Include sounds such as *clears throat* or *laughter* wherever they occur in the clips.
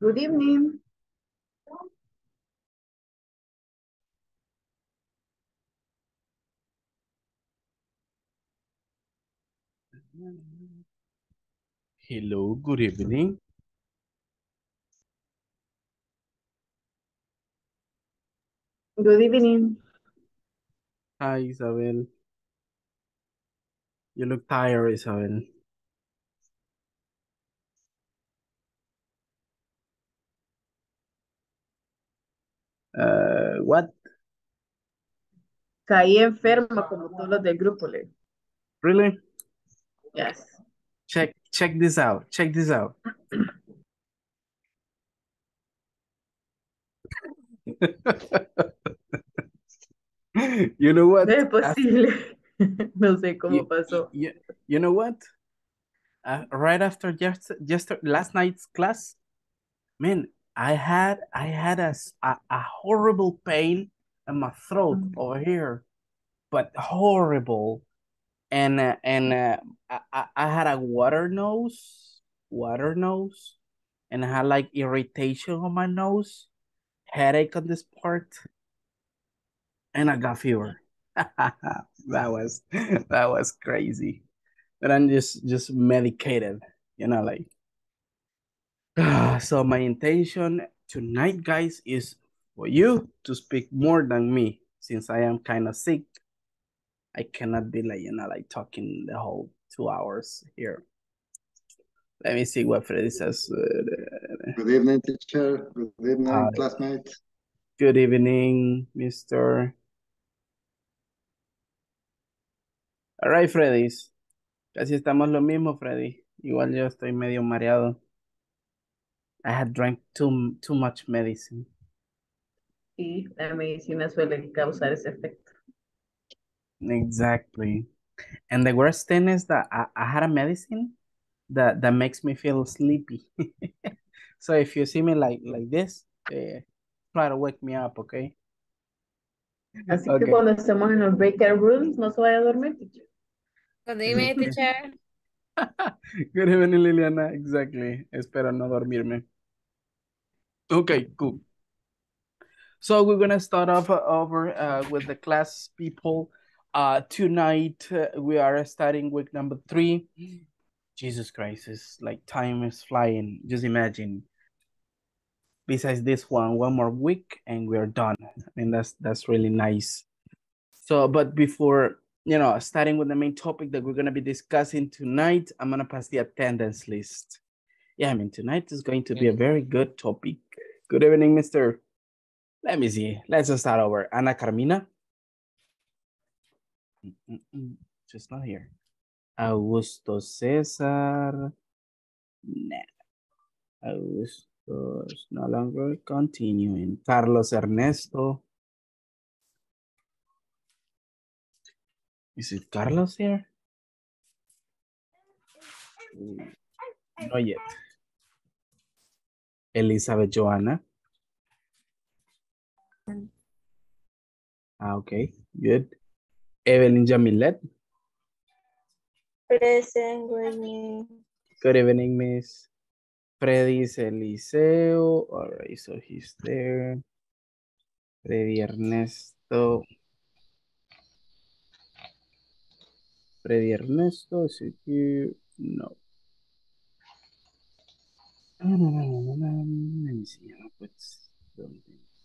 Good evening. Hello, good evening. Good evening. Hi, Isabel. You look tired, Isabel. Uh, what? Caí enferma como todos los del grupo. Le. Really? Yes. Check, check this out. Check this out. *laughs* you know what? No es posible. *laughs* no sé cómo You, pasó. you, you know what? Uh, right after just, just last night's class, man, I had I had a, a, a horrible pain in my throat Mm. over here, but horrible. And uh, and uh, I, I I had a water nose, water nose, and I had like irritation on my nose, headache on this part, and I got fever. *laughs* that was *laughs* that was crazy. But I'm just just medicated, you know, like *sighs* so my intention tonight, guys, is for you to speak more than me, since I am kind of sick. I cannot be like, you know, like talking the whole two hours here. Let me see what Freddy says. Uh, Good evening, teacher. Good evening, Hi. classmates. Good evening, Mr. All right, Freddy's. Casi estamos lo mismo, Freddy. Igual yo estoy medio mareado. I had drank too, too much medicine. Y la medicina suele causar ese efecto. Exactly. And the worst thing is that I, I had a medicine that, that makes me feel sleepy. *laughs* so if you see me like like this, eh, try to wake me up, okay? Así Okay. que cuando estemos en los breakout rooms, no se vaya a dormir, teacher. Good evening, Okay. teacher. *laughs* Good evening, Liliana. Exactly. Espero no dormirme. Okay, cool. So we're gonna start off uh, over uh, with the class people. Uh, tonight uh, we are starting week number three. Jesus Christ, it's like time is flying. Just imagine. Besides this one, one more week and we're done. I mean, that's that's really nice. So, but before you know, starting with the main topic that we're gonna be discussing tonight, I'm gonna pass the attendance list. Yeah, I mean, tonight is going to be a very good topic. Good evening, Mister. Let me see. Let's just start over. Ana Carmina. She's not here. Augusto Cesar. Nah. Augusto is no longer continuing. Carlos Ernesto. Is it Carlos here? Mm, Not yet. Elizabeth Joanna. Ah, okay, good. Evelyn Jamilet. Present with me. Good evening, Miss. Freddy is Eliseo. All right, so he's there. Freddy Ernesto. Freddy Ernesto, it here? No. Let me see. I'll put something.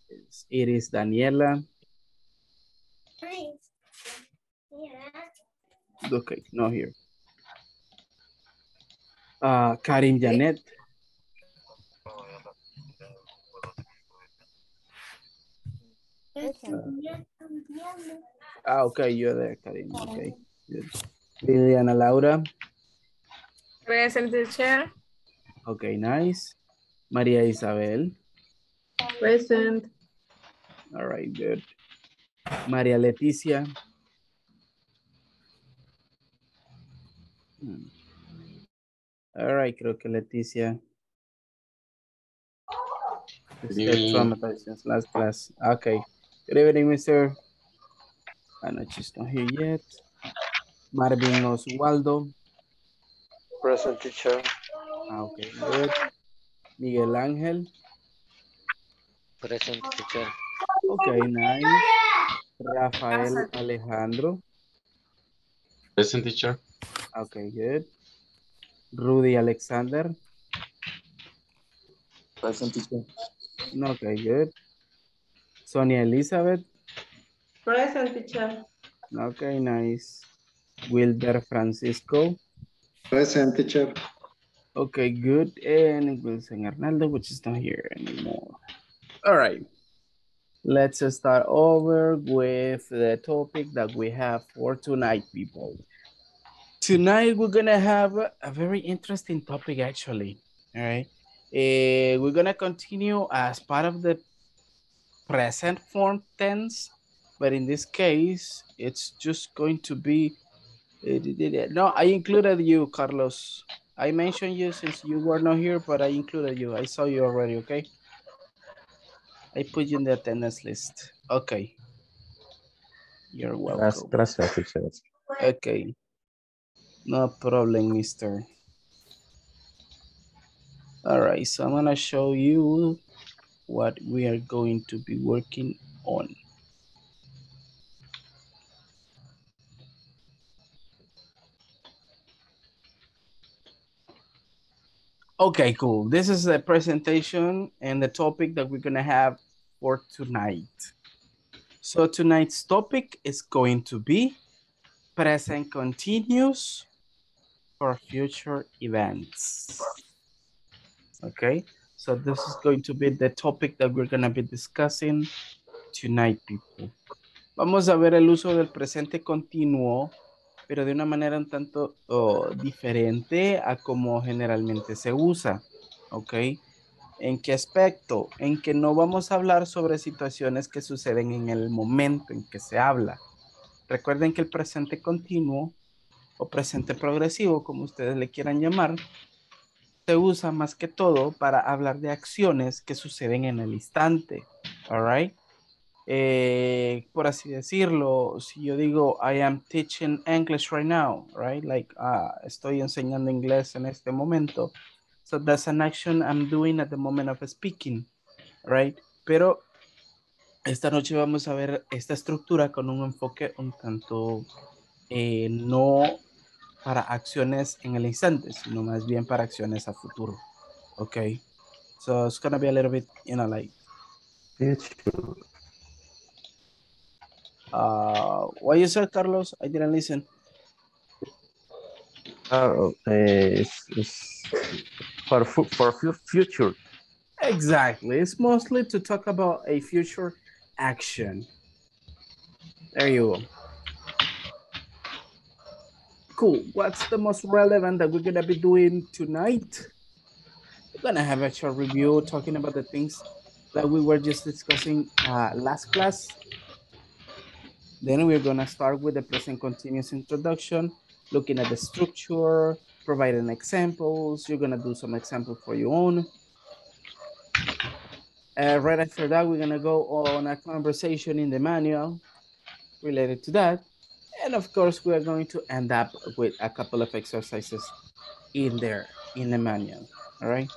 It's- It is Daniela. Okay, no here. Uh, Karim Janet. Ah, okay, you're there, Karim. Okay, good. Liliana Laura. Present, teacher. Okay, nice. Maria Isabel. Present. All right, good. María Leticia. Hmm. All right, creo que Leticia. is traumatized since last class. Okay. Good evening, Mr. I know she's not here yet. Marvin Oswaldo. Present teacher. Ah, Okay, good. Miguel Ángel. Present teacher. Okay, nice. Rafael Alejandro. Present teacher. Okay, good. Rudy Alexander. Present teacher. Okay, good. Sonia Elizabeth. Present teacher. Okay, nice. Wilder Francisco. Present teacher. Okay, good. And Wilson Arnaldo, which is not here anymore. All right. Let's start over with the topic that we have for tonight, people. Tonight, we're going to have a, very interesting topic, actually. All right. Eh, we're going to continue as part of the present form tense, but in this case, it's just going to be. Eh, No, I included you, Carlos. I mentioned you since you were not here, but I included you. I saw you already, okay? I put you in the attendance list. Okay. You're welcome. gracias, teacher. Okay. No problem, mister. All right, so I'm gonna show you what we are going to be working on. Okay, cool. This is the presentation and the topic that we're gonna have for tonight. So tonight's topic is going to be present continuous for future events. Okay, so this is going to be the topic that we're gonna be discussing tonight, people. Vamos a ver el uso del presente continuo, pero de una manera un tanto oh, diferente a como generalmente se usa. Ok, ¿en qué aspecto? En que no vamos a hablar sobre situaciones que suceden en el momento en que se habla. Recuerden que el presente continuo o presente progresivo, como ustedes le quieran llamar, se usa más que todo para hablar de acciones que suceden en el instante. All right? Eh, por así decirlo, si yo digo, I am teaching English right now, right? Like, ah, estoy enseñando inglés en este momento. So that's an action I'm doing at the moment of speaking, right? Pero esta noche vamos a ver esta estructura con un enfoque un tanto eh, no para acciones en el instante, sino más bien para acciones a futuro. Okay. So it's gonna be a little bit, you know, like. Uh, what you said, Carlos? I didn't listen. Oh, eh, it's, it's for, for future. Exactly. It's mostly to talk about a future action. There you go. Cool. What's the most relevant that we're gonna be doing tonight? We're gonna have a short review talking about the things that we were just discussing uh, last class. Then we're gonna start with the present continuous introduction, looking at the structure, providing examples. You're gonna do some examples for your own. Uh, right after that, we're gonna go on a conversation in the manual related to that. And of course, we are going to end up with a couple of exercises in there, in the manual, all right?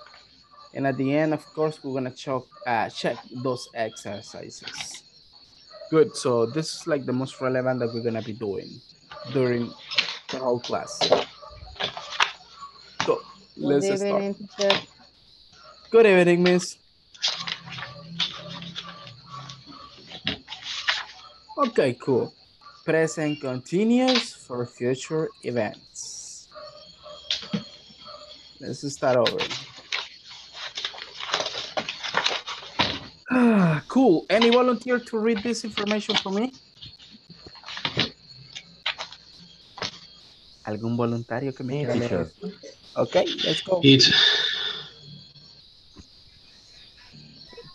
And at the end, of course, we're gonna check, uh, check those exercises. Good, so this is like the most relevant that we're gonna be doing during the whole class. So, let's Good start. evening, teacher. Good evening, miss. Okay, cool. Present continuous for future events. Let's start over. *sighs* cool. Any volunteer to read this information for me? ¿Algún voluntario que me Me, quiera leer teacher. Okay, let's go. It.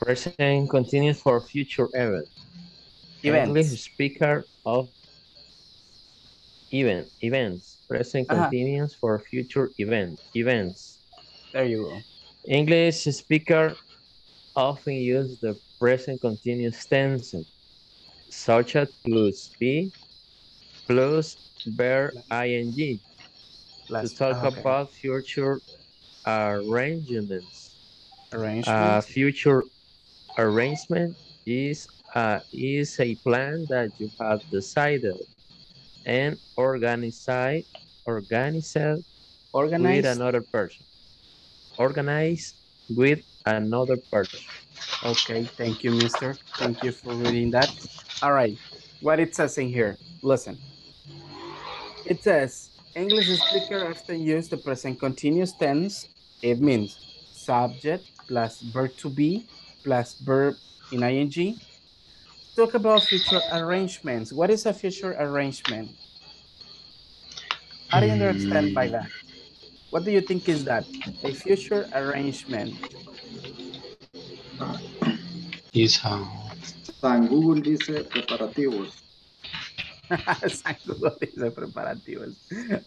Present continuous for future event. Events. English speaker of event events. Present Ajá. continuous for future event events. There you go. English speaker often use the present continuous tense, such as plus be plus verb ing to Last- talk ah, okay. about future arrangements. A Arrangement. future arrangement is uh, is a plan that you have decided and organized organized with another person. Organized with another person. Okay, thank you, mister. Thank you for reading that. All right, what it says in here, listen. It says, English speaker often use the present continuous tense. It means subject plus verb to be plus verb in ing. Talk about future arrangements. What is a future arrangement? How do you hmm. understand by that? What do you think is that? A future arrangement. Is uh, San Google dice preparativos. *laughs* Saludos, dice preparativos.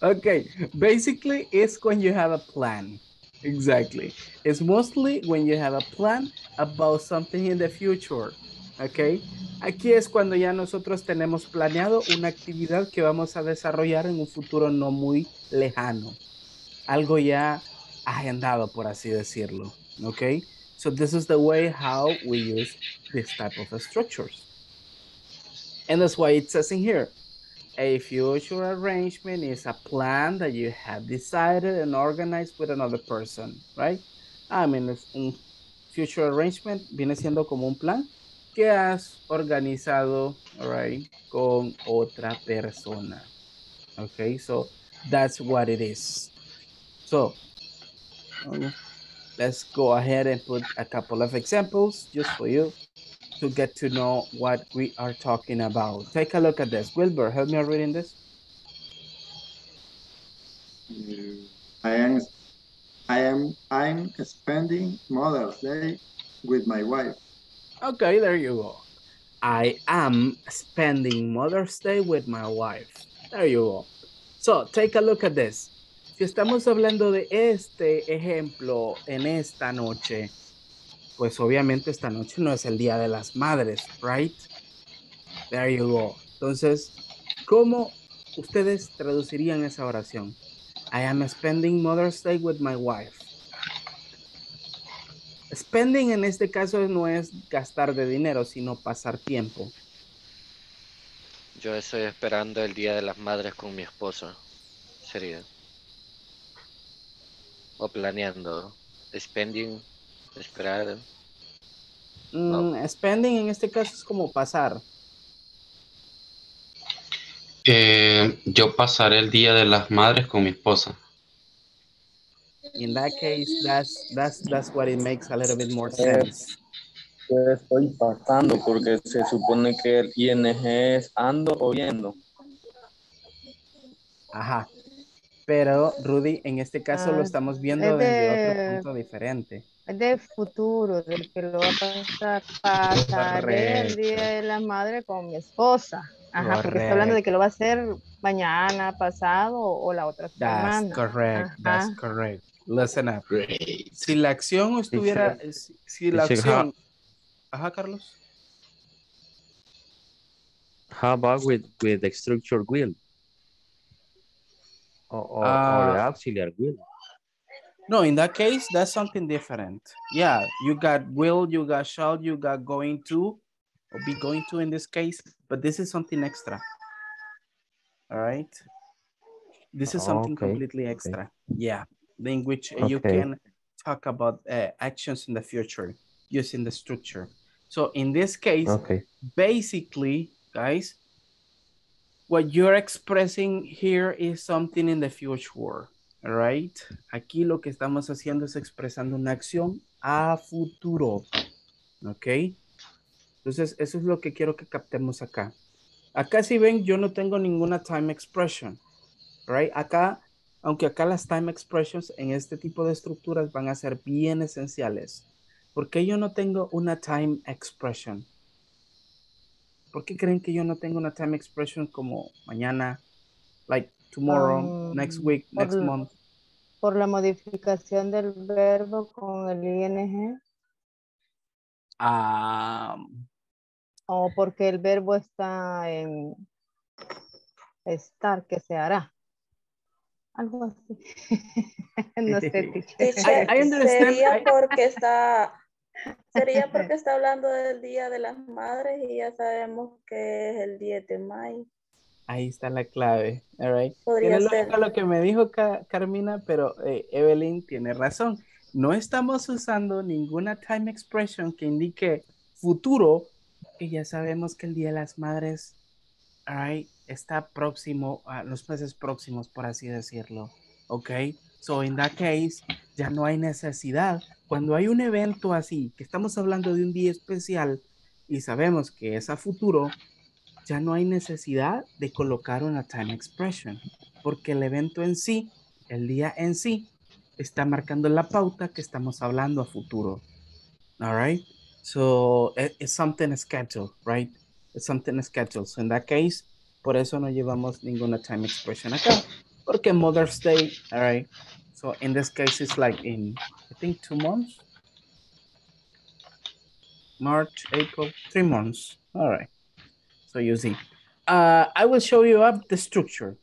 Okay, basically it's when you have a plan. Exactly. It's mostly when you have a plan about something in the future. Okay. Aquí es cuando ya nosotros tenemos planeado una actividad que vamos a desarrollar en un futuro no muy lejano. Algo ya agendado, por así decirlo. Okay. So this is the way how we use this type of structures. And that's why it says in here, a future arrangement is a plan that you have decided and organized with another person, right? I mean, un future arrangement viene siendo como un plan que has organizado, right, con otra persona. Okay, so that's what it is. So, um, let's go ahead and put a couple of examples just for you to get to know what we are talking about. Take a look at this. Wilbur, help me out reading this. I am, I am, I'm spending Mother's Day with my wife. Okay, there you go. I am spending Mother's Day with my wife. There you go. So, take a look at this. Si estamos hablando de este ejemplo en esta noche, pues obviamente esta noche no es el Día de las Madres, right? There you go. Entonces, ¿cómo ustedes traducirían esa oración? I am spending Mother's Day with my wife. Spending en este caso no es gastar de dinero, sino pasar tiempo. Yo estoy esperando el Día de las Madres con mi esposa. Sería. O planeando. Spending. Esperar. Mm, spending en este caso es como pasar. eh, yo pasaré el día de las madres con mi esposa. In that case, that's that's that's what it makes a little bit more sense. Yo estoy pasando porque se supone que el ING es ando o yendo. Ajá. Pero Rudy, en este caso lo Ah, estamos viendo es desde otro punto diferente. Es de futuro, del que lo va a pasar. Pasaré el. Día de la Madre con mi esposa. Ajá, porque está hablando de que lo va a hacer mañana, pasado o, la otra That's semana. correct. That's correct. Listen up. Great. Si la acción estuviera, si, si la acción, ajá, Carlos. How about with, with the structure will? Or, or, or the Ah. auxiliary will? No, in that case, that's something different. Yeah, you got will, you got shall, you got going to, or be going to in this case, but this is something extra. All right. This is something Okay, completely okay. extra. Yeah, in which uh, you can talk about uh, actions in the future using the structure. So in this case, Okay. basically, guys, what you're expressing here is something in the future, right? Aquí lo que estamos haciendo es expresando una acción a futuro, ¿ok? Entonces, eso es lo que quiero que captemos acá. Acá si ven, yo no tengo ninguna time expression, right? Acá, aunque acá las time expressions en este tipo de estructuras van a ser bien esenciales. ¿Por qué yo no tengo una time expression? ¿Por qué creen que yo no tengo una time expression como mañana, like tomorrow, Um, next week, next la- month? Por la modificación del verbo con el ING Ah, o porque el verbo está en estar, que se hará. Algo así. *laughs* no sé, *laughs* teacher. Teacher, I understand, Sería I- porque está, sería *laughs* porque está hablando del Día de las Madres y ya sabemos que es el 10 de mayo. Ahí está la clave, all right. Tiene lógica lo que me dijo Ca- Carmina, pero eh, Evelyn tiene razón. No estamos usando ninguna time expression que indique futuro, que ya sabemos que el Día de las Madres all right, está próximo a los meses próximos, por así decirlo. Ok, so in that case, ya no hay necesidad. Cuando hay un evento así, que estamos hablando de un día especial y sabemos que es a futuro, ya no hay necesidad de colocar una time expression, porque el evento en sí, el día en sí, está marcando la pauta que estamos hablando a futuro. All right? So it- it's something scheduled, right? It's something scheduled. So in that case, por eso no llevamos ninguna time expression acá, porque Mother's Day, all right? So in this case, it's like in, I think, two months. March, April, three months. All right. So you see, uh, I will show you up the structure.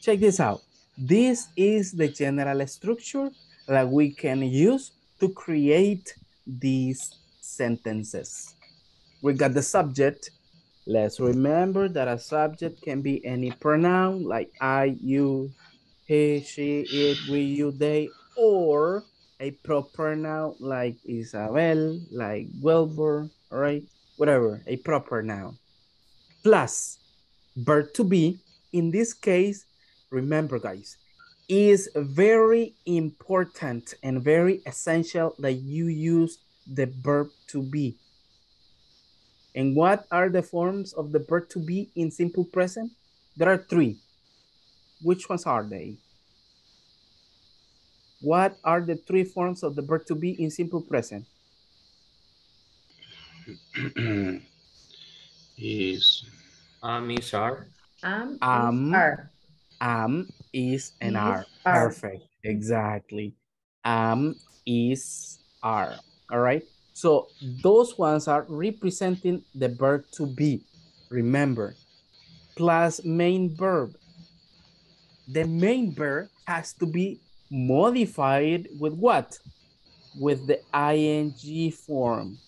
Check this out. This is the general structure that we can use to create these sentences. We got the subject. Let's remember that a subject can be any pronoun like I, you, he, she, it, we, you, they, or a proper noun like Isabel, like Wilbur, right? Whatever, a proper noun. Plus, verb to be, in this case, remember guys, is very important and very essential that you use the verb to be. And what are the forms of the verb to be in simple present? There are three. Which ones are they? What are the three forms of the verb to be in simple present? *clears throat* is Um, is are. Am, Am, is, are. am, is, and Is, are. are. Perfect. Exactly. Am, is, are. All right. So those ones are representing the verb to be. Remember, plus main verb. The main verb has to be modified with what? With the ing form.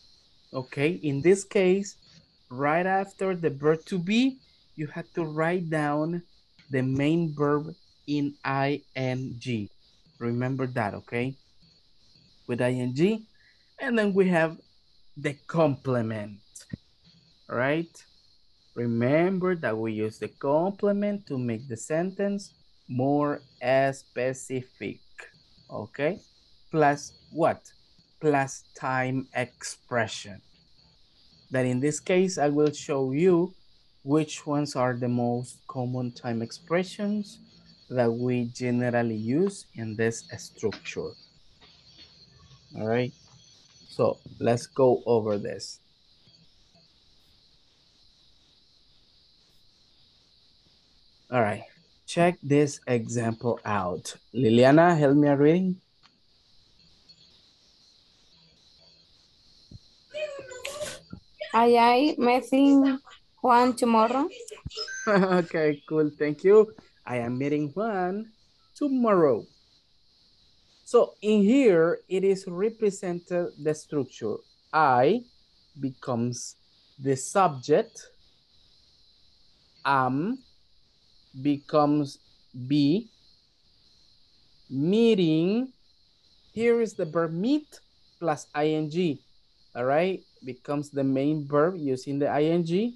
Okay. In this case, right after the verb to be, you have to write down the main verb in ing. Remember that, okay? With ing. And then we have the complement, right? Remember that we use the complement to make the sentence more specific, okay? Plus what? Plus time expression that in this case, I will show you which ones are the most common time expressions that we generally use in this structure. All right, so let's go over this. All right, check this example out. Liliana, help me out reading. I I meeting Juan tomorrow. *laughs* okay, cool. Thank you. I am meeting Juan tomorrow. So in here, it is represented the structure. I becomes the subject. Am becomes be. Meeting. Here is the verb meet plus ing. All right, becomes the main verb using the ing.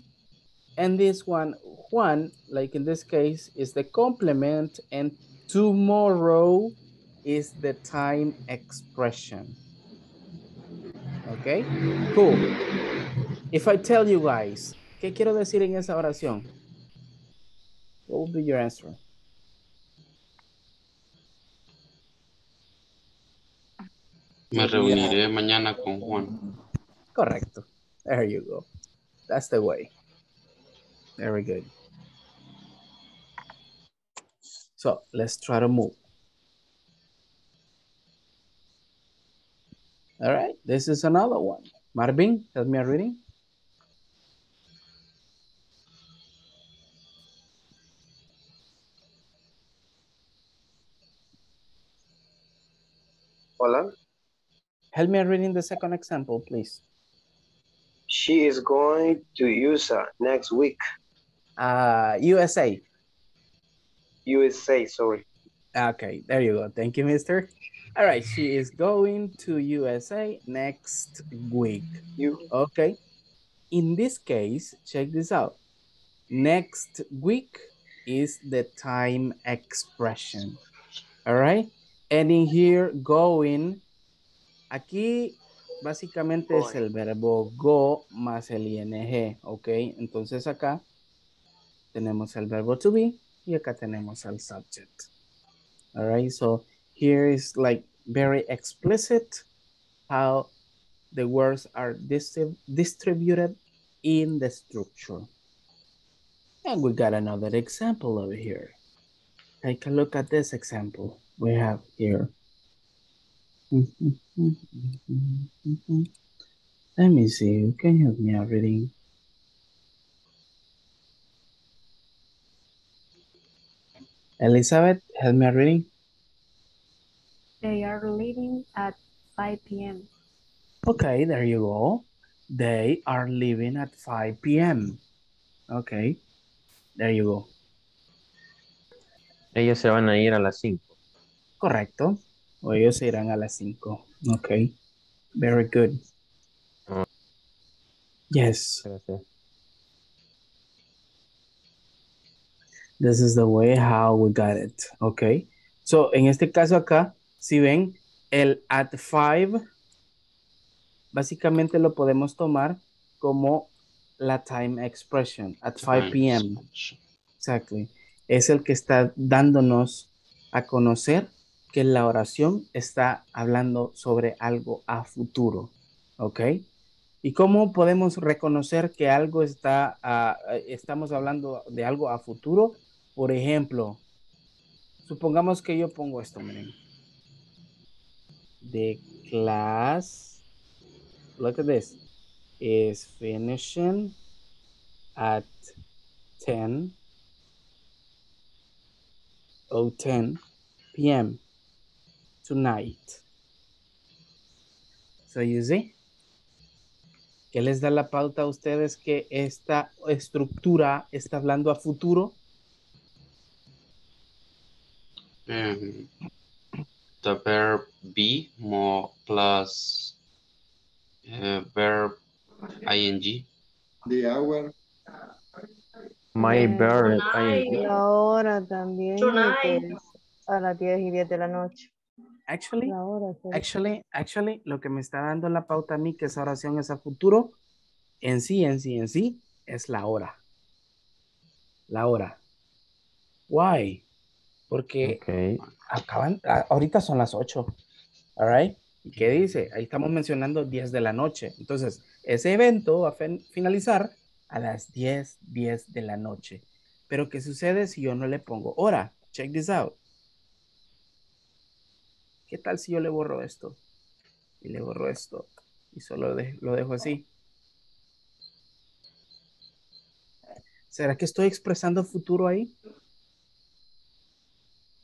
And this one, Juan, like in this case, is the complement, and tomorrow is the time expression. Okay, cool. If I tell you guys, ¿qué quiero decir en esa oración? What will be your answer? me reuniré mañana con Juan. Correcto. There you go. That's the way. Very good. So let's try to move. All right, this is another one. Marvin, help me a reading. Hola. Help me reading the second example, please. She is going to USA next week. Uh, USA. USA, sorry. Okay, there you go. Thank you, mister. All right, she is going to USA next week. You. Okay. In this case, check this out. Next week is the time expression. All right. And in here, going, aquí básicamente es el verbo go más el ing, ok. Entonces acá tenemos el verbo to be y acá tenemos el subject. All right. So here is like very explicit how the words are distrib distributed in the structure. And we got another example over here. Take a look at this example we have here. *laughs* Let me see, can you help me out reading? Elizabeth, help me out reading. They are leaving at 5 p.m. Okay, there you go. They are leaving at 5 p.m. Okay, there you go. Ellos se van a ir a las 5. Correcto. O ellos se irán a las 5. Okay, very good. Yes, Gracias. this is the way how we got it. Okay, so en este caso acá, si ven, el at 5, básicamente lo podemos tomar como la time expression, at 5 p.m. Exactly. Es el que está dándonos a conocer que la oración está hablando sobre algo a futuro. ¿Ok? ¿Y cómo podemos reconocer que algo está, estamos hablando de algo a futuro? Por ejemplo, supongamos que yo pongo esto, miren. The class, look at this, is finishing at 10 o 10 p.m. tonight. So you see? ¿Qué les da la pauta a ustedes que esta estructura está hablando a futuro? Um, the verb be more plus uh, verb ing. The hour. My bird. Y ahora también a las 10 y 10 de la noche. Actually, La hora, sí. actually, actually, lo que me está dando la pauta a mí que esa oración es a futuro, en sí, en sí, en sí, es la hora. La hora. Why? Porque Ok. Acaban, ahorita son las 8. All right? ¿Y qué dice? Ahí estamos mencionando 10 de la noche. Entonces, ese evento va a fin- finalizar a las 10, 10 de la noche. Pero, ¿qué sucede si yo no le pongo hora? Check this out. ¿Qué tal si yo le borro esto? Y le borro esto. Y solo de- lo dejo así. ¿Será que estoy expresando futuro ahí?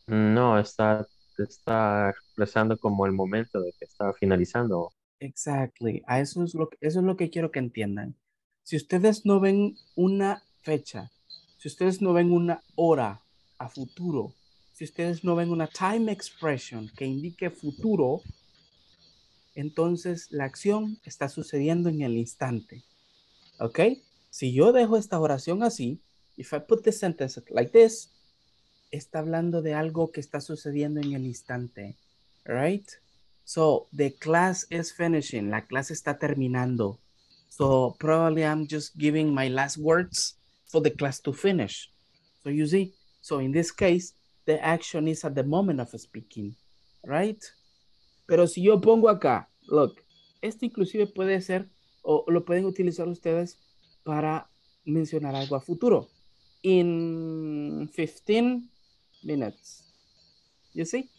No, está, está expresando como el momento de que está finalizando. Exactly. A eso es lo eso es lo que quiero que entiendan. Si ustedes no ven una fecha, si ustedes no ven una hora a futuro, si ustedes no ven una time expression que indique futuro, entonces la acción está sucediendo en el instante. ¿Ok? Si yo dejo esta oración así, if I put this sentence like this, está hablando de algo que está sucediendo en el instante. Right? So the class is finishing. La clase está terminando. So probably I'm just giving my last words for the class to finish. So you see, so in this case, the action is at the moment of speaking, right? Pero si yo pongo acá, look, esto inclusive puede ser, o lo pueden utilizar ustedes para mencionar algo a futuro. In 15 minutes. You see?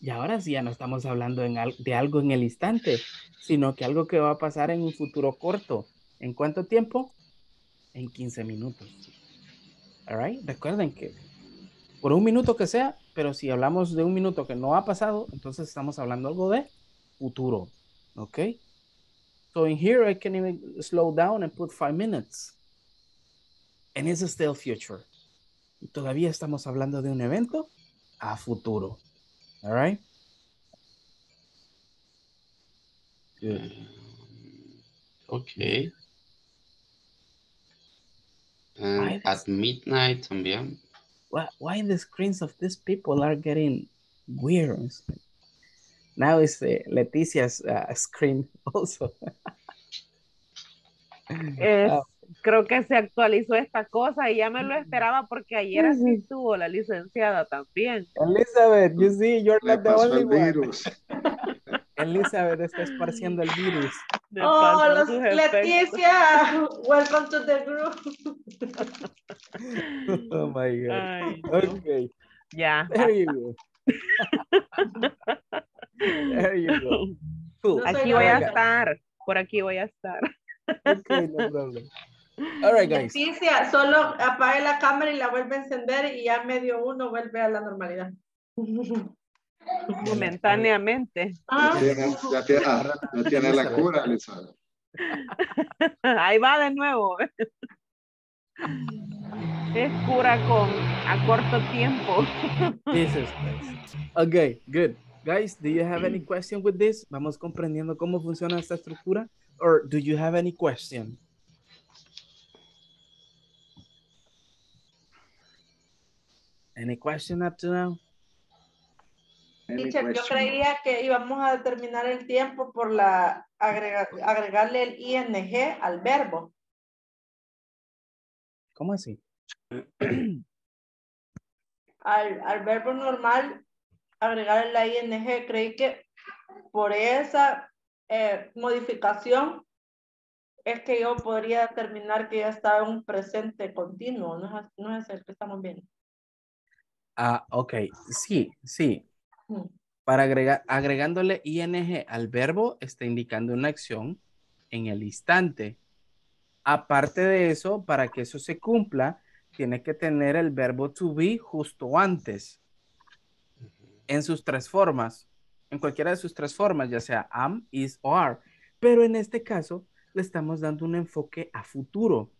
Y ahora sí ya no estamos hablando de algo en el instante, sino que algo que va a pasar en un futuro corto. ¿En cuánto tiempo? En 15 minutos. All right? Recuerden que por un minuto que sea, pero si hablamos de un minuto que no ha pasado, entonces estamos hablando algo de futuro. ¿Ok? So in here I can even slow down and put five minutes. And it's still future. Y todavía estamos hablando de un evento a futuro. All right? Good. Ok. And at midnight también. Why, why the screens of these people are getting weird? Now it's uh, Leticia's uh, screen *laughs* also. Es- creo que se actualizó esta cosa y ya me lo esperaba porque ayer así estuvo la licenciada también. Elizabeth, you see, you're not the only one. virus. *laughs* Elizabeth está esparciendo el virus. Me Oh, los. Leticia, welcome to the group. *laughs* Oh my God. Ay, no. Okay, Ya. there you go. *laughs* There you go. Cool. No Aquí voy a estar. Por aquí voy a estar. Okay, no problem. All right, guys. Leticia, solo apague la cámara y la vuelve a encender y ya medio uno vuelve a la normalidad. Momentáneamente. Ah, Ya tiene, ya tiene- ya tiene la cura, Elizabeth. *laughs* Ahí va de nuevo. Es cura con a corto tiempo. Jesus Christ. Okay, good. Guys, do you have any question with this? ¿Vamos comprendiendo cómo funciona esta estructura? Or do you have any question? Any question up to now? Teacher, yo creía que íbamos a determinar el tiempo por la agrega- agregarle el ing al verbo. ¿Cómo así? *clears throat* Al, al verbo normal, agregarle la ing, creí que por esa eh, modificación es que yo podría determinar que ya está en un presente continuo, no es, no es el que estamos viendo. Ah, ok. Sí, sí. Mm. Para agregar, agregándole ing al verbo, está indicando una acción en el instante. Aparte de eso, para que eso se cumpla, tiene que tener el verbo to be justo antes. En sus tres formas. En cualquiera de sus tres formas, ya sea am, is o are. Pero en este caso, le estamos dando un enfoque a futuro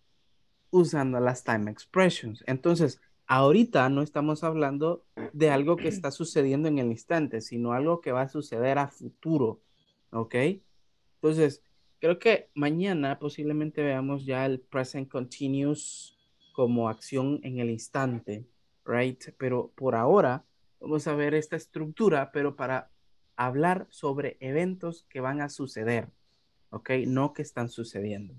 usando las time expressions. Entonces, ahorita no estamos hablando de algo que *clears throat* está sucediendo en el instante, sino algo que va a suceder a futuro. ¿Ok? Entonces, creo que mañana posiblemente veamos ya el present continuous como acción en el instante, right? Pero por ahora vamos a ver esta estructura, pero para hablar sobre eventos que van a suceder, ¿ok? No que están sucediendo.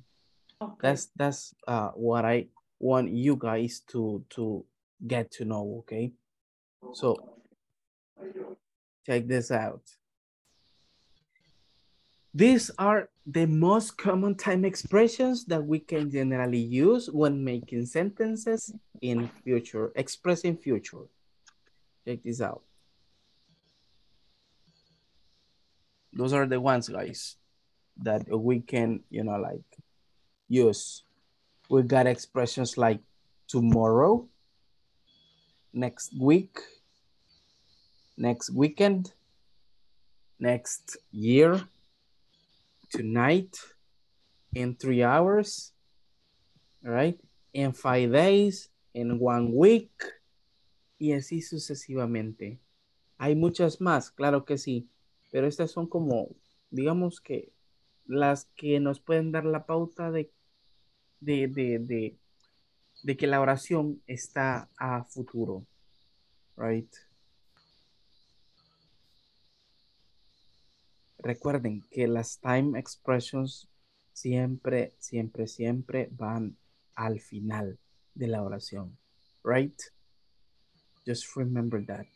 That's that's uh, what I want you guys to to get to know. Okay, so oh. check this out. These are the most common time expressions that we can generally use when making sentences in future, expressing future. Check this out. Those are the ones, guys, that we can, you know, like use. We got expressions like tomorrow, next week, next weekend, next year, tonight, in three hours, right? In five days, in one week, y así sucesivamente. Hay muchas más, claro que sí, pero estas son como, digamos que las que nos pueden dar la pauta de, de, de, de, de que la oración está a futuro, right? Recuerden que las time expressions siempre, siempre, siempre van al final de la oración, right? Just remember that.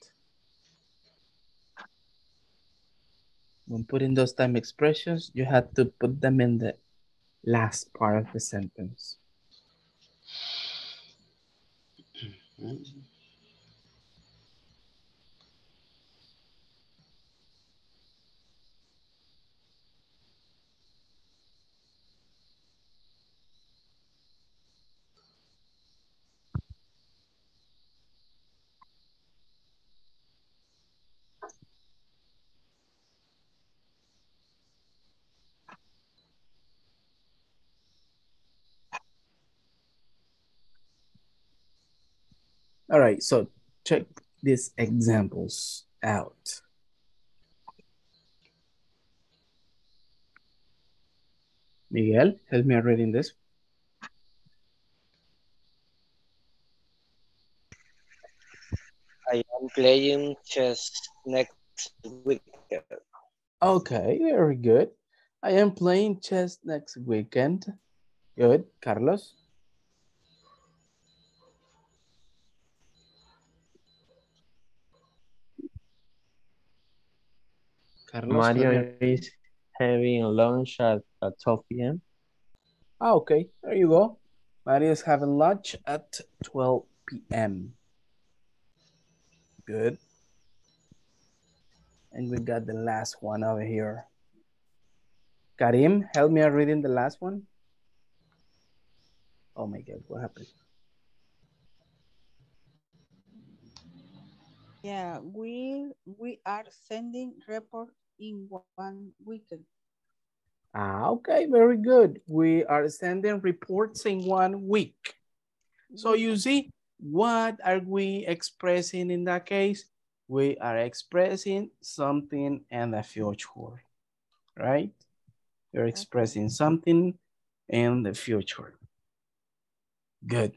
When putting those time expressions, you have to put them in the last part of the sentence. 嗯。All right, so check these examples out. Miguel, help me reading this. I am playing chess next weekend. Okay, very good. I am playing chess next weekend. Good. Carlos? Carlos, Mario help is having lunch at, at 12 p.m. Ah, okay, there you go. Mario is having lunch at 12 p.m. Good. And we got the last one over here. Karim, help me out reading the last one. Oh my God, what happened? Yeah, we we are sending report in one weekend. Ah, okay, very good. We are sending reports in one week. So you see, what are we expressing in that case? We are expressing something in the future, right? You're expressing something in the future. Good.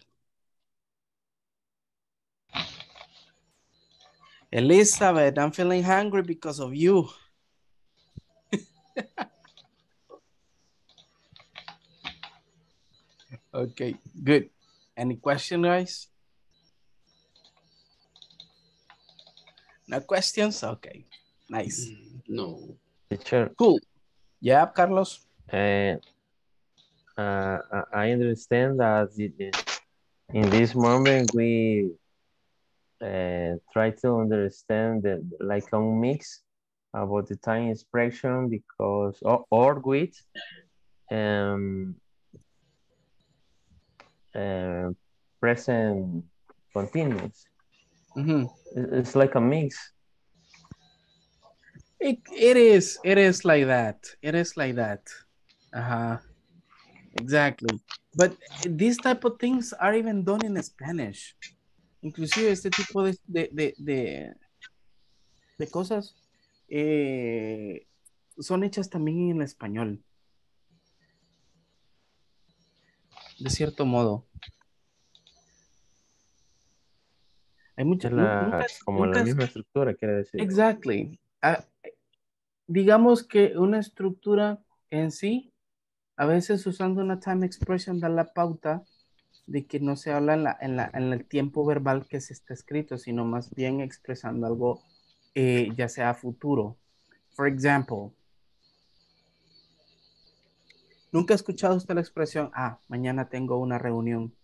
Elizabeth, I'm feeling hungry because of you. *laughs* Okay, good. Any question, guys? No questions? Okay, nice. No. Teacher. Cool. Yeah, Carlos. Uh, uh, I- I understand that the- the- in this moment we uh, try to understand the like a mix about the time expression because or, or with um, uh, present continuous. Mhm. It's like a mix. It, it is, it is like that. It is like that. Uh-huh. Exactly. But these type of things are even done in Spanish. Inclusive este tipo de, de, de, de, de cosas eh, son hechas también en español. De cierto modo. Hay muchas... La- nunca- como la misma estructura, quiere decir. Exactly. Ah, digamos que una estructura en sí, a veces usando una time expression da la pauta de que no se habla en, la, en, la- en el tiempo verbal que se está escrito, sino más bien expresando algo eh, ya sea futuro. For example, ¿nunca ha escuchado usted la expresión, ah, mañana tengo una reunión?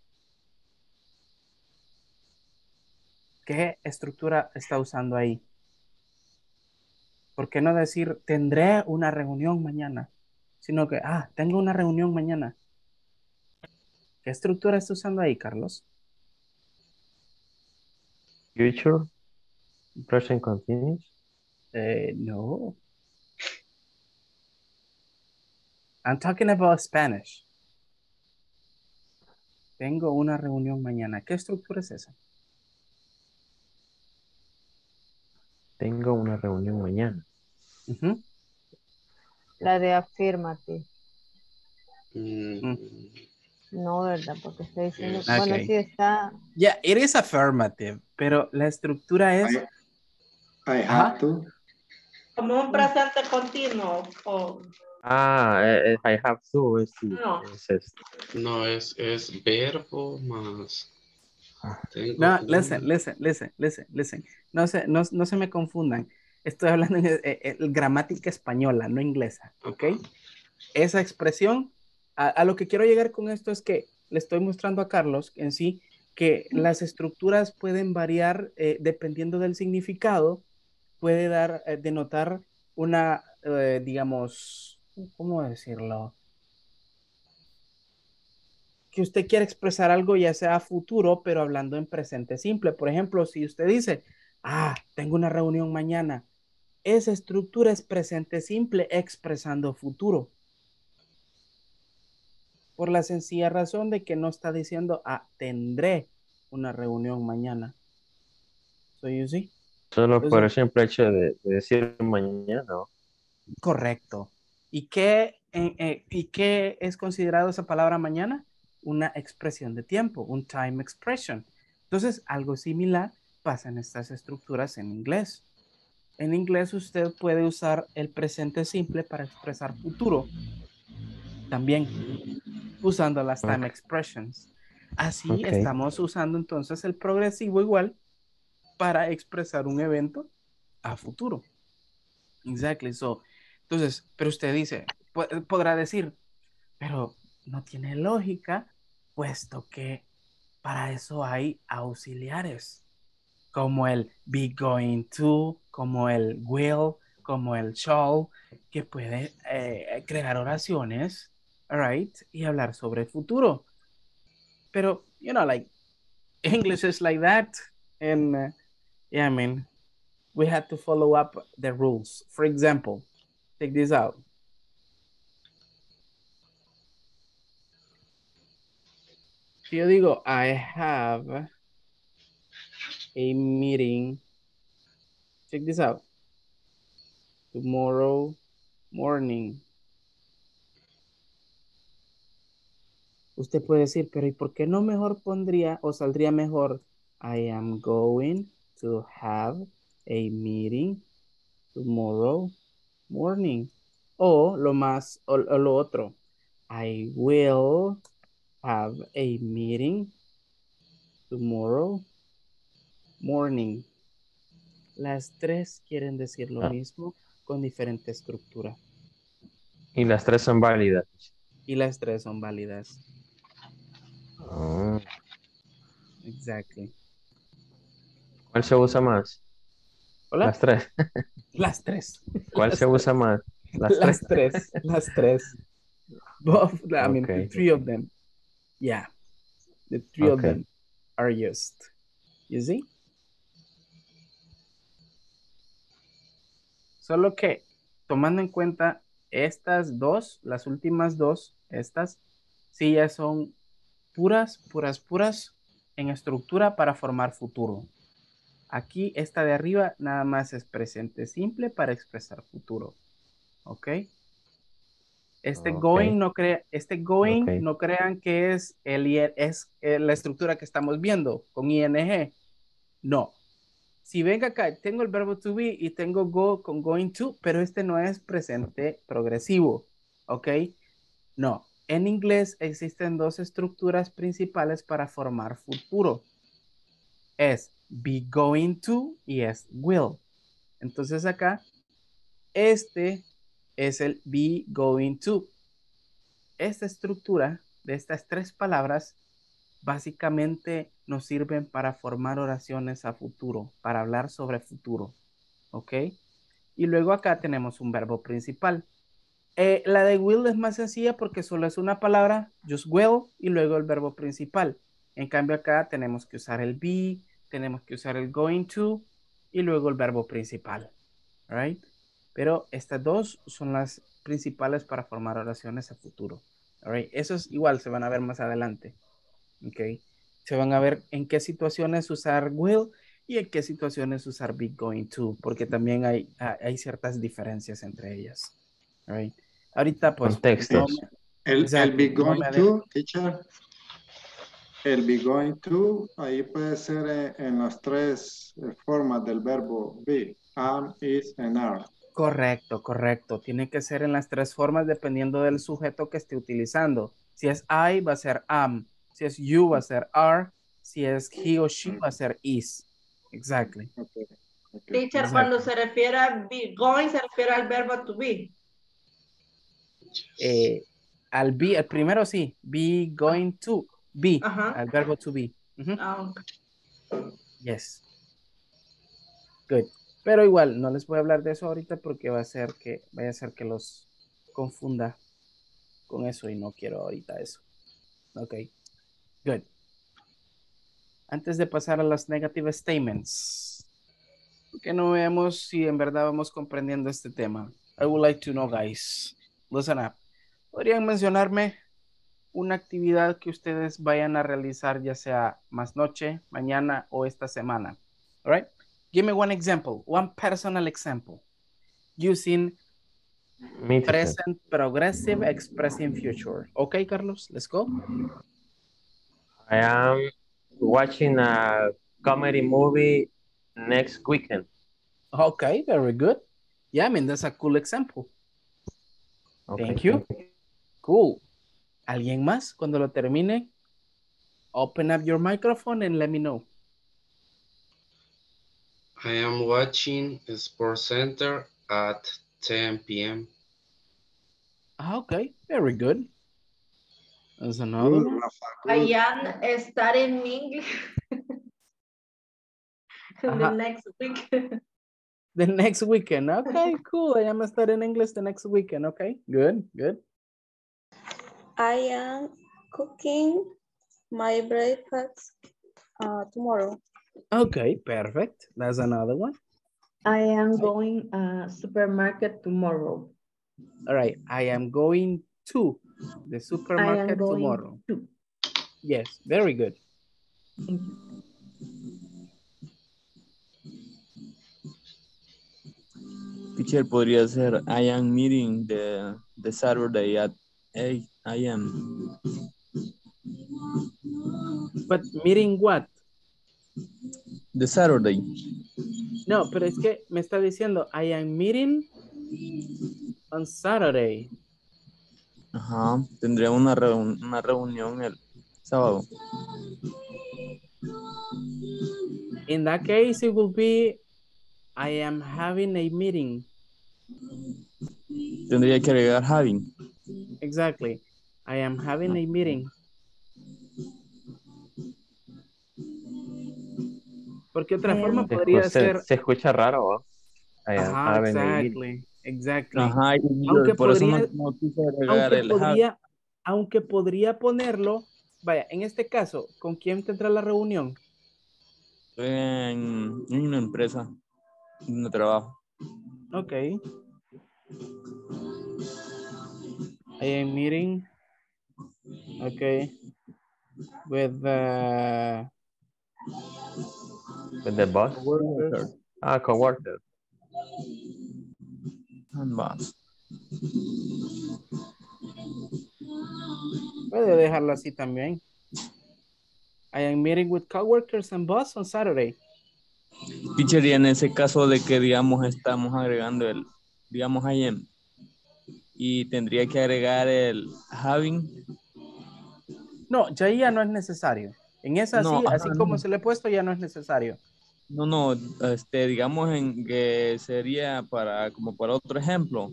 ¿Qué estructura está usando ahí? ¿Por qué no decir tendré una reunión mañana? Sino que, ah, tengo una reunión mañana. ¿Qué estructura está usando ahí, Carlos? Future, present continuous. Eh, no. I'm talking about Spanish. Tengo una reunión mañana. ¿Qué estructura es esa? Tengo una reunión mañana. La de affirmative. Mm, No, ¿verdad? Porque está diciendo, bueno, sí está, Yeah, it is affirmative, pero la estructura es... I Ajá. have to. Como un presente continuo. O, Ah, eh, eh, I have to. Es, No. es esto. No, es, es verbo más. Tengo No, listen, listen, listen, listen, listen. No se, no, no se me confundan. Estoy hablando en eh, eh, gramática española, no inglesa, ¿ok? Esa expresión, a, a lo que quiero llegar con esto es que le estoy mostrando a Carlos en sí que las estructuras pueden variar eh, dependiendo del significado, puede dar, eh, denotar una, eh, digamos, ¿cómo decirlo? que usted quiere expresar algo ya sea futuro, pero hablando en presente simple. Por ejemplo, si usted dice, ah, tengo una reunión mañana, esa estructura es presente simple expresando futuro. Por la sencilla razón de que no está diciendo, ah, tendré una reunión mañana, So you see? Solo por el simple hecho de, de decir mañana. Correcto. ¿Y qué, eh, eh, ¿Y qué es considerado esa palabra mañana? Una expresión de tiempo, un time expression. Entonces, algo similar pasa en estas estructuras en inglés. En inglés usted puede usar el presente simple para expresar futuro. También usando las time expressions. Así estamos usando entonces el progresivo igual para expresar un evento a futuro. Exactly. So, entonces, pero usted dice, po- podrá decir, pero no tiene lógica, puesto que para eso hay auxiliares, como el be going to, como el will, como el shall, que puede eh, crear oraciones, right, y hablar sobre el futuro. Pero, you know, like, English is like that, uh, yeah, I mean, we had to follow up the rules. For example, take this out. Si yo digo, I have a meeting, check this out, tomorrow morning. Usted puede decir, pero ¿y por qué no mejor pondría o saldría mejor? I am going to have a meeting tomorrow morning. O lo más, o, o lo otro. I will have a meeting tomorrow morning. Las tres quieren decir lo Ah. mismo con diferente estructura. Y las tres son válidas. Y las tres son válidas. Ah, Exactly. ¿Cuál se usa más? Hola. Las tres. *laughs* Las tres. ¿Cuál Las se tres. usa más? Las Las tres. tres. Las tres. Both, I mean, the three of them. Yeah. The three of them are used. You see? Solo que tomando en cuenta estas dos, las últimas dos, estas, sí ya son puras, puras, puras en estructura para formar futuro. Aquí esta de arriba nada más es presente simple para expresar futuro. ¿Ok? Este going no crea, este going no crean que es el es eh, la estructura que estamos viendo con ing. No. Si venga acá, tengo el verbo to be y tengo go con going to, pero este no es presente progresivo. ¿Ok? No. En inglés existen dos estructuras principales para formar futuro. Es be going to y es will. Entonces acá, este es el be going to. Esta estructura de estas tres palabras básicamente nos sirven para formar oraciones a futuro, para hablar sobre futuro. ¿Ok? Y luego acá tenemos un verbo principal. Eh, la de will es más sencilla porque solo es una palabra, just will, y luego el verbo principal. En cambio acá tenemos que usar el be, tenemos que usar el going to y luego el verbo principal. Right? Pero estas dos son las principales para formar oraciones a futuro. Alright, Esos igual se van a ver más adelante. Ok. Se van a ver en qué situaciones usar will y en qué situaciones usar be going to, porque también hay, hay ciertas diferencias entre ellas. Alright. Ahorita pues... Contextos. no me- El, be going to, teacher. El be going to, ahí puede ser en las tres eh, formas del verbo be, am, is, and are. Correcto, correcto. Tiene que ser en las tres formas dependiendo del sujeto que esté utilizando. Si es I, va a ser am. Si es you, va a ser are. Si es he o she, va a ser is. Exactly. Teacher, Exacto. cuando se refiere a be going, se refiere al verbo to be. Eh, al be, el primero sí. Be going to. Be. Al verbo to be. Ujú. Ah, Yes. Good. Pero igual, no les voy a hablar de eso ahorita porque va a ser que, vaya a ser que los confunda con eso y no quiero ahorita eso. Ok. Good. Antes de pasar a las negative statements, que no veamos si en verdad vamos comprendiendo este tema. I would like to know, guys. Listen up. ¿Podrían mencionarme una actividad que ustedes vayan a realizar, ya sea más noche, mañana o esta semana? All right? Give me one example, one personal example using Me present progressive expressing future. Okay, Carlos, let's go. I am watching a comedy movie next weekend. Okay, very good. Yeah, I mean, that's a cool example. Okay, Thank you. Cool. ¿Alguien más? Cuando lo termine, open up your microphone and let me know. I am watching Sports Center at 10 p.m. Ah, okay, very good. There's another Good, one. Rafa, good. Hayan estar en English. the Ajá. next week. The next weekend. Okay, cool. I am studying English the next weekend. Okay, good, good. I am cooking my breakfast uh, tomorrow. Okay, perfect. That's another one. I am going uh supermarket tomorrow. All right, I am going to the supermarket going tomorrow. Yes, very good. Teacher podría ser I am meeting the, the Saturday at 8 a.m. But meeting what? The Saturday. No, pero es que me está diciendo I am meeting on Saturday. Ajá. Tendría una, reun- una reunión el sábado. In that case, it will be I am having a meeting. Tendría que agregar having. Exactly. I am having a meeting. Porque otra I forma podría se- ser. se escucha raro, ¿va? I am Ajá, having a meeting. exactly. Exactly. Ajá. Aunque por eso podría- no, no quise agregar Aunque el podría, aunque podría ponerlo, vaya, en este caso, ¿con quién tendrá la reunión? En, en una empresa donde trabajo. Ok. I am meeting. Okay. With the With the boss? Coworker Ah, coworker. and boss. puede dejarlo así también. I am meeting with coworkers and boss on Saturday. Teacher, y en ese caso de que, digamos, estamos agregando el, digamos, I am, y tendría que agregar el having, No, ya ahí ya no es necesario. En esa No, sí, ajá, así como no. se le he puesto, ya no es necesario. no, no, este, digamos en que sería para, como para otro ejemplo,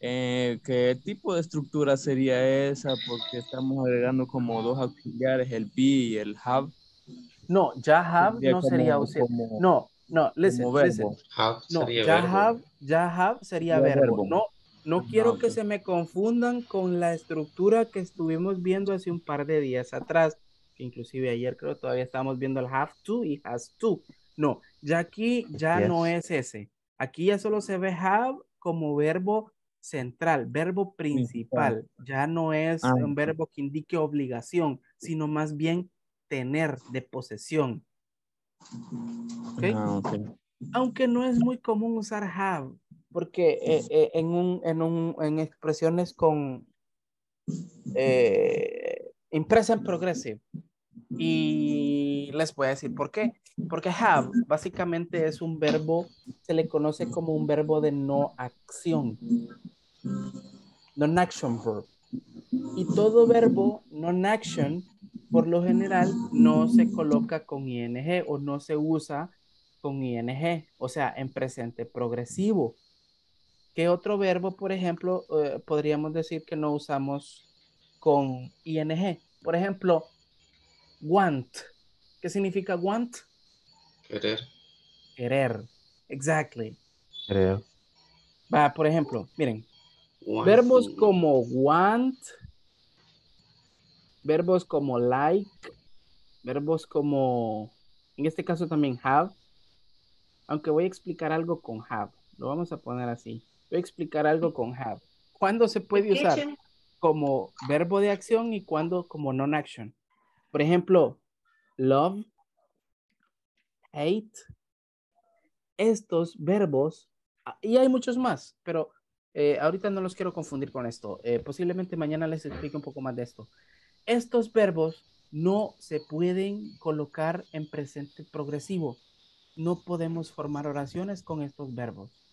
eh, ¿qué tipo de estructura sería esa? Porque estamos agregando como dos auxiliares, el be y el have. No, ya have Sería no sería auxiliar. como- No, no, listen, listen. Have No, sería ya verbo. have, ya have sería Sería verbo. verbo. No, no quiero que se me confundan con la estructura que estuvimos viendo hace un par de días atrás. que Inclusive ayer creo todavía estábamos viendo el have to y has to. No, ya aquí ya no es ese. Aquí ya solo se ve have como verbo central, verbo principal. Ya no es Ah, un verbo que indique obligación, sino más bien tener de posesión. ¿Ok? Ah, aunque no es muy común usar have, porque eh, eh, en, un, en, un, en expresiones con eh, impresa en progressive. Y les voy a decir por qué. Porque have básicamente es un verbo, se le conoce como un verbo de no acción. Non-action verb. Y todo verbo non-action, por lo general, no se coloca con ing o no se usa con ing, o sea, en presente progresivo. ¿Qué otro verbo, por ejemplo, eh, podríamos decir que no usamos con ing? Por ejemplo, want. ¿Qué significa want? Querer. Querer. Exactly. Creo. Va, por ejemplo, miren, Want verbos como want, verbos como like, verbos como, en este caso también have, aunque voy a explicar algo con have, lo vamos a poner así. Voy a explicar algo con have. ¿Cuándo se puede usar como verbo de acción y cuándo como non-action? Por ejemplo, love, hate, estos verbos, ah, y hay muchos más, pero eh, ahorita no los quiero confundir con esto. Eh, posiblemente mañana les explique un poco más de esto. Estos verbos no se pueden colocar en presente progresivo. No podemos formar oraciones con estos verbos.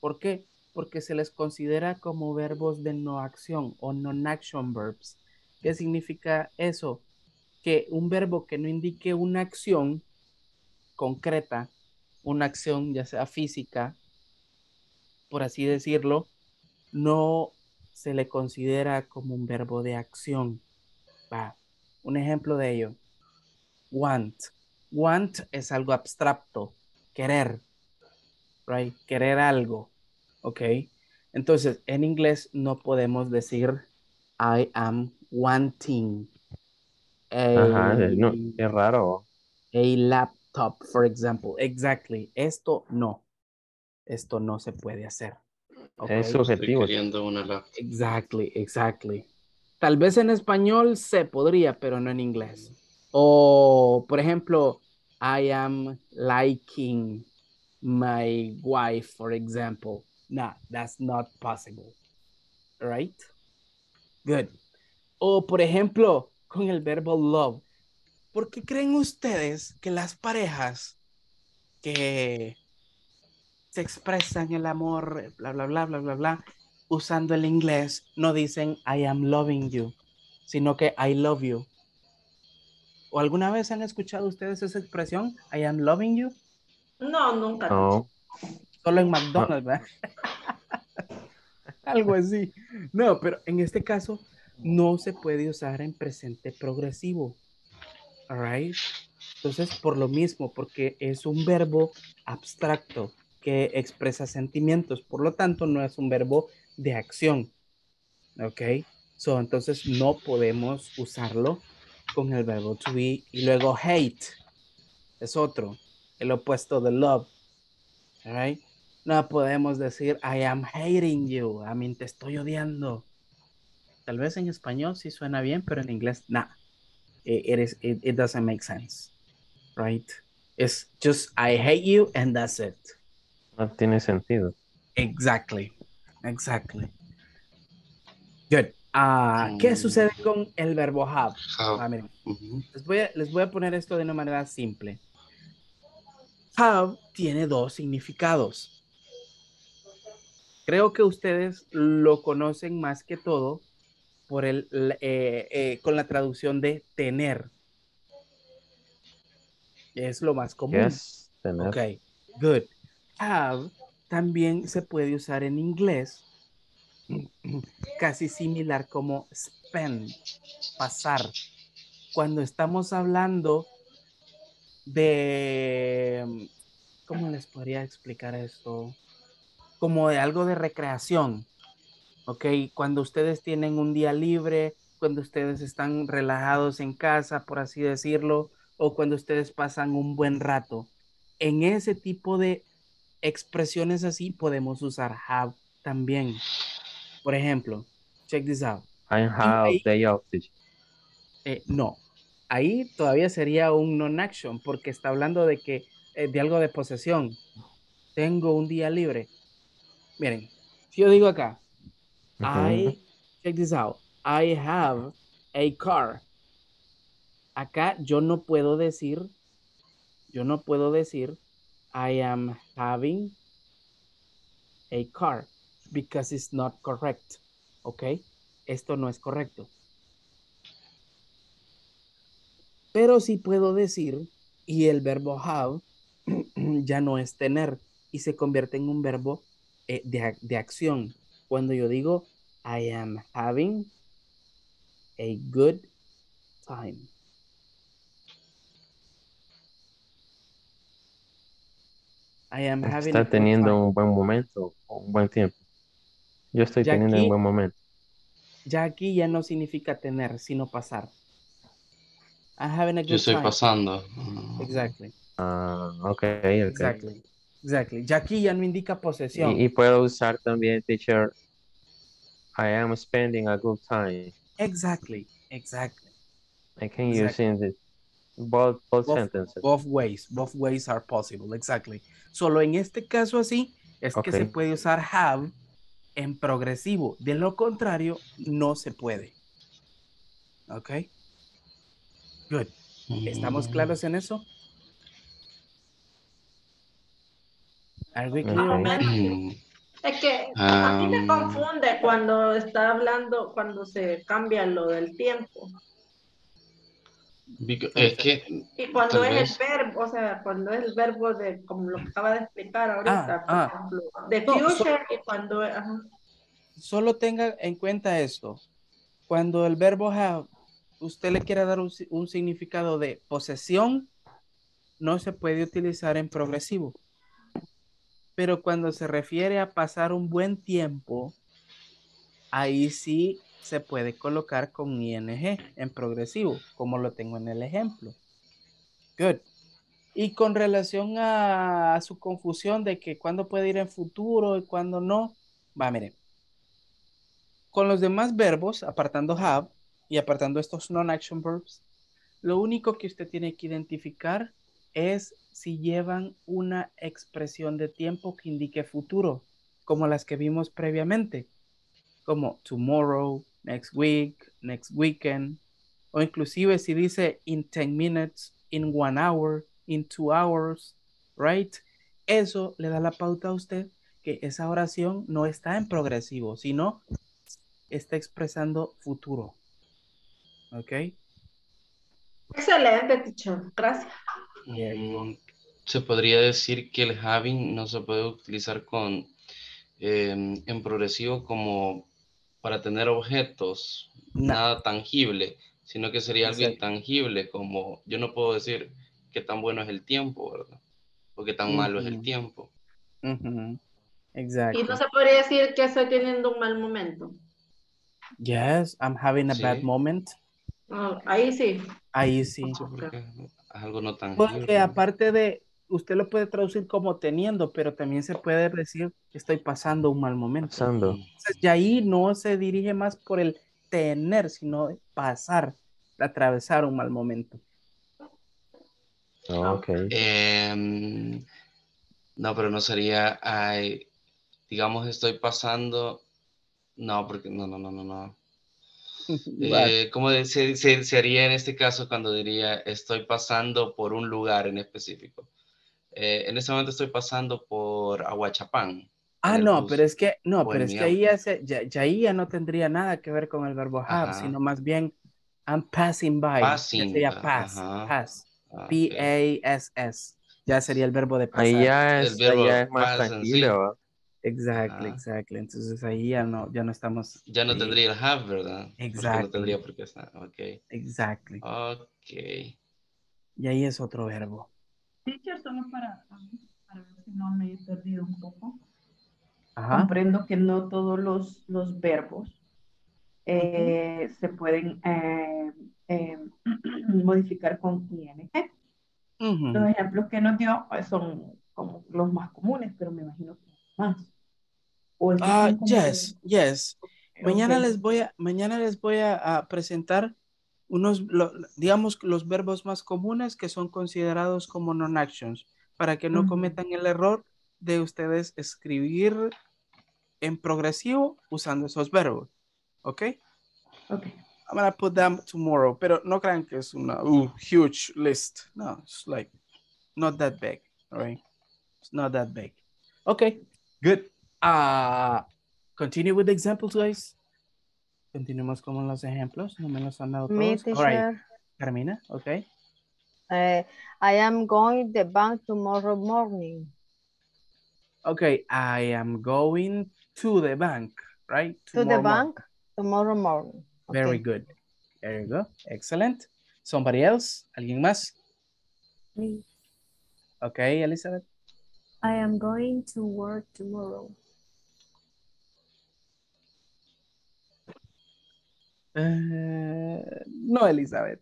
¿Por qué? Porque se les considera como verbos de no acción o non-action verbs. ¿Qué significa eso? Que un verbo que no indique una acción concreta, una acción ya sea física, por así decirlo, no se le considera como un verbo de acción. Un ejemplo de ello. Want. Want es algo abstracto. Querer. Right? Querer algo. Ok. Entonces, en inglés no podemos decir I am wanting. Ajá, a- no, es raro. a laptop, for example. Exactly. Esto no. Esto no se puede hacer. Es subjetivo. Estoy queriendo una laptop. Exactly, exactly. Tal vez en español se podría, pero no en inglés. O, por ejemplo, I am liking my wife, for example. No, that's not possible. Right? Good. O, por ejemplo, con el verbo love. ¿Por qué creen ustedes que las parejas que se expresan el amor, bla, bla, bla, bla, bla, bla, usando el inglés, no dicen I am loving you, sino que I love you. ¿O alguna vez han escuchado ustedes esa expresión, I am loving you? No, nunca. No. Solo en McDonald's, ¿verdad? *laughs* Algo así. No, pero en este caso no se puede usar en presente progresivo. All right? Entonces, por lo mismo, porque es un verbo abstracto que expresa sentimientos, por lo tanto, no es un verbo de acción. ¿Ok? So, entonces, no podemos usarlo con el verbo to be. Y luego, hate es otro, el opuesto de love. All right? No podemos decir, I am hating you. I mean, te estoy odiando. Tal vez en español sí suena bien, pero en inglés, nah. It, it is, it, it doesn't make sense. Right? It's just, I hate you and that's it. No tiene sentido. Exactly. Exactly. Good. Ah, ¿Qué Mm. sucede con el verbo have? Have. Ah, miren, les voy, a, les voy a poner esto de una manera simple. Have tiene dos significados. Creo que ustedes lo conocen más que todo por el, eh, eh, con la traducción de tener. Es lo más común. Yes, tener. Ok, good. Have también se puede usar en inglés, casi similar como spend, pasar. Cuando estamos hablando de, ¿cómo les podría explicar esto? Como de algo de recreación, ¿ok? Cuando ustedes tienen un día libre, cuando ustedes están relajados en casa, por así decirlo, o cuando ustedes pasan un buen rato. En ese tipo de expresiones así podemos usar have también. Por ejemplo, check this out. I have day off. Eh, no, ahí todavía sería un non-action porque está hablando de que eh, de algo de posesión. Tengo un día libre. Miren, si yo digo acá, I, check this out, I have a car. Acá yo no puedo decir, yo no puedo decir, I am having a car because it's not correct. ¿Ok? Esto no es correcto. Pero sí puedo decir, y el verbo have *clears throat* ya no es tener y se convierte en un verbo eh, de, de acción. Cuando yo digo, I am having a good time. I am having Está teniendo un buen momento, o un buen tiempo. Yo estoy Ya teniendo aquí- un buen momento. Ya aquí ya no significa tener, sino pasar. I'm having a Yo good estoy time. pasando. Exactly, Ah, ok, ok. exactly, exactly. Ya aquí ya no indica posesión. Y, y puedo usar también, teacher, I am spending a good time. Exactly, exactly. I can use in the Both, both, Both, sentences. both ways, both ways are possible, exactly. Solo en este caso así es que se puede usar have en progresivo. De lo contrario, no se puede. ¿Ok? Good. ¿Estamos claros en eso? Are we clear on that? Mm, *clears throat* Es que a mí me Um, confunde cuando está hablando, cuando se cambia lo del tiempo. es que Y cuando es vez, el verbo, o sea, cuando es el verbo de, como lo que acaba de explicar ahorita, por ah. ejemplo, de No, so- future y cuando ajá. Solo tenga en cuenta esto. Cuando el verbo have, usted le quiere dar un, si- un significado de posesión, no se puede utilizar en progresivo. Pero cuando se refiere a pasar un buen tiempo, ahí sí se puede colocar con ing en progresivo, como lo tengo en el ejemplo. Good. Y con relación a, a su confusión de que cuándo puede ir en futuro y cuándo no, va, mire. Con los demás verbos, apartando have y apartando estos non-action verbs, lo único que usted tiene que identificar es si llevan una expresión de tiempo que indique futuro, como las que vimos previamente, como tomorrow, next week, next weekend, o inclusive si dice in 10 minutes, in one hour, in two hours, right? Eso le da la pauta a usted que esa oración no está en progresivo, sino está expresando futuro. ¿Ok? Excelente, teacher. Gracias. se podría decir que el having no se puede utilizar con em, en progresivo como para tener objetos, No. nada tangible, sino que sería algo Exacto. intangible, como yo no puedo decir qué tan bueno es el tiempo, ¿verdad? O qué tan malo es el tiempo. Y Exacto. no se podría decir que estoy teniendo un mal momento. Yes, I'm having a bad Sí. moment. Ah, ahí sí. Ahí sí. Sí, porque es algo no tangible. Porque aparte de, usted lo puede traducir como teniendo, pero también se puede decir estoy pasando un mal momento. Pasando. Entonces, ya ahí no se dirige más por el tener, sino pasar, atravesar un mal momento. Oh, ok. Em, no, pero no sería, ay, digamos, estoy pasando. No, porque no, no, no, no, no. *laughs* Vale. Eh, ¿cómo se, se- se haría en este caso cuando diría estoy pasando por un lugar en específico? Eh, en este momento estoy pasando por Aguachapán. Ah, el no, bus pero es que, no, pero es que ahí ya, se- ya, ya ahí ya no tendría nada que ver con el verbo have, Ajá. sino más bien I'm passing by. Passing, ya sería ah, pass, ajá. pass. Ah. P-A-S-S. Ya sería el verbo de pasar. Ahí ya El es, verbo ahí ya es más pass tranquilo, ¿va? Exactly, Ajá. exactly. Entonces ahí ya no, ya no estamos. Ya no eh, tendría el have, ¿verdad? Porque no Exactly. tendría por qué estar. Ok. Exactly. Ok. Y ahí es otro verbo. Teacher, solo para, para ver si no me he perdido un poco. Ajá. Comprendo que no todos los, los verbos eh, se pueden eh, eh, *clears throat* modificar con ing. Ujú. Los ejemplos que nos dio pues, son como los más comunes, pero me imagino que más. O Ah, yes, yes. Mañana les voy a, mañana les voy a, a presentar unos, lo- digamos, los verbos más comunes que son considerados como non-actions, para que no cometan el error de ustedes escribir en progresivo usando esos verbos. ¿Ok? Ok. I'm gonna put them tomorrow, pero no crean que es una uh, huge list. No, it's like not that big, all right? It's not that big. Okay, good. Uh, continue with the examples, guys. Continuemos con los ejemplos. No me los han dado Me, todos. All right. Carmina, okay. Eh, I am going to the bank tomorrow morning. Okay, I am going to the bank, right? To the Tomorrow morning. bank tomorrow morning. Very good. There you go. Excellent. Somebody else? ¿Alguien más? Me. Okay, Elizabeth. I am going to work tomorrow. Eh, no, Elizabeth.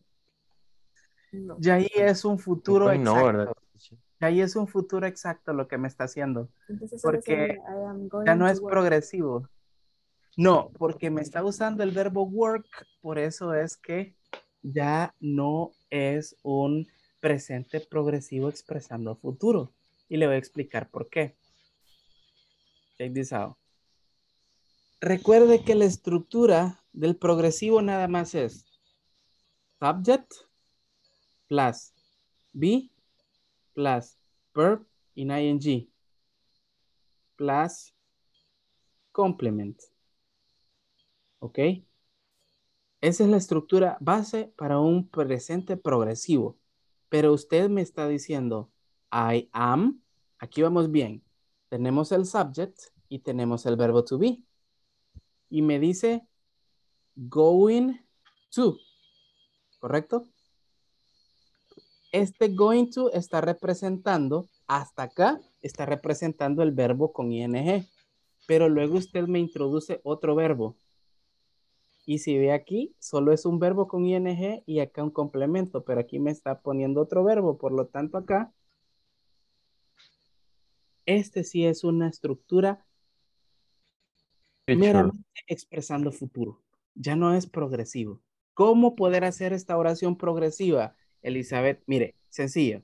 No. Ya ahí es un futuro Hoy no, ¿verdad? exacto. Ya ahí es un futuro exacto lo que me está haciendo. Entonces Porque ya no es work. progresivo. No, porque me está usando el verbo work, por eso es que ya no es un presente progresivo expresando futuro. Y le voy a explicar por qué. Check this out. Recuerde que la estructura del progresivo nada más es subject plus be plus verb in ing plus complement. ¿Ok? Esa es la estructura base para un presente progresivo. Pero usted me está diciendo, I am, aquí vamos bien. Tenemos el subject y tenemos el verbo to be. Y me dice going to, ¿correcto? Este going to está representando, hasta acá, está representando el verbo con ing. Pero luego usted me introduce otro verbo. Y si ve aquí, solo es un verbo con ing y acá un complemento, pero aquí me está poniendo otro verbo. Por lo tanto, acá, este sí es una estructura meramente expresando futuro. Ya no es progresivo. ¿Cómo poder hacer esta oración progresiva, Elizabeth? Mire, sencillo.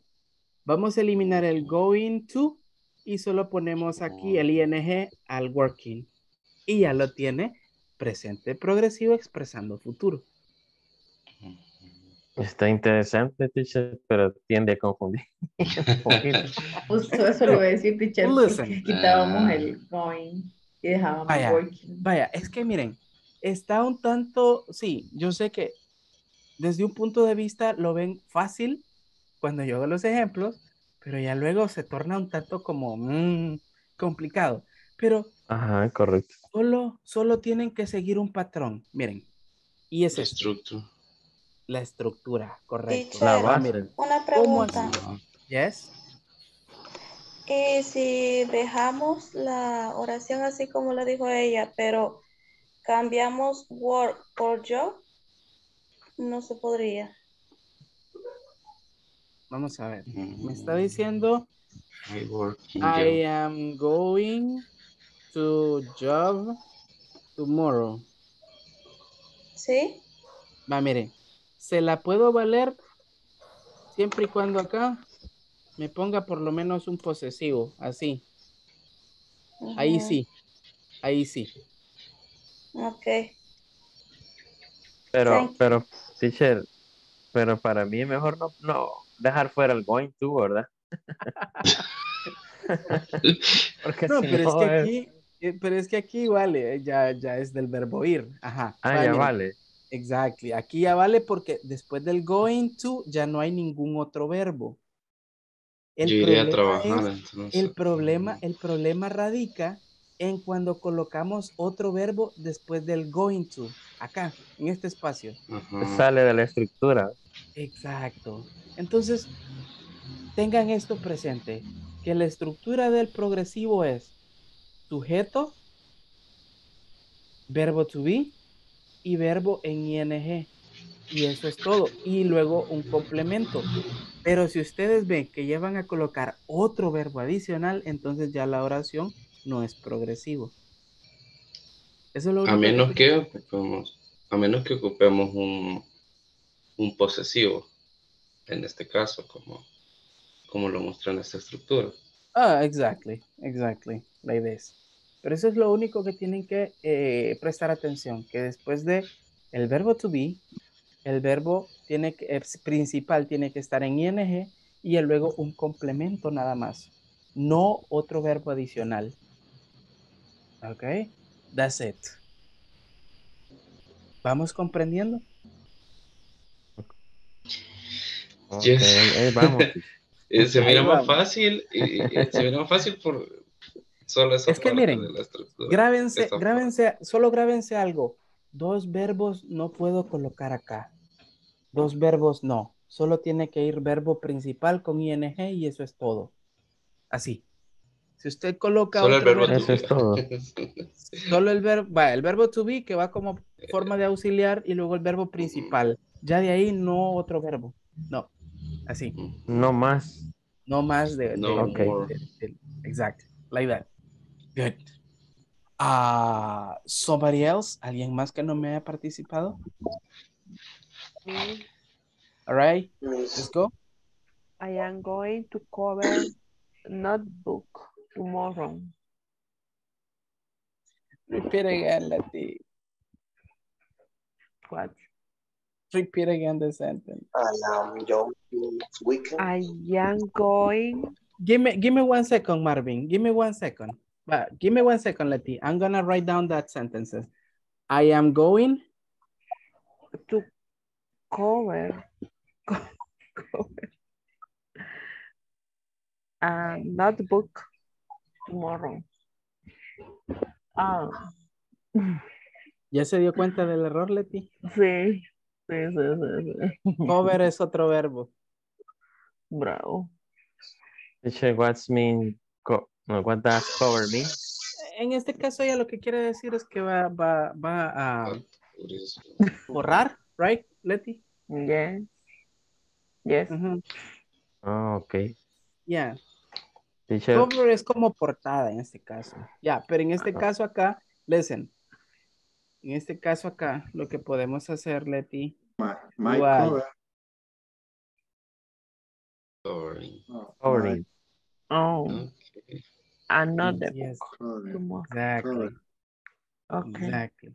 Vamos a eliminar el going to y solo ponemos aquí el ing al working. Y ya lo tiene presente progresivo expresando futuro. Está interesante, teacher, pero tiende a confundir. *laughs* *laughs* Justo eso le voy a decir, teacher, quitábamos el going y Vaya, working. vaya, es que miren, está un tanto, sí, yo sé que desde un punto de vista lo ven fácil cuando yo hago los ejemplos, pero ya luego se torna un tanto como mm, complicado. Pero Ajá, correcto. solo, solo tienen que seguir un patrón, miren, y es esto, Structure. la estructura, correcto. Teacher, La base. miren, Una ¿cómo pregunta. así? Yes. Y si dejamos la oración así como lo dijo ella, pero cambiamos work por job, no se podría. Vamos a ver. Me Mm. está diciendo I work in I job. am going to job tomorrow. ¿Sí? Va, mire, se la puedo valer siempre y cuando acá me ponga por lo menos un posesivo, así. Ahí sí, ahí sí. Ok. Pero, pero, teacher, pero para mí es mejor no, no dejar fuera el going to, ¿verdad? *laughs* Porque No, si pero es que es- aquí, eh, pero es que aquí vale, eh, ya, ya es del verbo ir. Ajá. Ah, va, ya vale. Exactly. Aquí ya vale porque después del going to ya no hay ningún otro verbo. El Yo iría a problema trabajar, es- entonces. el problema, el problema radica en cuando colocamos otro verbo después del going to, acá, en este espacio. Ajá. Sale de la estructura. Exacto. Entonces, tengan esto presente, que la estructura del progresivo es sujeto, verbo to be y verbo en ing. Y eso es todo. Y luego un complemento. Pero si ustedes ven que ya van a colocar otro verbo adicional, entonces ya la oración no es progresivo. Eso es lo A menos que- que ocupemos, a menos que ocupemos un, un posesivo, en este caso, como, como lo muestra en esta estructura. Ah, exactly, exactly, la idea es. Pero eso es lo único que tienen que eh, prestar atención, que después de el verbo to be, el verbo tiene que, principal tiene que estar en ing y luego un complemento nada más, no otro verbo adicional. Ok, that's it. ¿Vamos comprendiendo? Ok, Yes. ahí vamos. *laughs* Eh, se mira más fácil, y, y se mira más fácil por solo esa Es que parte miren, de la estructura. Grábense, grábense, solo grábense algo. Dos verbos no puedo colocar acá. Dos verbos no. Solo tiene que ir verbo principal con ing y eso es todo. Así. Si usted coloca Solo el otro verbo Eso to es todo. *laughs* solo el verbo, va, el verbo to be que va como forma de auxiliar y luego el verbo principal. Ya de ahí no otro verbo. No. Así. No más. No más de, No de- de- de- exacto. Like that. Good. Ah, somebody else, alguien más que no me haya participado. All right, let's go. I am going to cover notebook tomorrow. Repeat again, Letty. What? Repeat again the sentence. I am jumping next weekend. I am going. Give me, give me one second, Marvin. Give me one second. But give me one second, Letty. I'm gonna write down that sentences. I am going to cover, *laughs* cover a notebook tomorrow. Ah, ¿Ya se dio cuenta del error, Leti? sí, sí, sí, sí, sí. *laughs* Cover es otro verbo. Bravo. What's mean, what does cover mean? En este caso ella lo que quiere decir es que va, va, va a borrar, right, Leti? Yes. Yes. Ujú. Oh, okay. Yeah. Teacher, Cover es como portada en este caso. Ya, pero en este caso acá, listen. En este caso acá, lo que podemos hacer, Leti. My Why? cover. Covering. Oh, covering. Oh, another Yes, cover. tomorrow. exactly. Okay. Exactly.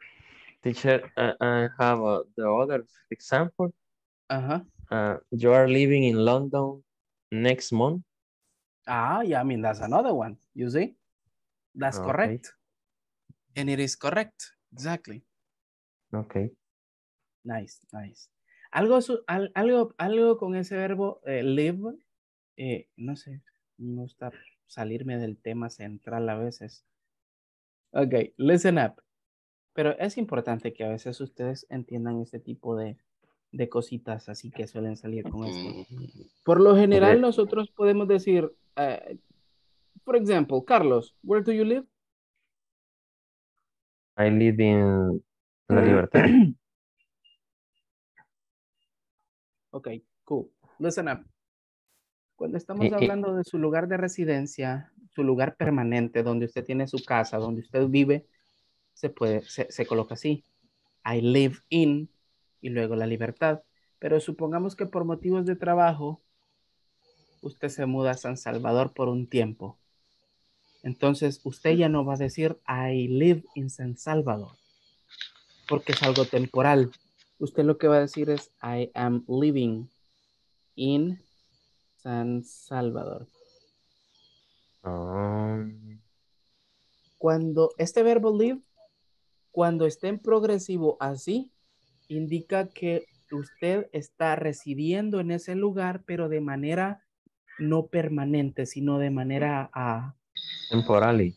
Teacher, uh, I have uh, the other example. Uh-huh. Uh, you are living in London next month. Ah, yeah, I mean, that's another one. You see? That's Okay. correct. And it is correct. Exactly. Okay. Nice, nice. Algo, su- al- algo, algo con ese verbo eh, live, eh, no sé, me gusta salirme del tema central a veces. Ok, listen up. Pero es importante que a veces ustedes entiendan este tipo de, de cositas así que suelen salir con esto. Por lo general, nosotros podemos decir, eh, por ejemplo, Carlos, where do you live? I live in La Libertad. *clears throat* Ok, cool. Listen up. Cuando estamos Y- y- hablando de su lugar de residencia, su lugar permanente, donde usted tiene su casa, donde usted vive, se puede, se, se coloca así. I live in y luego la libertad. Pero supongamos que por motivos de trabajo, usted se muda a San Salvador por un tiempo. Entonces, usted ya no va a decir I live in San Salvador, porque es algo temporal. Usted lo que va a decir es I am living in San Salvador. Um, Cuando este verbo live, cuando esté en progresivo así, indica que usted está residiendo en ese lugar, pero de manera no permanente, sino de manera ah, temporally.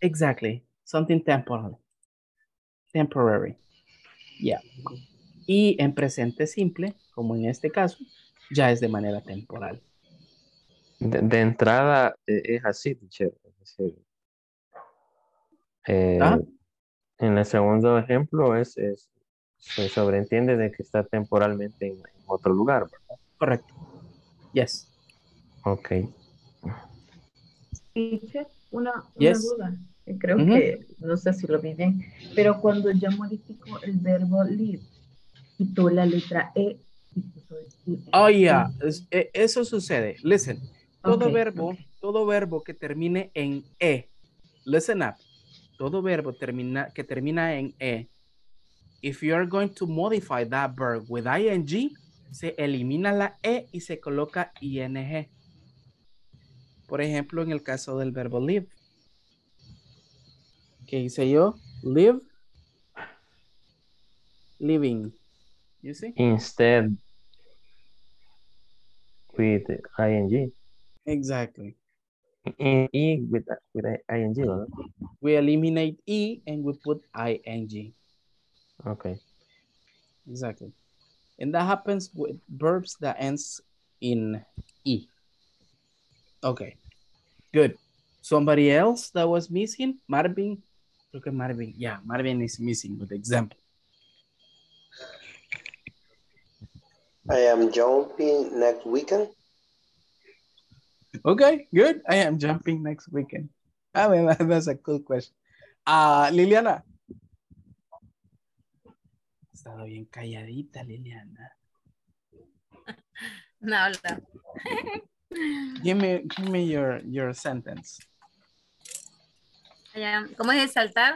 Exactly. Something temporal. Temporary. Yeah. Y en presente simple, como en este caso, ya es de manera temporal. De, de entrada eh, es así, teacher. Es decir, eh, Ah. En el segundo ejemplo es, es- se sobreentiende de que está temporalmente en, en otro lugar, ¿verdad? Correcto. Yes. Ok. Una, una Yes. duda. Creo que, no sé si lo vi bien, pero cuando ya modificó el verbo live, quitó la letra E y puso I. Oh, yeah. Es- e- eso sucede. Listen. Todo verbo, todo verbo que termine en E. Listen up. Todo verbo termina, que termina en E. If you are going to modify that verb with ing, se elimina la E y se coloca ing. Por ejemplo, en el caso del verbo live. ¿Qué hice yo? Live. Living. You see? Instead with ing. Exactly. I, I with, with ing, ¿verdad? We eliminate E and we put ing. Ok. Exactly. And that happens with verbs that ends in E. Okay. Good. Somebody else that was missing? Marvin? Look at Marvin. Yeah, Marvin is missing with example. I am jumping next weekend. Okay, good. I am jumping next weekend. *laughs* I mean, *laughs* that's a cool question. Ah, Liliana. Estaba bien calladita, Liliana. *laughs* No habla. Give me, give me your, your sentence. I am- ¿Cómo es el saltar?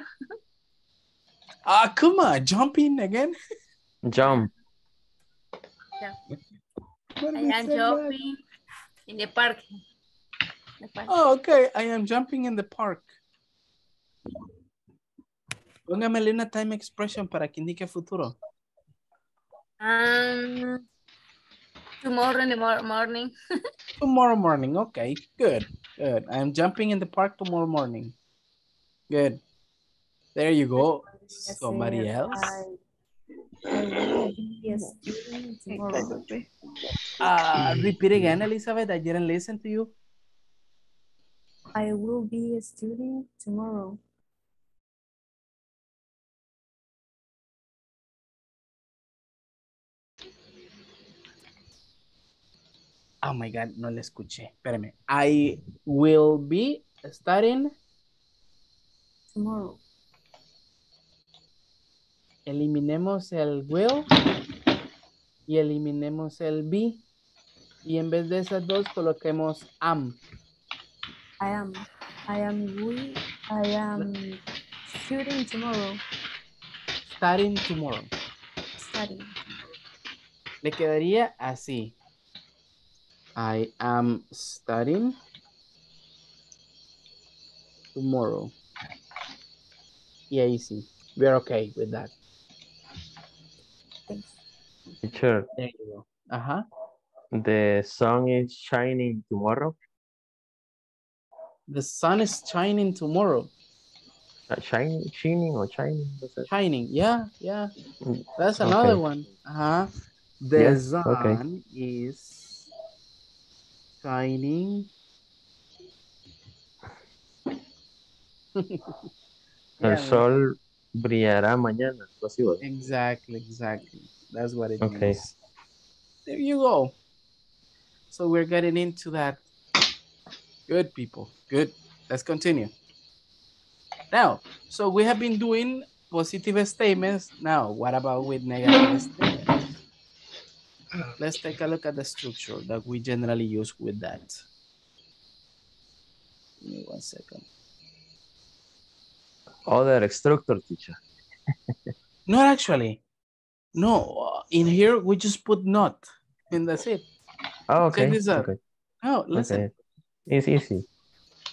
Ah, come on, jumping again. Jump. Yeah. I am said, jumping in the park. The park. Oh, okay. I am jumping in the park. Póngamele una time expression para que indique futuro. Um, tomorrow in the mor- morning. *laughs* Tomorrow morning. Okay, good, good. I am jumping in the park tomorrow morning. Good. There you go. Somebody Said, else. I, Uh, repeat again, Elizabeth. I didn't listen to you. I will be a student tomorrow. Oh my God, no le escuché. Espérame. I will be studying. Tomorrow. Eliminemos el will y eliminemos el be. Y en vez de esas dos, coloquemos am. I am. I am we. I am shooting tomorrow. Starting tomorrow. Studying. Le quedaría así. I am studying tomorrow. Y ahí sí. We're okay with that. Teacher, There you go. Ajá. The sun is shining tomorrow. The sun is shining tomorrow. Uh, Shining, shining or shining? Shining. Yeah, yeah. That's another okay. one. Uh-huh. The Yeah, sun okay. is shining. *laughs* El Yeah, sol brillará mañana. algo así, ¿verdad? Exactly, exactly. That's what it Okay. means. There you go. So we're getting into that. Good people. Good. Let's continue. Now, so we have been doing positive statements. Now, what about with negative statements? Let's take a look at the structure that we generally use with that. Give me one second. Oh, Other structure, teacher. Not actually. No, in here we just put not, and that's it. Oh, Check okay. this out. Okay. No, listen. Okay. It's easy.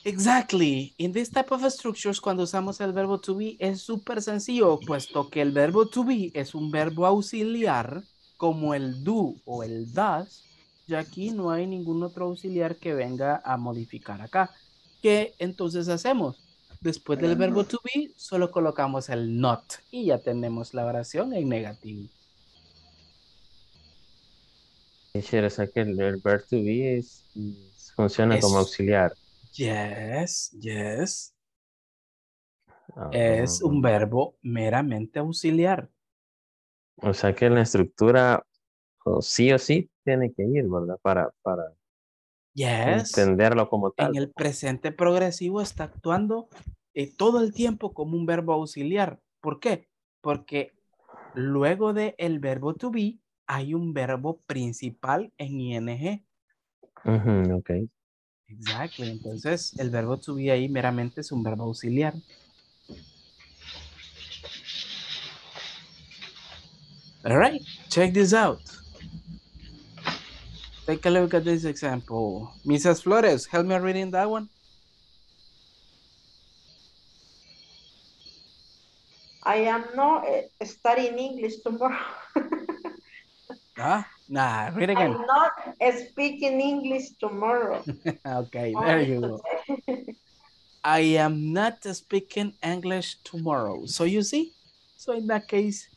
Exactly. In this type of structures, cuando usamos el verbo to be, es súper sencillo, puesto que el verbo to be es un verbo auxiliar, como el do o el does, ya aquí no hay ningún otro auxiliar que venga a modificar acá. ¿Qué entonces hacemos? Después del verbo to be, solo colocamos el not y ya tenemos la oración en negativo. Teacher, o sea que el, el verb to be es, es- funciona como auxiliar. Yes, yes. Ah, Es un verbo meramente auxiliar. O sea que la estructura o sí o sí tiene que ir, ¿verdad? Para, para Yes. entenderlo como tal. En el presente progresivo está actuando eh, todo el tiempo como un verbo auxiliar. ¿Por qué? Porque luego de el verbo to be hay un verbo principal en ing. Ujú, ok. Exactly. Entonces, el verbo to be ahí meramente es un verbo auxiliar. All right, check this out. Take a look at this example. Mrs. Flores, help me reading that one. I am not uh, studying English tomorrow. *laughs* Ah, nah, read again. I'm not speaking English tomorrow. *laughs* okay, there you go. *laughs* I am not speaking English tomorrow. So you see? So in that case,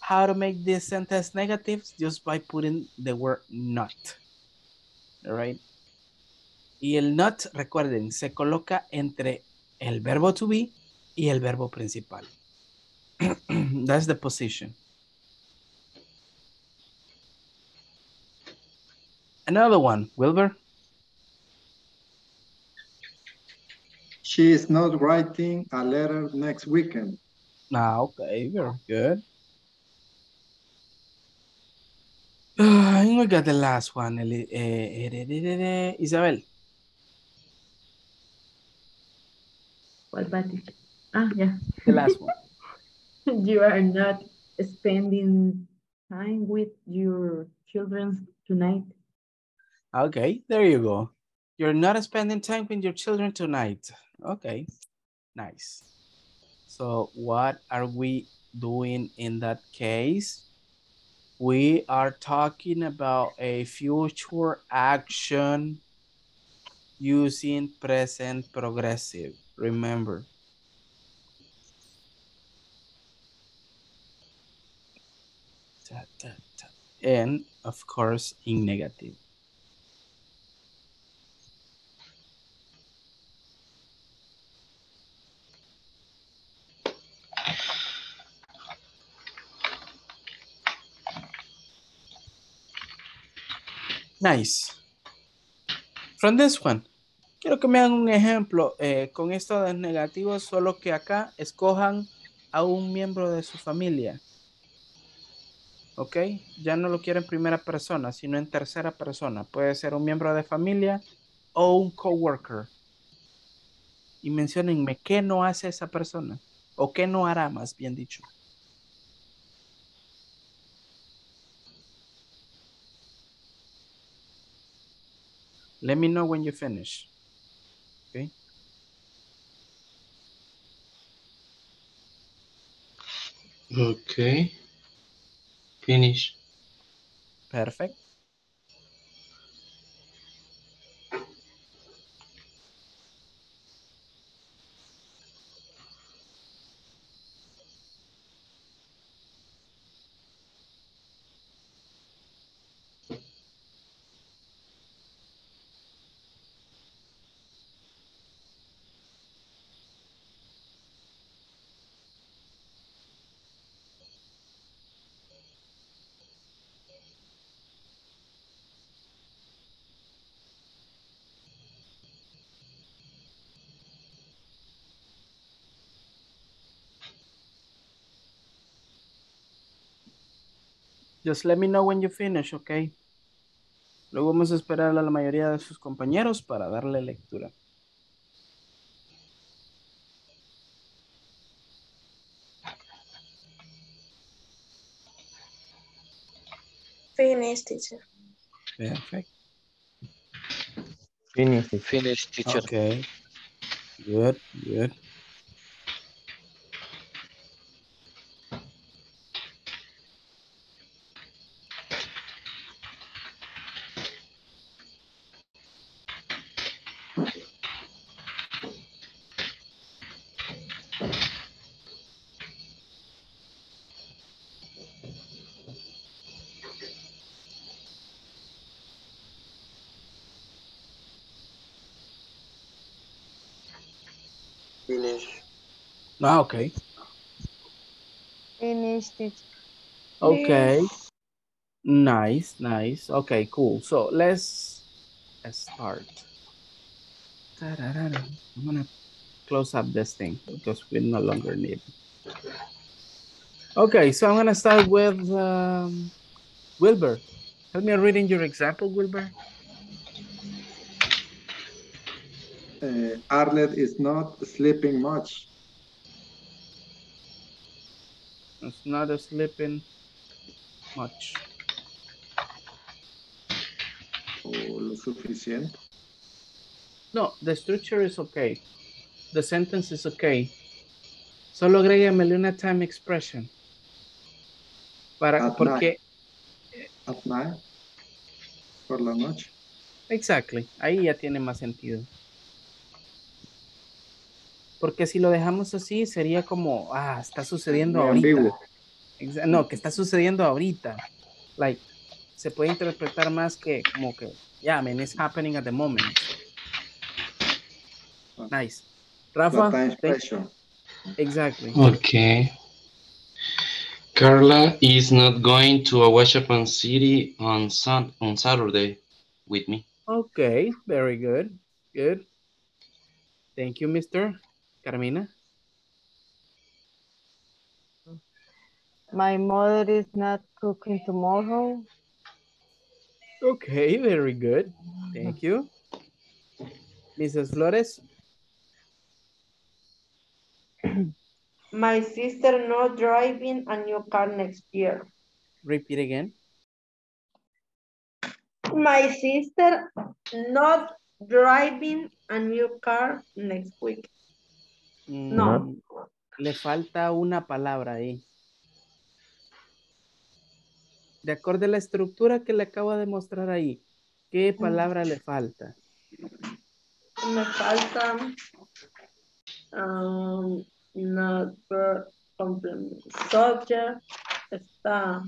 how to make this sentence negative? Just by putting the word not. All right? Y el not, recuerden, se coloca entre el verbo to be y el verbo principal. *clears throat* That's the position. Another one, Wilbur. She is not writing a letter next weekend. Ah, okay, very good. Ah, en we got the last one. Eli- eh, eh, eh, eh, eh, Isabel. What about it? Ah, yeah. The last one. *laughs* you are not spending time with your children tonight. Okay, there you go. You're not spending time with your children tonight. Okay, nice. So what are we doing in that case? We are talking about a future action using present progressive. Remember. And of course, in negative. Nice. From this one, quiero que me hagan un ejemplo eh, con esto de negativos, solo que acá escojan a un miembro de su familia. ¿Ok? Ya no lo quiero en primera persona, sino en tercera persona. Puede ser un miembro de familia o un coworker. Y menciónenme qué no hace esa persona o qué no hará, más bien dicho. Let me know when you finish. Okay. Okay. Finish. Perfect. Just let me know when you finish, okay? Luego vamos a esperar a la mayoría de sus compañeros para darle lectura. Finish, teacher. Perfect. Finish. Finish, teacher. Okay. Good, good. Ah, okay. Finish teacher. Okay. Nice, nice. Okay, cool. So let's let's start. I'm gonna close up this thing because we no longer need. it. Okay, so I'm gonna start with um, Wilbur. Help me reading your example, Wilbur. Uh, Arlet is not sleeping much. It's not a sleeping much. O lo suficiente. No, the structure is okay. The sentence is okay. Solo agrégamele una time expression. Para, At porque, At night. Por la noche. exactly, ahí ya tiene más sentido. Porque si lo dejamos así, sería como, ah, está sucediendo Muy ahorita. ambiguo. No, que está sucediendo ahorita. Like, se puede interpretar más que como que, yeah, I mean, it's happening at the moment. Nice. Rafa, exactly. Okay. Carla is not going to a Washington City on Sun on Saturday with me. Okay, very good. Good. Thank you, Mr. Carmina. My mother is not cooking tomorrow. Okay, very good. Thank you. Mrs. Flores. *clears throat* My sister not driving a new car next year. Repeat again. My sister not driving a new car next week. No. Le falta una palabra ahí. De acuerdo a la estructura que le acabo de mostrar ahí, ¿qué palabra le falta? Me falta um, not verb complement subject. Está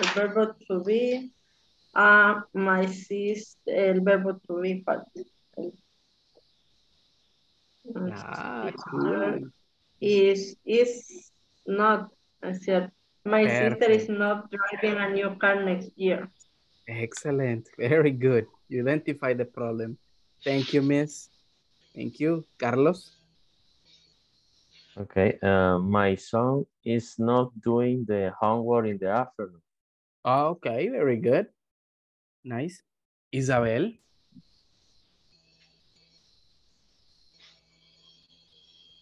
el verbo to be. Ah, my sis, el verbo to be. falta. Ah, sister cool. is is not es cierto. My sister is not driving a new car next year. Excellent. Very good. You identify the problem. Thank you, miss. Thank you. Carlos. Okay, uh, my son is not doing the homework in the afternoon. Ah, Okay, very good. Nice. Isabel.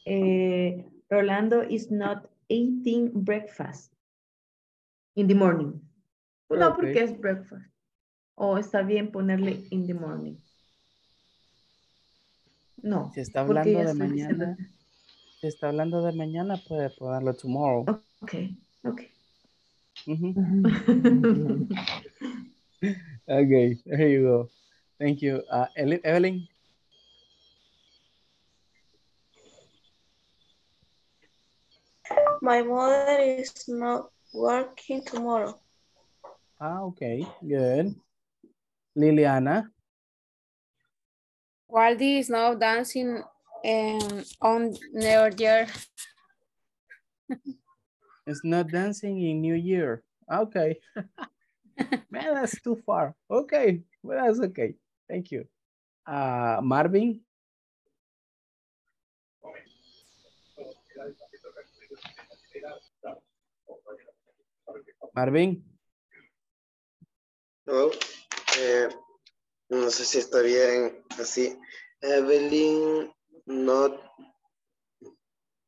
Eh, Rolando is not eating breakfast in the morning. No, Ok. porque es breakfast. O está bien ponerle in the morning. No. Si está hablando de diciendo- mañana, si está hablando de mañana, puede ponerlo tomorrow. Ok, ok. Ujú. *laughs* Okay, there you go. Thank you. Uh, Evelyn. My mother is not working tomorrow. Ah, okay, good. Liliana. Waldi is now dancing um, on New Year. *laughs* is not dancing in New Year. Okay. *laughs* Man, that's too far. Okay, well, that's okay. Thank you. Uh, Marvin. Marvin. No, eh, no sé si está bien así. Evelyn, not.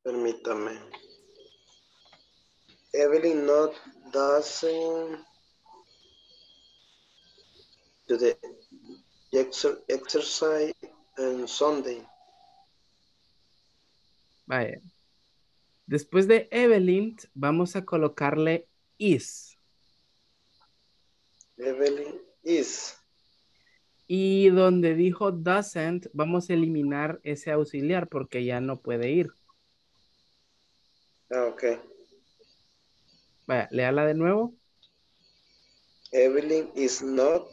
Permítame. Evelyn not doesn't do the exer- exercise on Sunday. Vaya. Después de Evelyn, vamos a colocarle is. Evelyn is. Y donde dijo doesn't, vamos a eliminar ese auxiliar porque ya no puede ir. Ah, ok. Vaya, léala de nuevo. Evelyn is not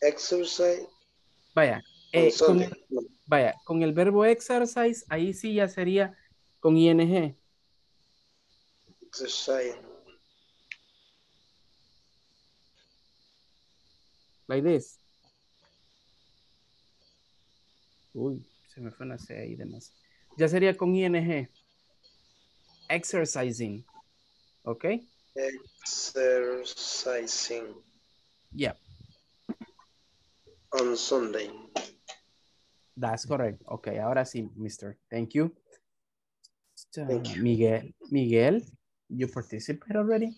exercise Vaya, eh, con el, No, vaya, con el verbo exercise, ahí sí ya sería con ing. exercise. Like this. Uy, se me fue una C ahí de más. Ya sería con ing. Exercising. ¿Ok? Exercising Yeah, on Sunday. that's correct. Ok, ahora sí, mister. Thank you. Uh, Thank you. Miguel, Miguel, you participate already?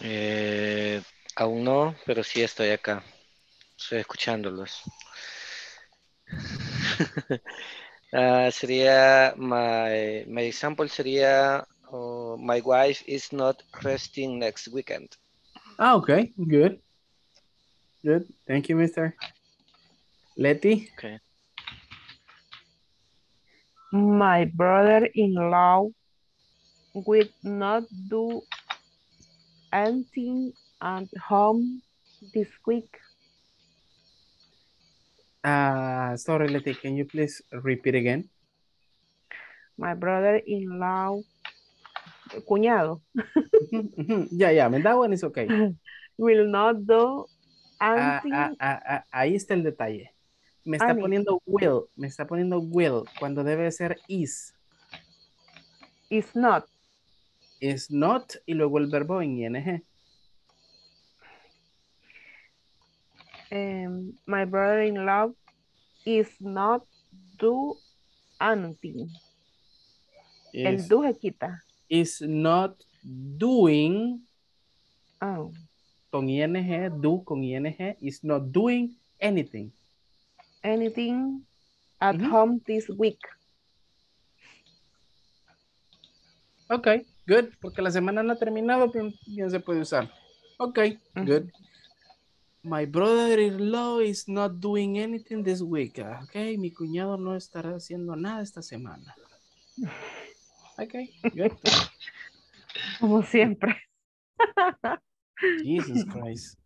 Eh, aún no, pero sí estoy acá. Estoy escuchándolos. *laughs* Ah, sería, my, my example sería, oh, my wife is not resting next weekend. Ah, okay, good. Good. Thank you, mister. Letty. Okay. My brother-in-law will not do anything at home this week. Uh, sorry, Letty, can you please repeat again? My brother-in-law, cuñado, Yeah, yeah, that one is okay. *laughs* will not do Ah, anything. ah, ah, ah, ahí está el detalle. Me está poniendo will, me está poniendo will cuando debe ser is. Is not. Is not y luego el verbo en ing. Um, my brother-in-law is not do anything. El Is, do se quita. is not doing Oh, con ing, do con ing, is not doing anything. anything at Ujú. home this week. Ok, good, porque la semana no ha terminado, bien, bien se puede usar. Ok, good. My brother-in-law is not doing anything this week. Ah, Ok, mi cuñado no estará haciendo nada esta semana. Ok. Como siempre. Jesus Christ.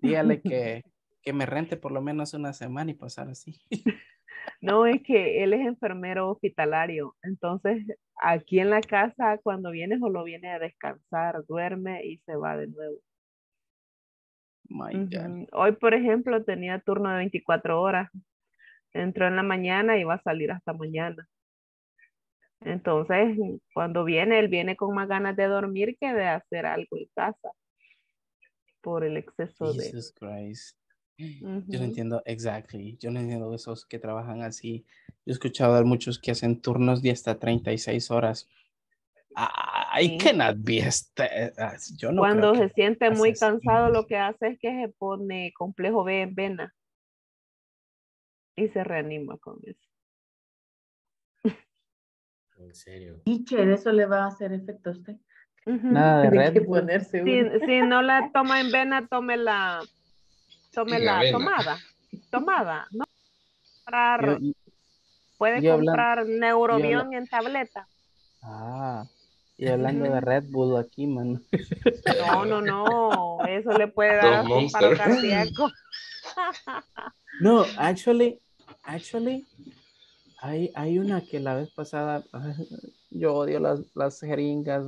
Dígale que, que me rente por lo menos una semana y pasar así. No, es que él es enfermero hospitalario. Entonces, aquí en la casa, cuando viene, solo viene a descansar, duerme y se va de nuevo. My God. Hoy, por ejemplo, tenía turno de 24 horas. Entró en la mañana y va a salir hasta mañana. Entonces, cuando viene, él viene con más ganas de dormir que de hacer algo en casa por el exceso de... Jesus Christ. Yo no entiendo, exactly. Yo no entiendo esos que trabajan así. Yo he escuchado a muchos que hacen turnos de hasta 36 horas. I cannot be Yo no Cuando creo se siente muy cansado, lo que hace es que se pone complejo B en vena y se reanima con eso. En serio. Teacher, eso le va a hacer efecto a usted. Nada de Tiene que Red ponerse Si, si no la toma en vena, tome la, tome la tomada. Tomada, ¿no? Comprar- Yo- puede yo comprar Neurobión en tableta. Ah, y hablando de Red Bull aquí, man. No, no, no. Eso le puede dar un paro cardíaco. No, actually, actually, hay, hay una que la vez pasada, yo odio las, las jeringas,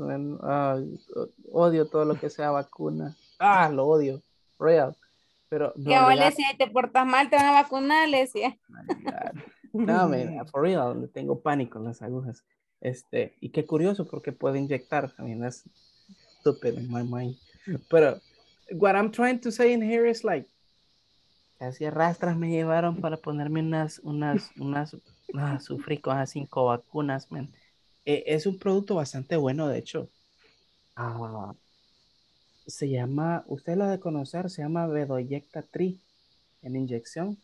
odio todo lo que sea vacuna. Ah, lo odio, real. Pero Que vos le obligaron- decías, te portas mal, te van a vacunar, le decía. No, man, for real, le tengo pánico a las agujas. Este, y qué curioso porque puede inyectar. I mean, that's stupid in my mind. Pero, what I'm trying to say in here is like, casi arrastras me llevaron para ponerme unas, unas, unas, ah, sufrí con las cinco vacunas, man. Eh, es un producto bastante bueno, de hecho. Ah, se llama, usted lo de conocer, se llama Bedoyecta Tri en inyección.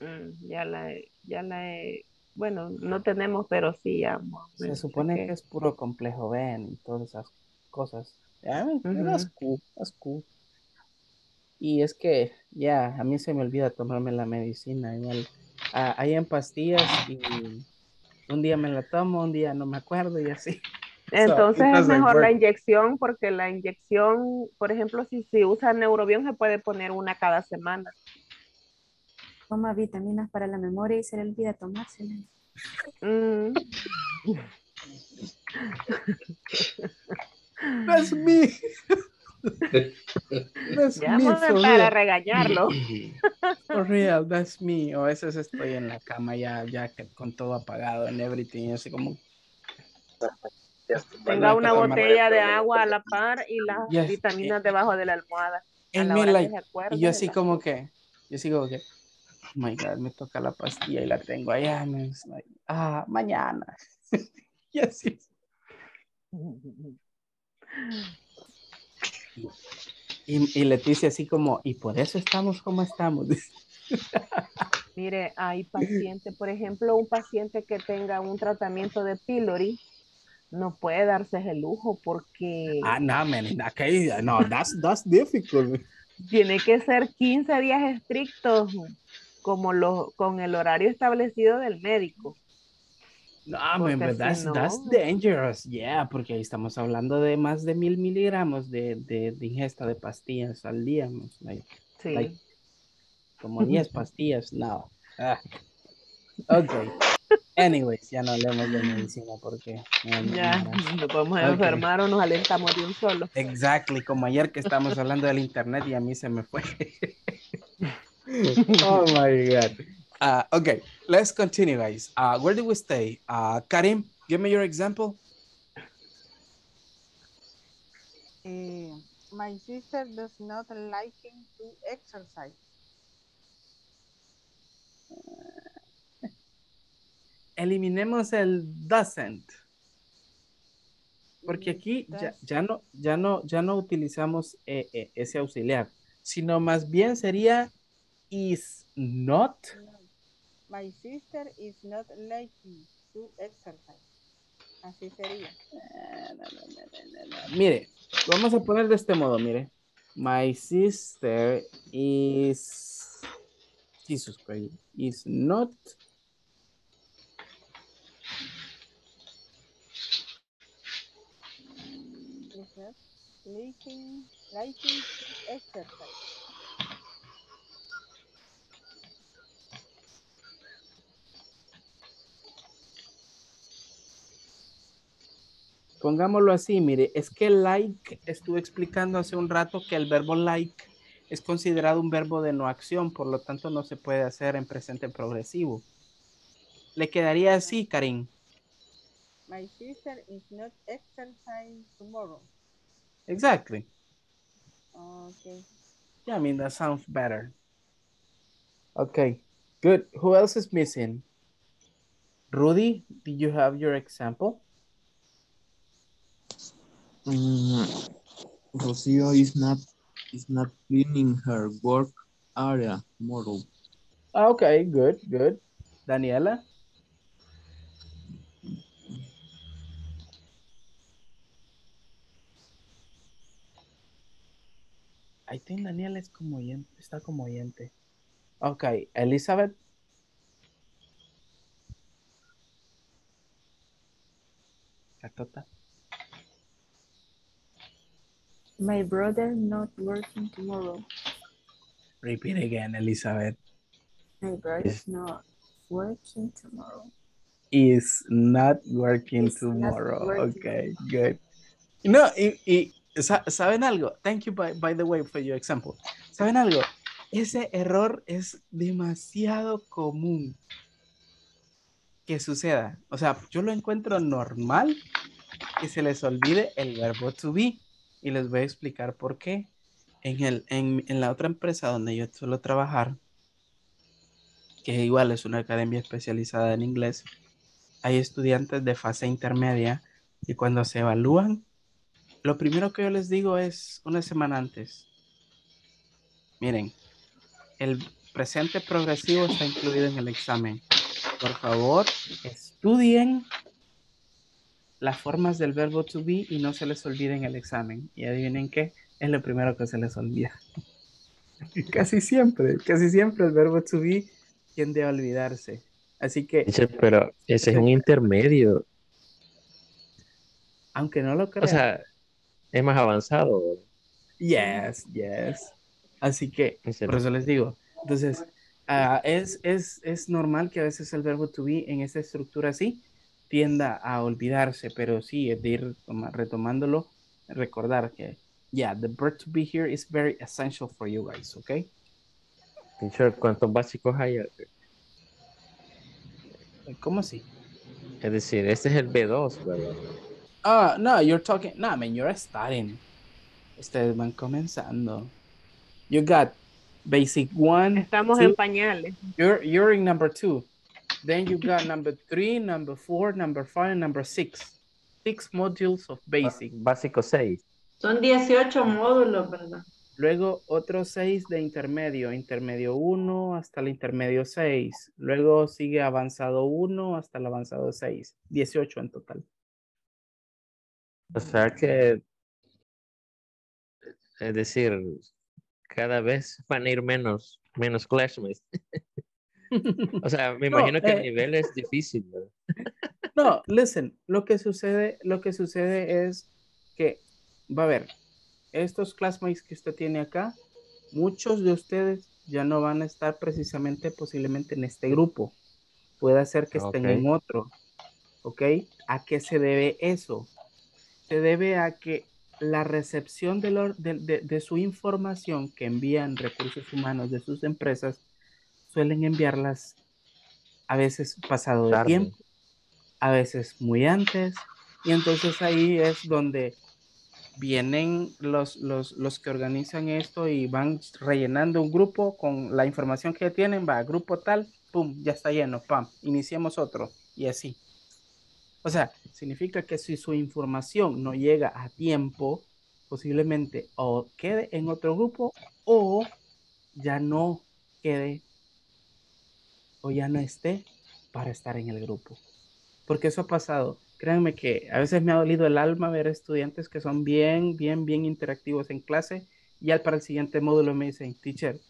Mm, ya la ya la he, bueno, no tenemos, pero sí ya. más o Se supone que- que es puro complejo ven y todas esas cosas. Ujú. cool, that's cool. Y es que ya, a mí se me olvida tomarme la medicina. Igual, ah, hay en pastillas y un día me la tomo, un día no me acuerdo y así. *laughs* Entonces es mejor la inyección porque la inyección, por ejemplo, si se usa Neurobión se puede poner una cada semana. Toma vitaminas para la memoria y se le olvida tomárselas. Mm. That's me. That's me Llámame for para real. regañarlo. *laughs* For real, that's me. O a veces estoy en la cama ya, ya con todo apagado and everything, y así como Tenga una botella de agua a la par y las Yes. vitaminas debajo de la almohada. A And la me hora like, que se acuerde, y yo así como que, yo así como que, oh my God, me toca la pastilla y la tengo allá, like, ah, mañana. *laughs* y así. Y, y Leticia así como, y por eso estamos como estamos. *laughs* Mire, hay pacientes, por ejemplo, un paciente que tenga un tratamiento de pylori no puede darse el lujo porque ah, no, man, case, no, that's, that's difficult. tiene que ser 15 días estrictos como lo, con el horario establecido del médico. No, Porque but si no- that's dangerous, yeah, porque ahí estamos hablando de más de mil miligramos de, de, de ingesta de pastillas al día, like, Sí. like, como *laughs* 10 pastillas, no. Ah. Ok. Anyways, ya no hablemos de medicina porque... no, Ya, no, *laughs* nos podemos Ok. enfermar o nos alentamos de un solo. Exactly, como ayer que estamos hablando del internet y a mí se me fue. *laughs* oh my god. Uh, okay, let's continue, guys. Uh, where did we stay? Uh, Karim, give me your example. Eh, My sister does not like to exercise. Eliminemos el doesn't. Porque aquí ya, ya no, ya no, ya no utilizamos eh, eh, ese auxiliar, sino más bien sería is not. My sister is not liking to exercise. Así sería. Mire, vamos a poner de este modo, mire. My sister is Jesus Christ is not liking, liking to exercise. Pongámoslo así, mire, es que like, estuve explicando hace un rato que el verbo like es considerado un verbo de no acción, por lo tanto no se puede hacer en presente progresivo. Le quedaría así, Karim. My sister is not exercising tomorrow. Exactly. Okay. Yeah, I mean, that sounds better. Okay, good. Who else is missing? Rudy, did you have your example? Mm, Rocio is not is not cleaning her work area tomorrow. Okay, good, good. Daniela? I think Daniela es como oyente, está como oyente. Okay, Elizabeth? Catota. My brother not working tomorrow. Repeat again, Elizabeth. My brother's not working tomorrow. Is not working Is not tomorrow. working. Okay, good. No, y, y sa- ¿saben algo? Thank you, by, by the way, for your example. ¿Saben algo? Ese error es demasiado común que suceda. O sea, yo lo encuentro normal que se les olvide el verbo to be. Y les voy a explicar por qué. En, el, en, en la otra empresa donde yo suelo trabajar, que igual es una academia especializada en inglés, hay estudiantes de fase intermedia y cuando se evalúan, lo primero que yo les digo es una semana antes. Miren, el presente progresivo está incluido en el examen. Por favor, estudien las formas del verbo to be y no se les olviden el examen. Y adivinen qué, es lo primero que se les olvida. *laughs* casi siempre, casi siempre el verbo to be tiende a olvidarse. Así que, pero ese es un intermedio. aunque no lo O crean, sea, es más avanzado. Yes, yes. Así que, por eso les digo. Entonces, ah, es, es, es normal que a veces el verbo to be en esta estructura así tienda a olvidarse, pero sí, es de ir toma- retomándolo, recordar que, yeah, the verb to be here is very essential for you guys, ¿ok? Teacher, ¿cuántos básicos hay? ¿Cómo así? Es decir, este es el B2, ¿verdad? Ah, no, you're talking, no, man, you're starting. Ustedes van comenzando. You got basic one. Estamos two, en pañales. You're you're in number two. Then you got number three, number four, number five, and number six. Six modules of basic. Básico 6. Son 18 módulos, ¿verdad? Luego otros seis de intermedio, intermedio 1 hasta el intermedio 6. Luego sigue avanzado 1 hasta el avanzado 6. 18 en total. O sea que, es decir, cada vez van a ir menos, menos classmates. *laughs* O sea, me *laughs* No, imagino que el eh, nivel es difícil, ¿verdad? *laughs* No, listen, lo que sucede, lo que sucede es que, va a ver, estos classmates que usted tiene acá, muchos de ustedes ya no van a estar precisamente posiblemente en este grupo. Puede ser que estén en otro. ¿Ok? ¿A qué se debe eso? Se debe a que la recepción de, lo- de- de- de su información que envían recursos humanos de sus empresas suelen enviarlas a veces pasado de tiempo, a veces muy antes, y entonces ahí es donde vienen los, los, los que organizan esto y van rellenando un grupo con la información que tienen, va, grupo tal, pum, ya está lleno, pam, iniciemos otro y así. O sea, significa que si su información no llega a tiempo, posiblemente o quede en otro grupo o ya no quede o ya no esté para estar en el grupo. Porque eso ha pasado. Créanme que a veces me ha dolido el alma ver estudiantes que son bien, bien, bien interactivos en clase y al para el siguiente módulo me dicen, teacher,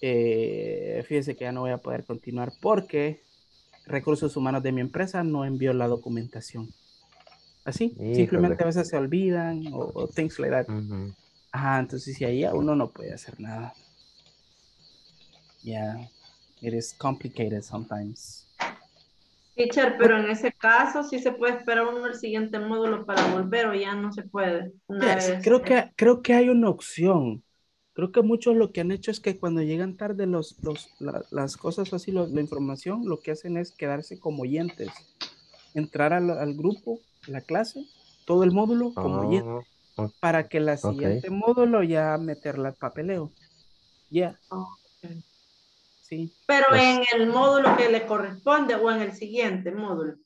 eh, fíjese que ya no voy a poder continuar porque recursos humanos de mi empresa no envió la documentación. Así, Híjole. simplemente a veces se olvidan o, o things like that. Ajá, entonces si ahí ya uno no puede hacer nada. Yeah, it is complicated sometimes. Teacher, pero en ese caso sí se puede esperar uno el siguiente módulo para volver o ya no se puede. Una Yes, vez, creo que, creo que hay una opción. Creo que muchos lo que han hecho es que cuando llegan tarde los, los, la- las cosas así, lo- la información, lo que hacen es quedarse como oyentes. Entrar al, al grupo, la clase, todo el módulo como oyente, Oh, para que la siguiente módulo ya meterla al papeleo. Ya. Sí. Pero Pues- en el módulo que le corresponde o en el siguiente módulo.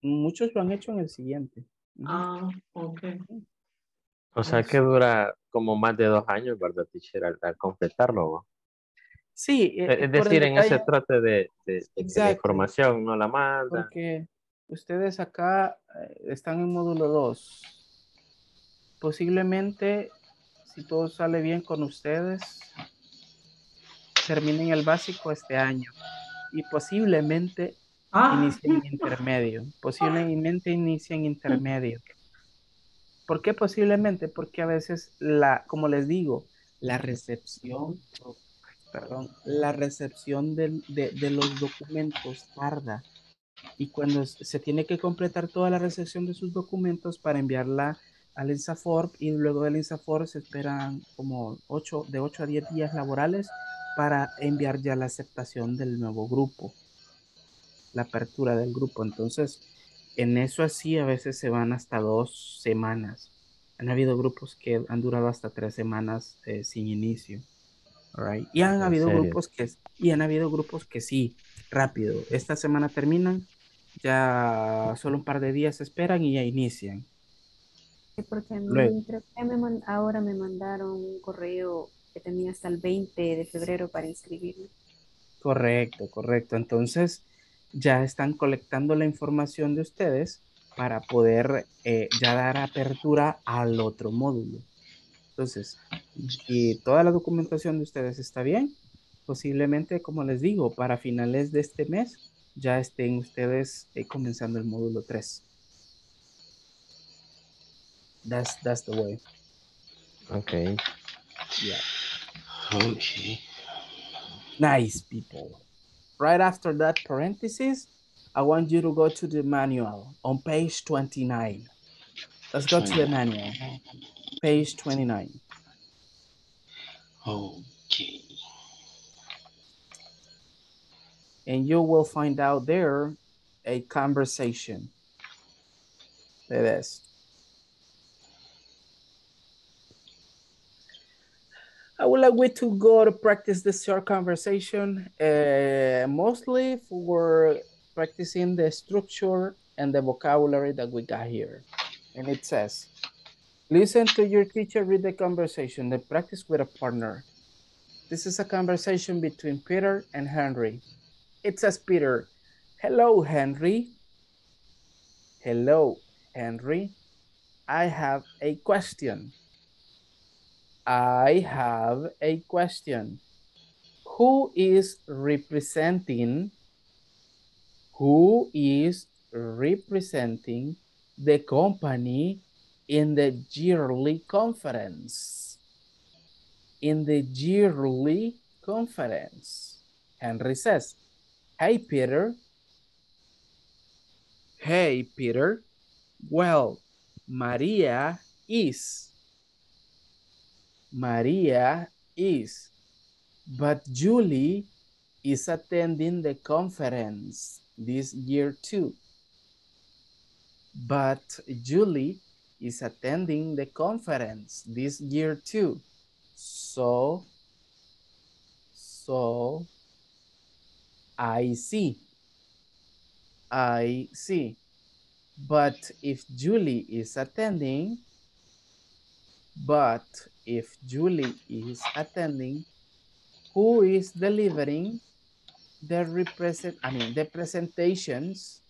Muchos lo han hecho en el siguiente. Ah, ok. O sea que dura como más de dos años, ¿verdad, teacher? Al, al completarlo. ¿no? Sí, eh, Es eh, es decir, en ese trote de, de- de información no la manda. Porque ustedes acá eh, están en módulo 2. Posiblemente, si todo sale bien con ustedes, terminen el básico este año. Y posiblemente Ah. inicien intermedio. Posiblemente inicien intermedio. ¿Por qué posiblemente? Porque a veces la, como les digo, la recepción, perdón, la recepción del- de, de los documentos tarda. Y cuando se tiene que completar toda la recepción de sus documentos para enviarla al INSAFORP y luego del INSAFORP se esperan como 8, de 8 a 10 días laborales para enviar ya la aceptación del nuevo grupo, la apertura del grupo. Entonces, en eso así a veces se van hasta dos semanas. Han habido grupos que han durado hasta tres semanas eh, sin inicio. alright. Y han ¿En habido serio? grupos que y han habido grupos que sí, rápido. Esta semana terminan, ya solo un par de días esperan y ya inician. Sí, porque a mí creo que me man- ahora me mandaron un correo que tenía hasta el 20 de febrero para inscribirme. Correcto, correcto. Entonces, ya están colectando la información de ustedes para poder eh, ya dar apertura al otro módulo. Entonces, si toda la documentación de ustedes está bien, posiblemente, como les digo, para finales de este mes ya estén ustedes eh, comenzando el módulo 3. That's, that's the way. Ok. Yeah. Okay. Nice, people. Right after that parenthesis, I want you to go to the manual on page 29. Let's go to the manual. Page 29. Okay. And you will find out there a conversation. It is. I would like we to go to practice this short conversation, uh, mostly for practicing the structure and the vocabulary that we got here. And it says, listen to your teacher read the conversation, then practice with a partner. This is a conversation between Peter and Henry. It says, Peter, hello, Henry. Hello, Henry. I have a question. I have a question. Who is representing who is representing the company in the yearly conference? In the yearly conference. Henry says, Hey, Peter. Hey, Peter. Well, Maria is. Maria is. But Julie is attending the conference this year too. But Julie is attending the conference this year too. So, so I see. I see. But if Julie is attending, but if Julie is attending, who is delivering the represent, I mean, the presentations,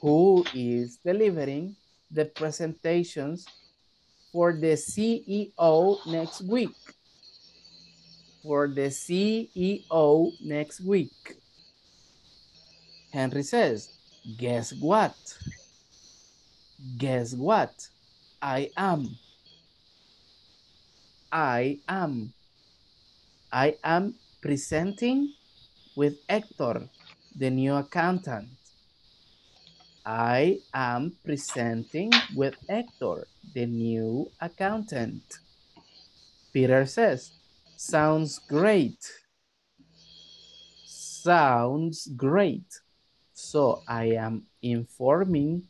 who is delivering the presentations for the CEO next week? For the CEO next week. Henry says, guess what? Guess what? I am. I am. I am presenting with Hector, the new accountant. I am presenting with Hector, the new accountant. Peter says, sounds great. Sounds great. So I am informing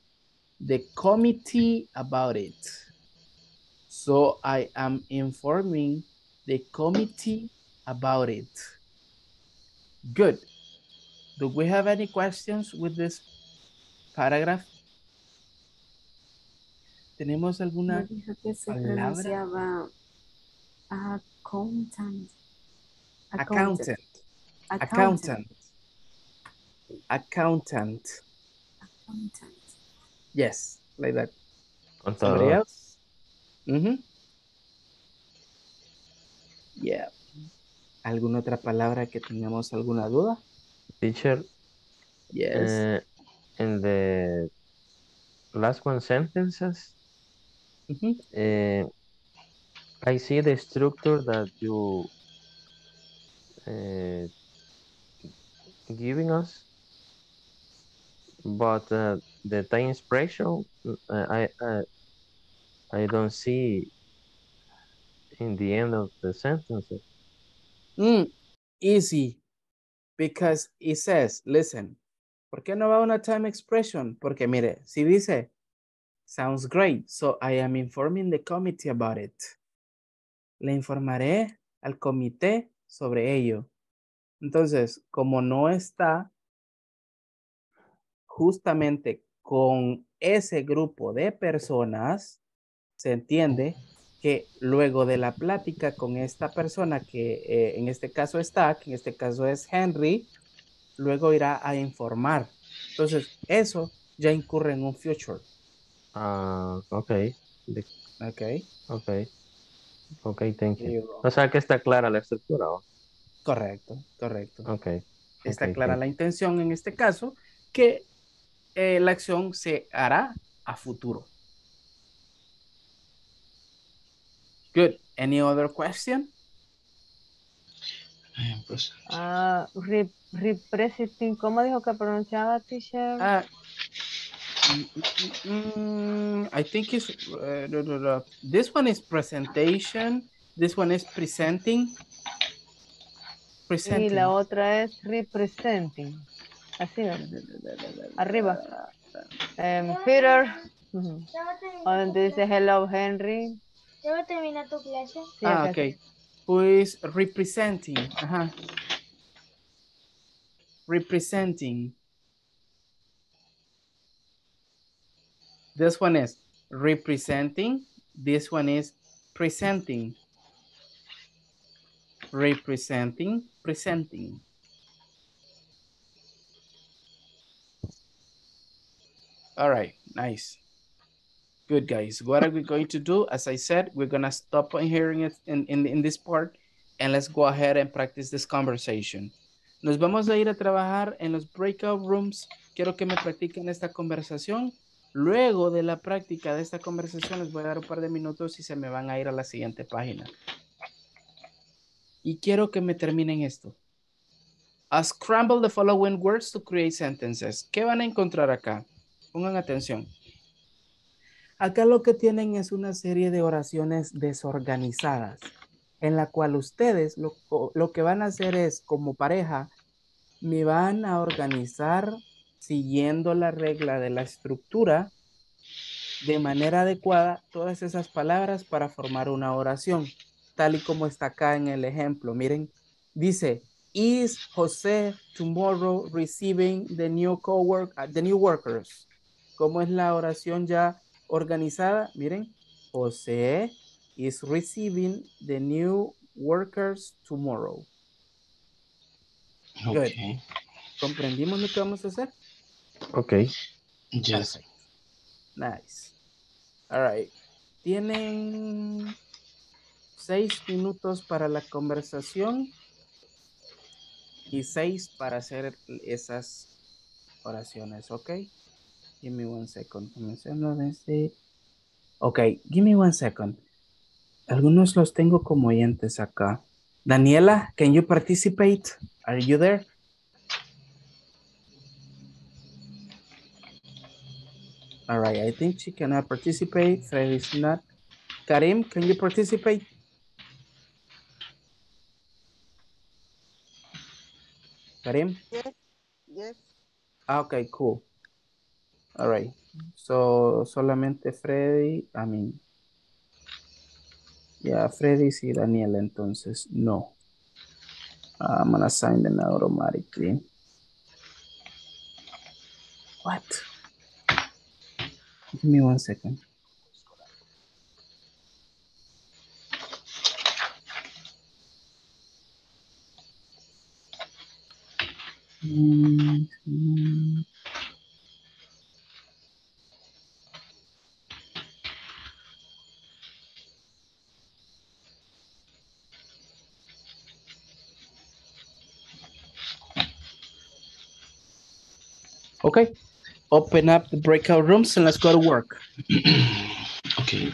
the committee about it. So I am informing the committee about it. Good. Do we have any questions with this paragraph? ¿Tenemos alguna Me dijo que se palabra? pronunciaba accountant. Accountant. Accountant. Accountant. Accountant. Yes, like that. Contador. Somebody else? Mhm. Yeah. ¿Alguna otra palabra que tengamos alguna duda? Teacher, Yes. uh, in the last one sentences, uh, I see the structure that you uh, giving us, but uh, the time expression uh, I uh, I don't see in the end of the sentences. Mm, easy. Because it says, listen, ¿por qué no va una time expression? Porque mire, si dice, sounds great, so I am informing the committee about it. Le informaré al comité sobre ello. Entonces, como no está justamente con ese grupo de personas, se entiende que luego de la plática con esta persona que eh, en este caso está, que en este caso es Henry, luego irá a informar. Entonces, eso ya incurre en un future. Ah. The- Okay. okay. Okay, thank you. O sea que está clara la estructura. ¿o? Correcto, correcto. Okay. Está okay, clara la intención en este caso que eh, la acción se hará a futuro. Good. Any other question? Pues, Ah, re- representing, ¿cómo dijo que pronunciaba, teacher? Mm, mm, I think it's uh, this one is presentation. This one is presenting. presenting. y la otra es representing. Así. Arriba. Em, Peter. Ujú. Donde dice hello, Henry. ¿Ya termina tu clase? Sí, ah, okay. Who is representing? Ajá. Representing. This one is representing. This one is presenting. Representing, presenting. All right, nice. Good, guys. What are we going to do? As I said, we're to stop hearing it in, in, in this part and let's go ahead and practice this conversation. Nos vamos a ir a trabajar en los breakout rooms. Quiero que me practiquen esta conversación. Luego de la práctica de esta conversación, les voy a dar un par de minutos y se me van a ir a la siguiente página. Y quiero que me terminen esto. A scramble the following words to create sentences. ¿Qué van a encontrar acá? Pongan atención. Acá lo que tienen es una serie de oraciones desorganizadas, en la cual ustedes lo, que van a hacer es, como pareja, me van a organizar siguiendo la regla de la estructura de manera adecuada todas esas palabras para formar una oración, tal y como está acá en el ejemplo. Miren, dice, is José tomorrow receiving the new cowork, the new workers? ¿Cómo es la oración ya organizada? Miren, José is receiving the new workers tomorrow. Good. Okay. ¿Comprendimos lo que vamos a hacer? Okay. Yes. Perfect. Nice. All right. Tienen seis minutos para la conversación y seis para hacer esas oraciones, ¿ok? Give me one second. Comencemos desde... Ok, give me one second. Algunos los tengo como oyentes acá. Daniela, can you participate? Are you there? All right, I think she cannot participate. Fred is not. Karim, can you participate? Karim? Yes, yes. Ah, okay, cool. All right. So, solamente Freddy, I mean. Yeah, Freddy y Daniela, entonces, no. I'm gonna assign them automatically. What? Give me one second. Mm, mm. Okay, open up the breakout rooms and let's go to work. *clears throat* Okay.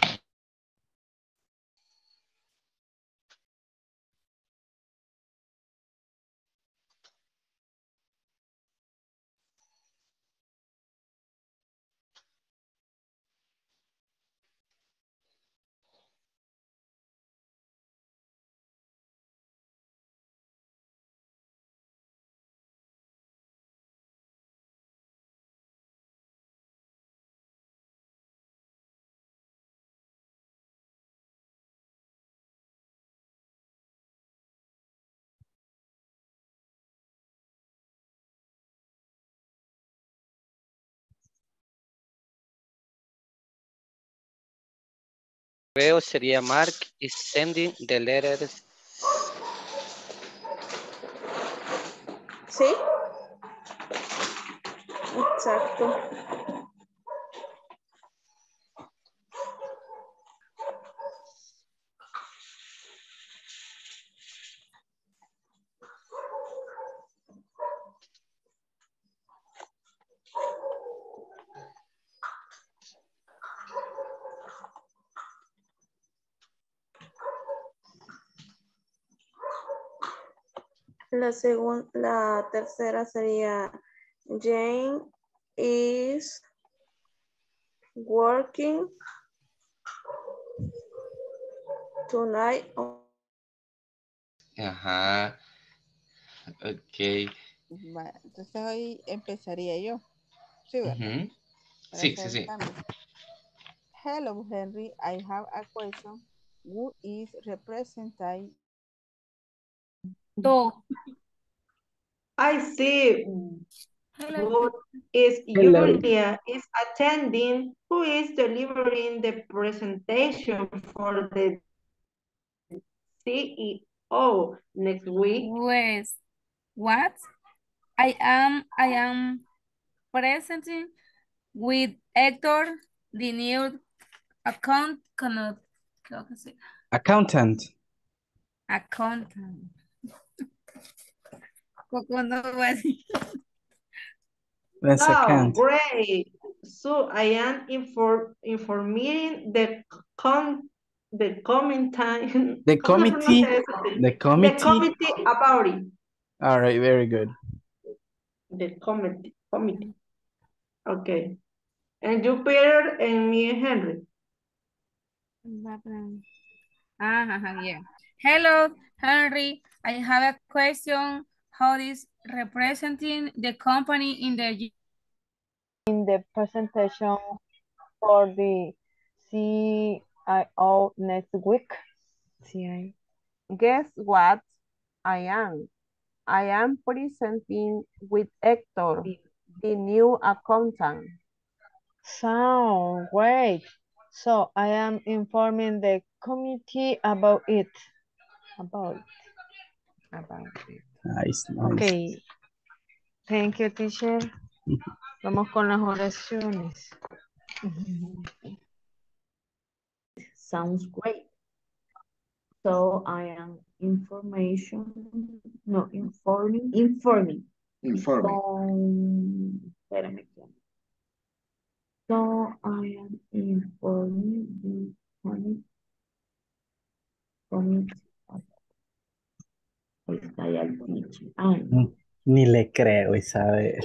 Veo sería Mark is sending the letters. ¿Sí? Exacto. La segunda, la tercera sería Jane is working tonight. Ajá. Ok. Entonces hoy empezaría yo. Sí, Sí, sí. Hello, Henry. I have a question. Who is representing? Two. I see. Who is Hello. Julia is attending, who is delivering the presentation for the CEO next week. Pues, what? I am, I am presenting with Hector, the new account, cannot, creo Accountant. accountant. Coco no va a decir. That's Oh, account. great. So I am inform informing the con the commenting *laughs* The ¿cómo se committee. The The committee. committee about it. All right, very good. The committee, committee. Okay. And you, Peter, and me, Henry. Ah, ajá, yeah. Hello, Henry. I have a question. How is representing the company in the In the presentation, for the CIO next week. CIO. Guess what? I am. I am presenting with Hector, the new accountant. Sound great. So I am informing the committee about it. About it. About it. Ah, nice, nice. Okay. Thank you, teacher. *laughs* Vamos con las oraciones. Sounds great. So I am information, no, informing, informing. Informing. So, espérame. que- So I am informing the commit- committee. Ay, no, Ni le creo, Isabel.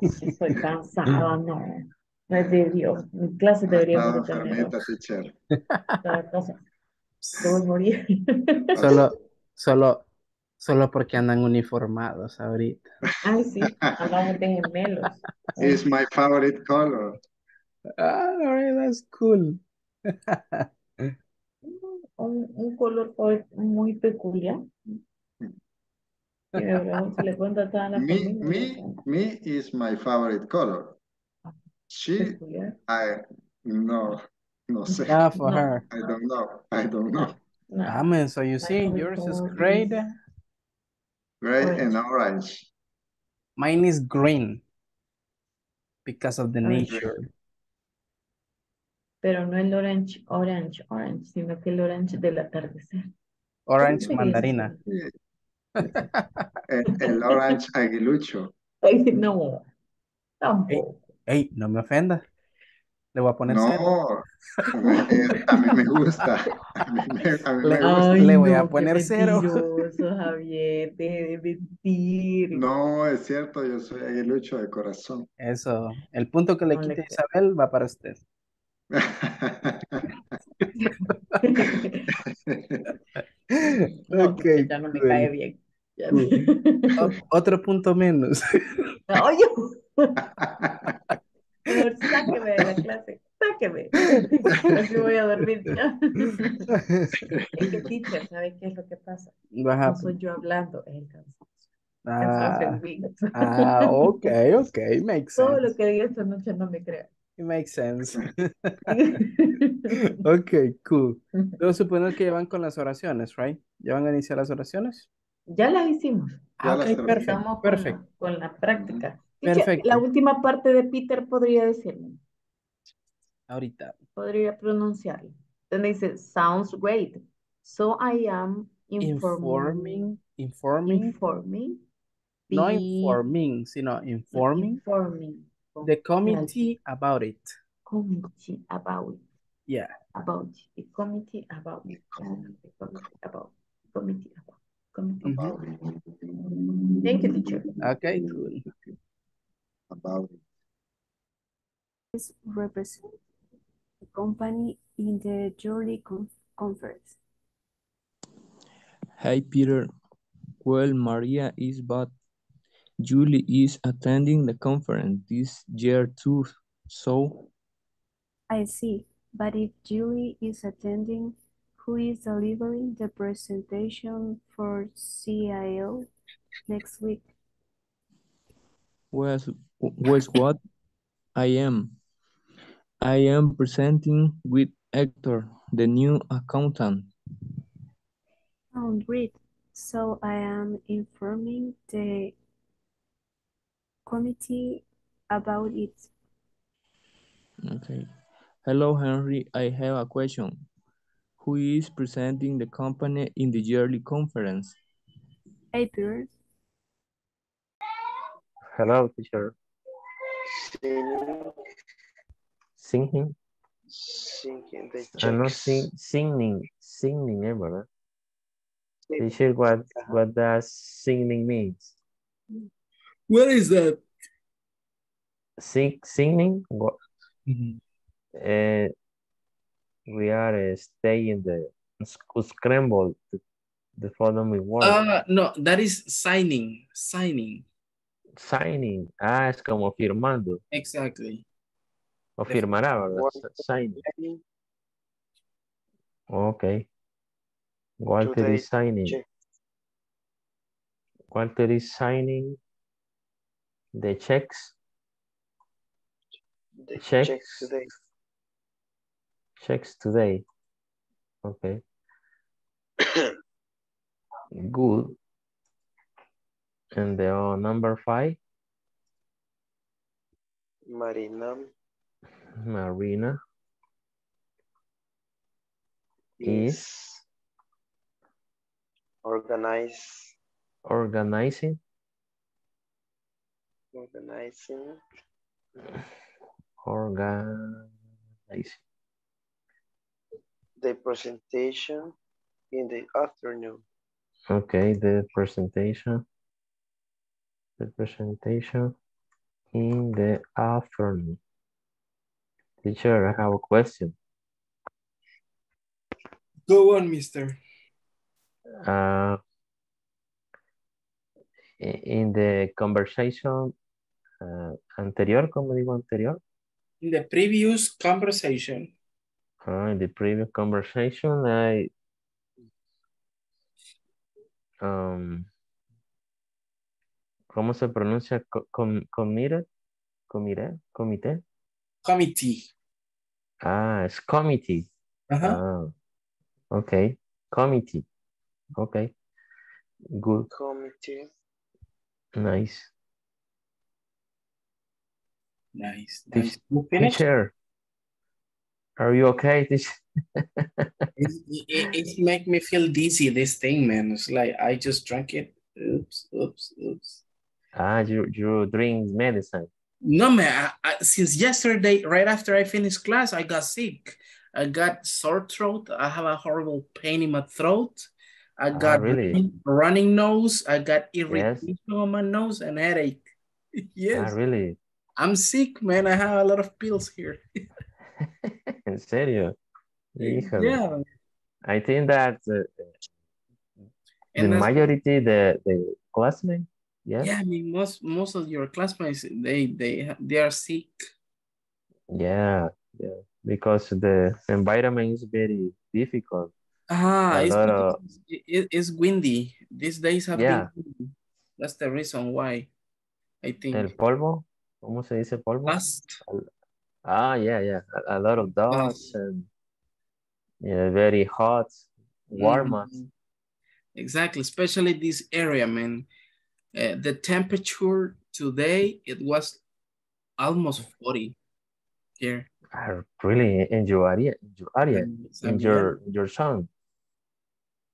estoy cansada, no. No es de Dios. Mi clase deberíamos Estaba de tener a morir. Solo, solo, solo porque andan uniformados ahorita. Ay, sí, hablamos de gemelos. It's my favorite color. Ah, alright, that's cool. Un, un color muy peculiar. Que de verdad se le cuenta a toda la Me, familia. me, me is my favorite color. She. I, no, no sé. Yeah, for No. her. I don't know. I don't know. No. Amen. So you see, yours is great. Gray Orange. and orange. Mine is green because of the Orange. nature. Pero no el orange, orange, orange, sino que el orange del atardecer. Orange ¿Cómo sería mandarina. El, el orange aguilucho. Ay, no, tampoco. Ey, no me ofenda. Le voy a poner cero. No, eh, a mí me gusta. A mí me, a mí me Le- gusta. Ay, Le voy a no, poner cero. mentiroso, *laughs* Javier, deje de mentir. No, es cierto, yo soy aguilucho de corazón. Eso. El punto que le No le quite. Isabel va para usted. *laughs* *laughs* No, Ok, porque ya no me cool, cae bien. Ya. O- otro punto menos. *laughs* Oye, *laughs* mejor sáqueme de la clase, sáqueme. *laughs* Así voy a dormir ya. Es que, teacher, ¿sabe qué es lo que pasa? What No soy yo hablando, es el cansancio. Ah, ah, ok, ok, makes Todo lo sense. que diga esta noche no me crea. It makes sense. Ok, cool. Debo suponer que ya van con las oraciones, right? ¿Ya van a iniciar las oraciones? Ya las hicimos. Ah, Ya ok, perfecto, Estamos con la, con la práctica. Perfecto. la última parte de Peter podría decirme, Ahorita. podría pronunciarlo. Donde dice, sounds great. So I am informing, Informing, informing, informing, no informing, sino informing informing the committee about it. committee about it. Yeah. about the committee about the committee about committee about committee Mhm. about. Thank you, teacher. Okay, cool. About it. Is represent the company in the yearly con- conference. Hi, Peter. Well, Maria is, but Julie is attending the conference this year too. So, I see, but if Julie is attending, who is delivering the presentation for CIO next week? was, was what I am. I am presenting with Hector, the new accountant. Sound great. So I am informing the committee about it. Okay. Hello, Henry. I have a question. Who is presenting the company in the yearly conference? Hey, Peter. Hello, teacher. Singing. Singing the Ah, no, checks. sing, singing, singing, eh, ¿verdad? Teacher, what, what does singing means? What is that? Sing, singing? What? Uh, we are uh, staying the sc- scramble the, the following word. Uh, no, that is signing, signing. Signing. Ah, es como firmando. Exactly. O firmará, ¿verdad? Sign. Ok. Walter Today, is signing. check. Walter is signing the checks. The Checks. checks today. Checks today. Okay. *coughs* Good. And the uh, number five, Marina Marina is is organize organizing organizing *sighs* organizing the presentation in the afternoon. Okay, the presentation. The presentation in the afternoon. Teacher, I have a question. Go on, mister. Uh, in the conversation uh, anterior, como digo anterior? In the previous conversation, Uh, in the previous conversation, I um, ¿cómo se pronuncia? Co- Com, committed? Comité? Comité? committee. Ah, es committee. Ajá. Ah, okay. Committee. Okay. Good. Committee. Nice. Nice, nice. Teacher, are you okay? Teacher? It's, *laughs* it, it's make me feel dizzy, this thing, man. It's like I just drank it. Oops, oops, oops. Ah, you, you drink medicine. No, man, I, I, since yesterday, right after I finished class, I got sick. I got sore throat. I have a horrible pain in my throat. I Ah, got really? running, nose. I got irritation on my nose and headache. *laughs* yes, Ah, really? I'm sick, man. I have a lot of pills here. *laughs* ¿En serio? Híjole. Yeah. I think that uh, the majority, the, the classmates, yes? Yeah, I mean, most most of your classmates, they they they are sick. Yeah, yeah, because the environment is very difficult. Ah, it's, of- it- it- it's windy. These days have Yeah. been windy. That's the reason why, I think. El polvo, ¿cómo se dice polvo? Dust. Ah, yeah, yeah, a, a lot of dust and yeah, very hot, warm. Mhm. Exactly, especially this area, man. Uh, the temperature today, it was almost 40 here. Really, in your area, in your area, in your your town.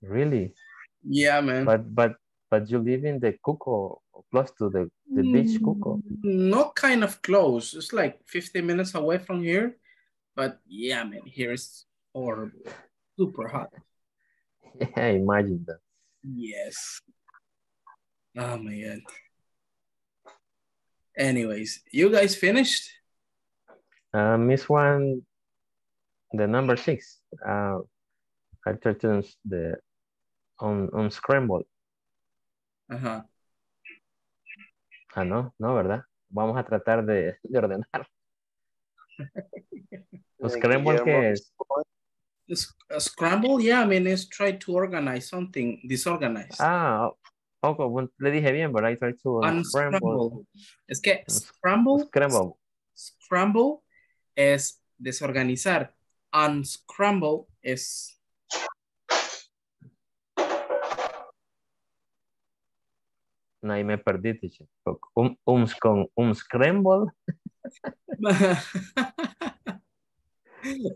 Really? Yeah, man. But but but you live in the Cuco, close to the the beach, Cuco. Not kind of close. It's like 50 minutes away from here. But yeah, man, here is horrible. Super hot. *laughs* Yeah, imagine that. Yes. Oh my god. Anyways, you guys finished? Uh, Miss One, the number six. Uh, I uns- the on on scramble. Ajá. Ah, no, no, ¿verdad? Vamos a tratar de, de ordenar. Eh, Scramble, ¿qué Guillermo es? A scramble, yeah, I mean, it's try to organize something disorganized. Ah, poco, bueno, le dije bien, but I tried to unscramble. Unscramble. Es que scramble, Scramble. scramble es desorganizar. Unscramble es No, ahí me perdí, teacher. Um, ums con un scramble. *laughs*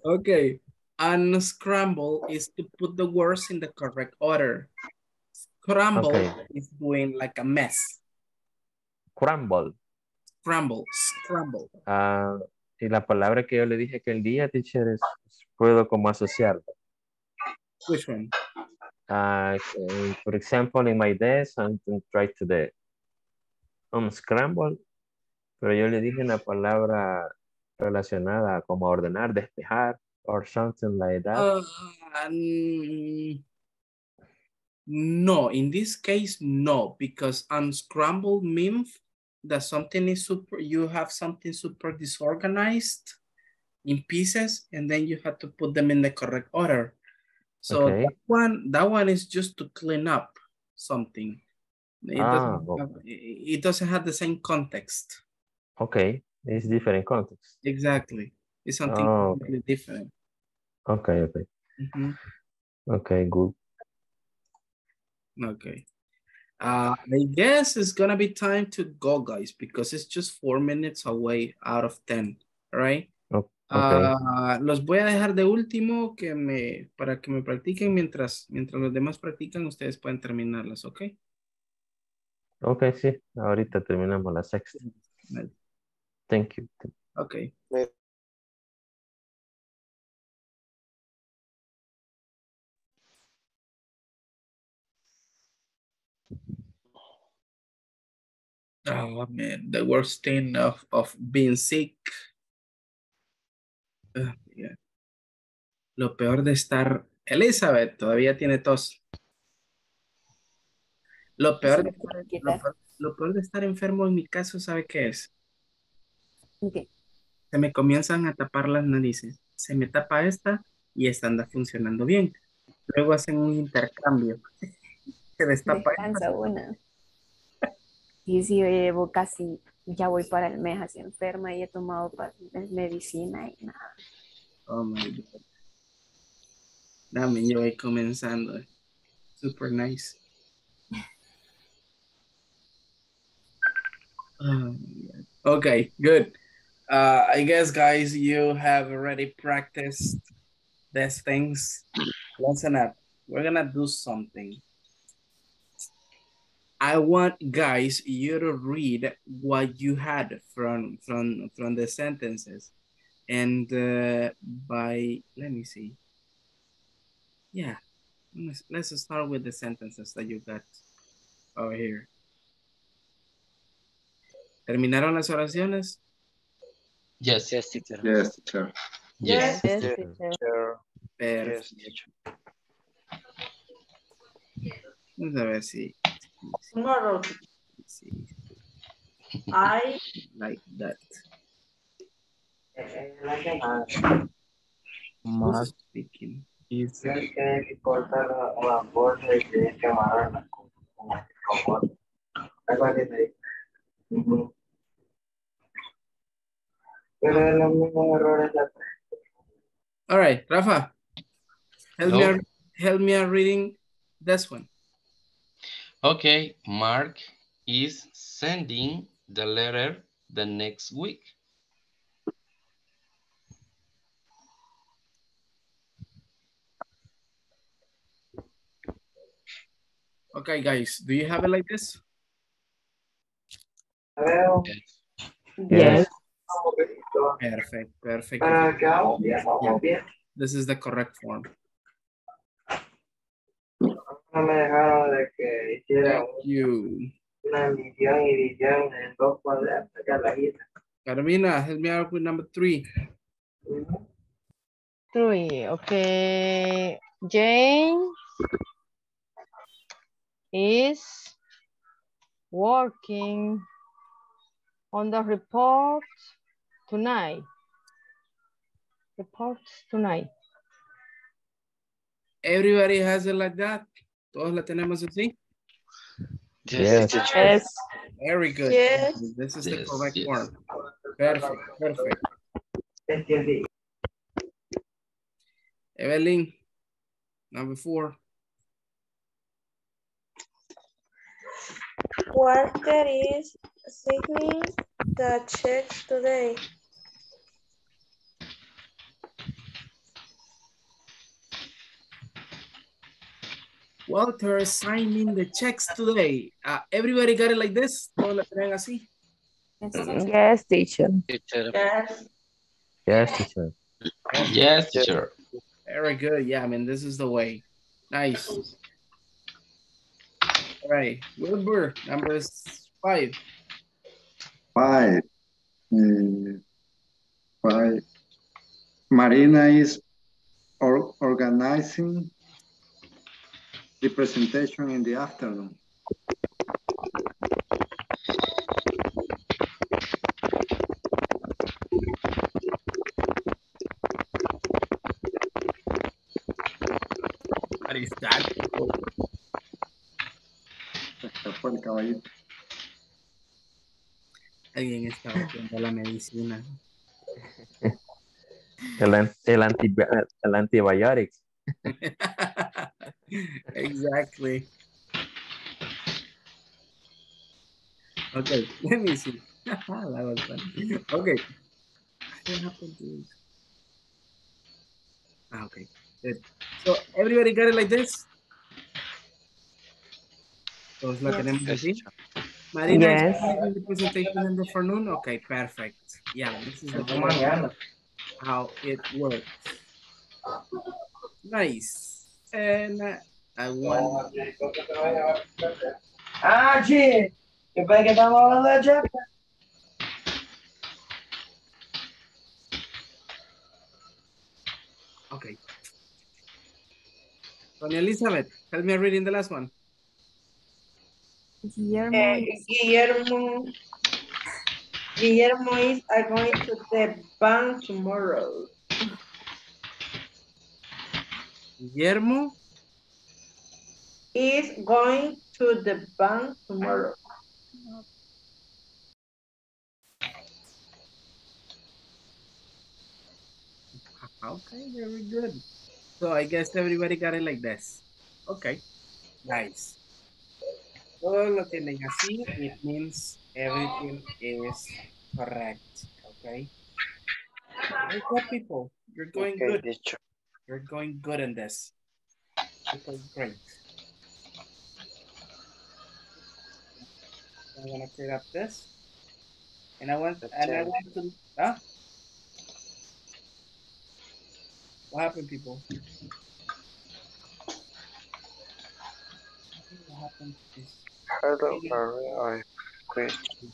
okay. Unscramble is to put the words in the correct order. Scramble Okay. is doing like a mess. Crumble. Scramble, scramble. Ah, y la palabra que yo le dije que el día, teacher, es, puedo como asociar. Which one? For example, in my desk, I'm try to the unscramble, pero yo le dije una palabra relacionada como ordenar, despejar, or something like that. Uh, mm, no, in this case, no, because unscramble means that something is super, you have something super disorganized in pieces and then you have to put them in the correct order. So Okay. that one, that one is just to clean up something. It, Ah, doesn't have, it doesn't have the same context. Okay, it's different context. Exactly. It's something Oh, completely different. Okay, okay. Mhm. Okay, good. Okay. Uh, I guess it's gonna be time to go, guys, because it's just four minutes away out of 10, right? Okay. Ah, los voy a dejar de último que me, para que me practiquen mientras, mientras los demás practican, ustedes pueden terminarlas, ¿ok? Okay, sí. Ahorita terminamos la sexta. Vale. Thank you. Ok. Oh man, the worst thing of, of being sick. Ah. Lo peor de estar. Elizabeth todavía tiene tos. Lo peor, de, lo, peor- lo peor de estar enfermo en mi caso, ¿sabe qué es? Se me comienzan a tapar las narices. Se me tapa esta y esta anda funcionando bien. Luego hacen un intercambio. Se destapa Descansa una. Sí, sí, yo llevo casi, ya voy para el mes así enferma y he tomado medicina y nada. Oh my God. Dame, yo voy comenzando. Super nice. Oh, okay, good. Uh, I guess, guys, you have already practiced these things. Listen up. We're gonna do something. I want, guys, you to read what you had from from from the sentences, and uh, by let me see. Yeah, let's, let's start with the sentences that you got over here. ¿Terminaron las oraciones? Yes. Yes, teacher. Yes, teacher. Yes. Yes, teacher. Perfecto. Vamos a ver si, Tomorrow. si I like that. Mark speaking. is All right, Rafa. Help me, No. out- help me out reading this one. Okay, Mark is sending the letter the next week. Okay, guys, do you have it like this? Yes. yes. Perfect, perfect. Ah, Para que vamos bien, vamos bien. This is the correct form. No me dejaron de que hiciera Thank you. una división y división en dos cuadrantes, ya la hice. Carmina, help me out with number three. Three, okay. Jane is working on the report tonight. Reports tonight. Everybody has it like that. Todos la tenemos así. Yes. Yes. Very good. Yes. This is the correct yes. form. Perfect, perfect. Entendí. Evelyn, number four. Walter is signing the check today. Walter signing the checks today. Uh, everybody got it like this? Todos la tienen así. Yes, teacher. Teacher. yes. Yes, teacher. Yes, teacher. Very good. Yeah, I mean, this is the way. Nice. All right. Wilbur, number five. Five. Uh, five. Marina is or, organizing the presentation in the afternoon. What. Alguien estaba haciendo la medicina. *laughs* el, el, anti, el antibiotic. Exactly. Okay, *laughs* let me see. *laughs* that was fun. Okay. What happened to Ah, okay. Good. So everybody got it like this? Todos la Yes. tenemos así. Marina, is Yes. having the presentation in the afternoon? Okay, perfect. Yeah, this is the Mañana. how it works. Nice. And uh, I want Ah, sí. ¿Qué pasa que estamos hablando de Jeff? Okay. Sonia Elizabeth, help me reading the last one. Guillermo Eh, is Guillermo, Guillermo is are going to the bank tomorrow. Guillermo Is going to the bank tomorrow. Ah, okay, very good. So I guess everybody got it like this. Okay, nice. Todo lo tienen así, it means everything is correct. Okay. Good people. You're going Okay, good. You're going good in this. Super great. I'm gonna clear up this. And I want and I want to huh? What happened, people? What happened to this? Hello, Maria. I question.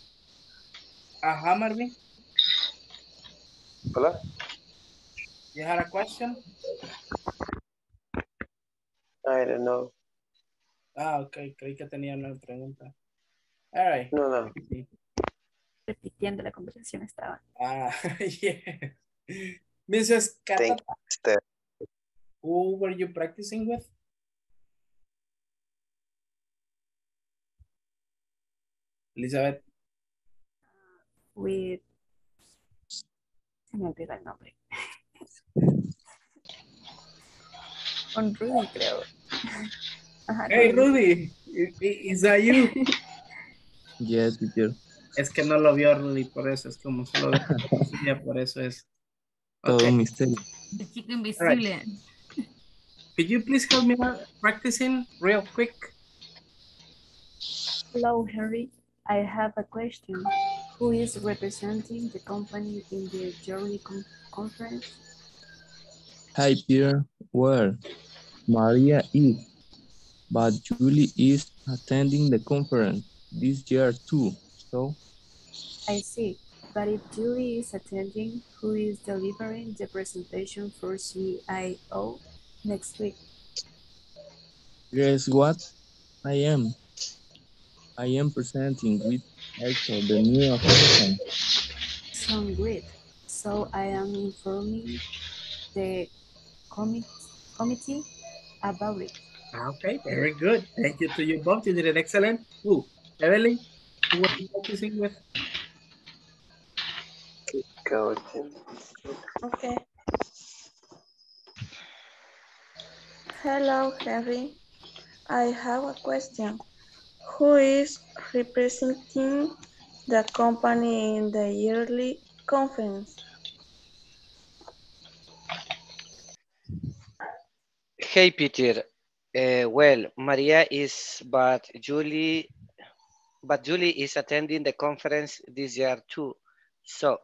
Ajá, Marvin. Hola. You had a question? I don't know. Ah, ok. Creí que tenía una pregunta. All right. No, no. repitiendo la conversación estaba. Ah, *laughs* yeah. Mrs. Thank Catata, you, Steph. who were you practicing with? Elizabeth. With... Se me olvidó el nombre. Con Rudy, creo. Ajá, Hey, con- Rudy. i- i- Is that you? *laughs* Yes, teacher. Es que no lo vio Rudy, por eso es como solo ya *laughs* por eso es. Todo un misterio. El chico invisible. Could you please help me out practicing real quick? Hello, Henry. I have a question. Who is representing the company in the yearly con- conference? Hi, Peter. Well, Maria is, but Julie is attending the conference this year too. So, I see. But if Julie is attending, who is delivering the presentation for CIO next week? guess what? I am. I am presenting with Hector, the new assistant. Sound great. So I am informing the commit committee about it. Okay, very good. Thank you to you both. You did an excellent. Ooh, Evelyn, who were you practicing with? Go, Tim. Okay. Hello, Henry. I have a question. Who is representing the company in the yearly conference? Hey, Peter. Uh, well, Maria is, but Julie, but Julie is attending the conference this year too. So,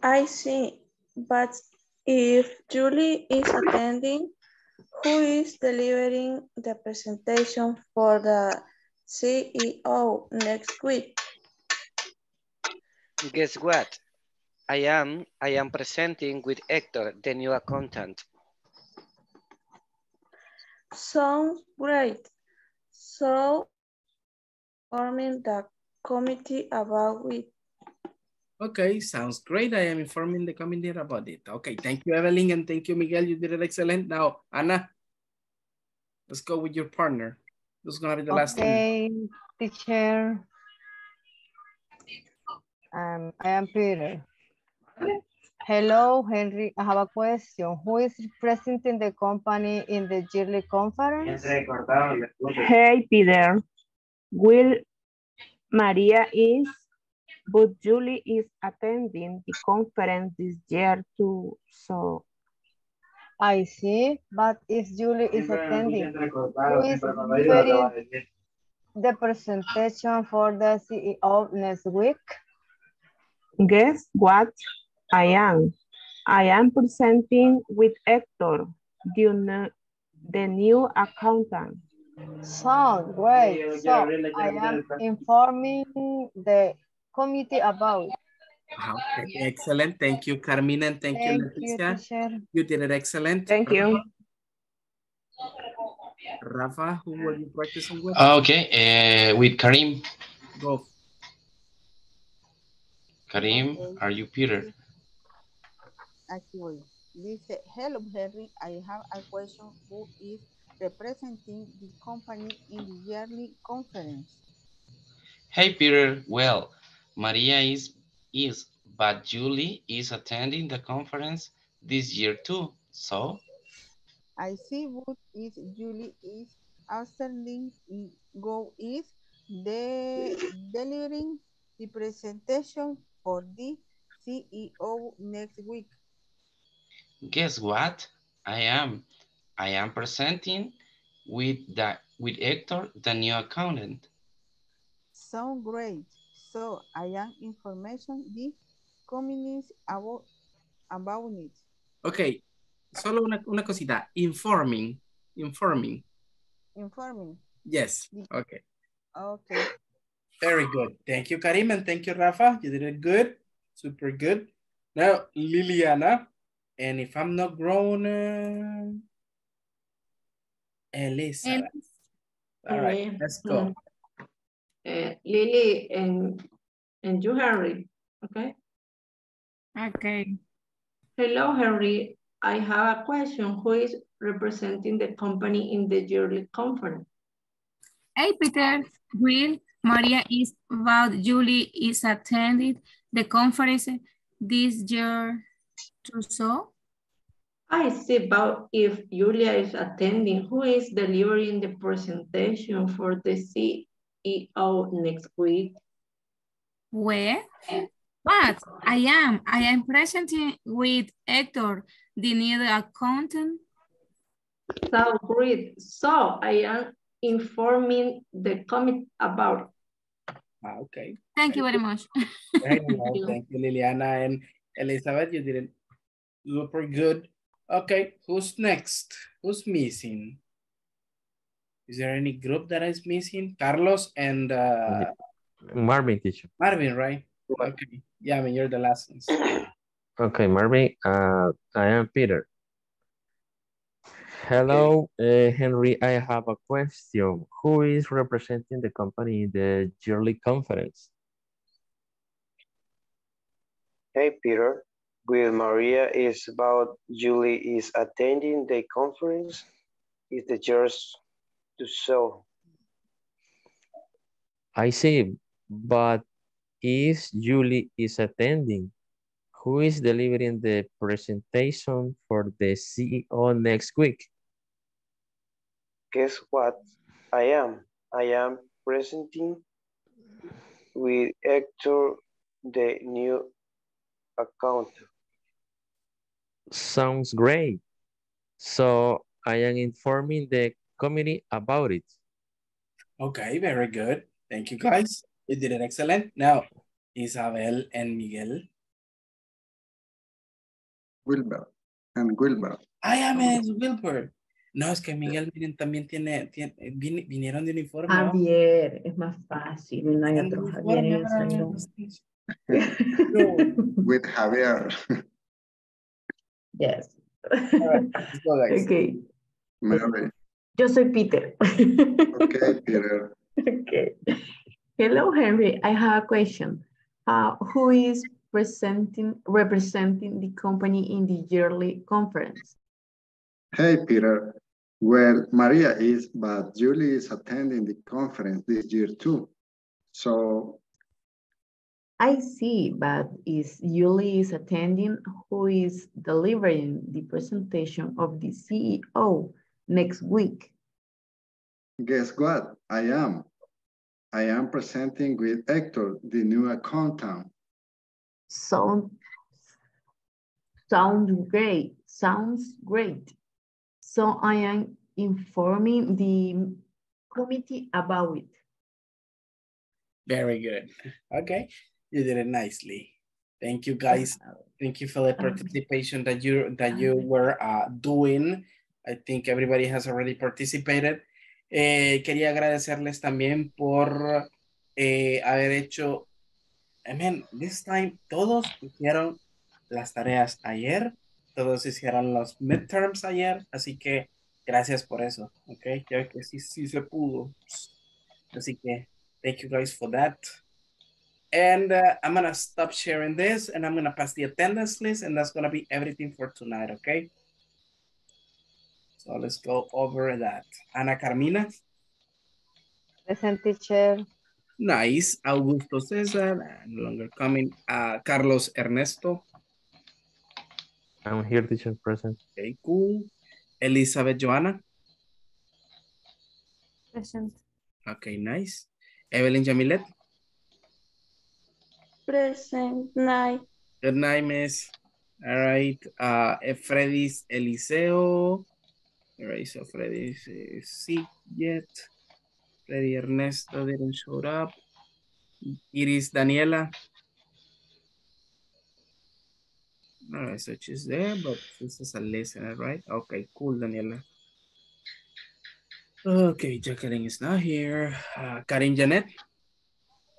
I see, but if Julie is attending, who is delivering the presentation for the CEO next week? guess what? I am, I am presenting with Hector, the new accountant. Sounds great. So, forming the committee about it. Okay, sounds great. I am informing the committee about it. Okay, thank you, Evelyn, and thank you, Miguel. You did it excellent. Now, Anna, let's go with your partner. This is gonna be the last one. Okay, teacher. Um, I am Peter. Hello, Henry. I have a question. Who is representing the company in the yearly conference? Hey, Peter. Will Maria is, but Julie is attending the conference this year too, so. I see, but if Julie is attending, who is delivering the presentation for the CEO next week? Guess what? I am. I am presenting with Hector, the, the new accountant. Sound great. So I am informing the committee about. Okay, excellent. Thank you, Carmina, and thank, Thank you, you, Leticia. teacher. You did it excellent. Thank you. Rafa, who were you practicing with? Okay, uh, with Karim. Go. Karim, are you Peter? Dice, hello Henry, I have a question. Who is representing the company in the yearly conference? Hey, Peter. Well, Maria is, is, but Julie is attending the conference this year too. So, I see what is Julie is outstanding go is the delivering the presentation for the CEO next week. Guess what? I am. I am presenting with the with Hector, the new accountant. Sound great. So I am information the communities about about it. Okay, solo una, una cosita. Informing. Informing. Informing. Yes. Okay. Okay. Very good. Thank you, Karim, and thank you, Rafa. You did it good. Super good. Now, Liliana. And if I'm not grown, uh, Elisa. All right, Okay. let's go. Mm. Uh, Lily and, and you, Henry, okay? Okay. Hello, Henry. I have a question. Who is representing the company in the yearly conference? Hey, Peter. Will Maria is about Julie is attending the conference this year too, so? I see about if Julia is attending, who is delivering the presentation for the CEO next week? Where? What? I am. I am presenting with Hector, the new accountant. So great. So I am informing the committee about. Ah, okay. Thank you very much. *laughs* Thank you, Liliana. And Elizabeth, you did it super good. Okay, who's next? Who's missing? Is there any group that is missing? Carlos and uh, Marvin teacher. Marvin, right? Okay. Yeah, I mean, you're the last ones. *clears throat* Okay, Marvin, uh, I am Peter. Hello, uh, Henry. I have a question. Who is representing the company in the yearly conference? Hey, Peter. Will Maria is about Julie is attending the conference. Is the yours to show? I see, but is Julie is attending? Who is delivering the presentation for the CEO next week? Guess what? I am. I am presenting with Hector, the new account. Sounds great. So I am informing the committee about it. Okay, very good. Thank you, guys. You did it excellent. Now, Isabel and Miguel. Wilbur and Wilbur. I am es Wilbur. No, es que Miguel miren, también tiene, tiene vin- vinieron de uniforme. Javier, es más fácil. No hay El otro Javier en el ¿verdad? salón. *laughs* With Javier. Yes. Let's go, guys. Okay. Mary. Yo soy Peter. *laughs* Okay, Peter. okay. Hello, Henry. I have a question. Uh, who is presenting, representing the company in the yearly conference. Hey, Peter. Well, Maria is, but Julie is attending the conference this year too. So, I see, but is Julie is attending who is delivering the presentation of the CEO next week? guess what? I am. I am presenting with Hector, the new accountant. Sound, sounds great, sounds great. So I am informing the committee about it. Very good. Okay, you did it nicely. Thank you, guys. Thank you for the participation that you that you were uh, doing. I think everybody has already participated. Eh, quería agradecerles también por eh, haber hecho, I mean, this time todos hicieron las tareas ayer, todos hicieron los midterms ayer, así que gracias por eso, ok, ya que sí, sí se pudo. Así que, thank you guys for that. And uh, I'm gonna stop sharing this and I'm gonna pass the attendance list and that's gonna be everything for tonight, okay? So let's go over that. Ana Carmina. Present teacher. Nice. Augusto César, no longer coming. Uh, Carlos Ernesto. I'm here, teacher, present. Okay, cool. Elizabeth Joana. Present. Okay, nice. Evelyn Jamilet. Present night. Good night, miss. All right. Uh, Freddy's Eliseo. All right, so Freddy's uh, sick yet. Freddy Ernesto didn't show up. Iris Daniela. All right, so she's there, but this is a listener, right? Okay, cool, Daniela. Okay, Jacqueline is not here. Uh, Karin Janet.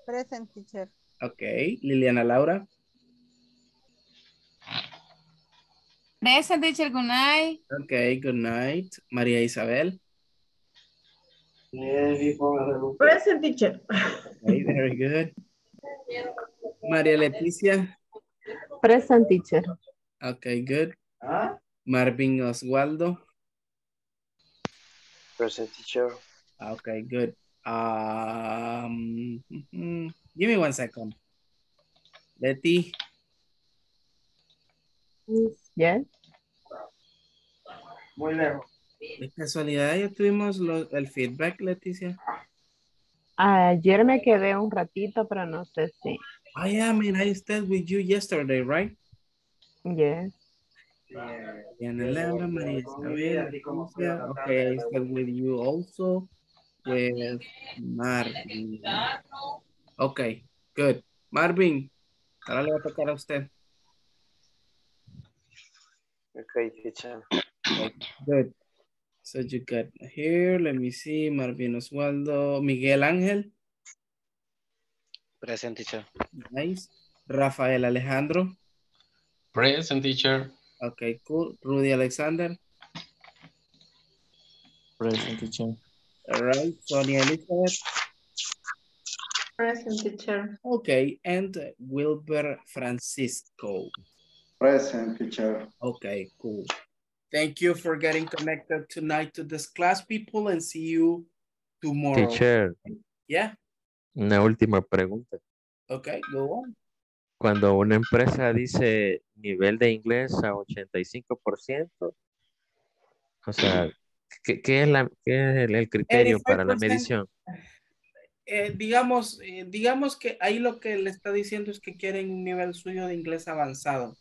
Present teacher. Okay, Liliana Laura. Present teacher, good night. Okay, good night. María Isabel. Present teacher. Okay, very good. María Leticia. Present teacher. Okay, good. Marvin Oswaldo. Present teacher. Okay, good. Um, mhm. Give me one second. Leti. Yes. Muy lejos. De casualidad ya tuvimos lo- el feedback, Leticia. Ayer me quedé un ratito, pero no sé si. Oh yeah, I mean, I stayed with you yesterday, right? Yes. Diana Laura, María Isabel, Leticia. Okay, I stayed with you also. With Marvin. Okay, good. Marvin, ahora le va a tocar a usted. Okay, teacher. Okay, good. So you got here, let me see, Marvin Oswaldo, Miguel Ángel, Present teacher. nice. Rafael Alejandro, Present teacher. okay, cool. Rudy Alexander, Present teacher. all right. Sonia Elizabeth, Present teacher. okay. And Wilber Francisco, Present teacher. okay, cool. Thank you for getting connected tonight to this class, people, and see you tomorrow. Teacher, Yeah, una última pregunta. okay, go on. Cuando una empresa dice nivel de inglés a 85%, o sea, ¿qué, qué es, la, qué es el, el criterio para la 85%. medición? Eh, digamos, eh, digamos que ahí lo que le está diciendo es que quieren un nivel suyo de inglés avanzado,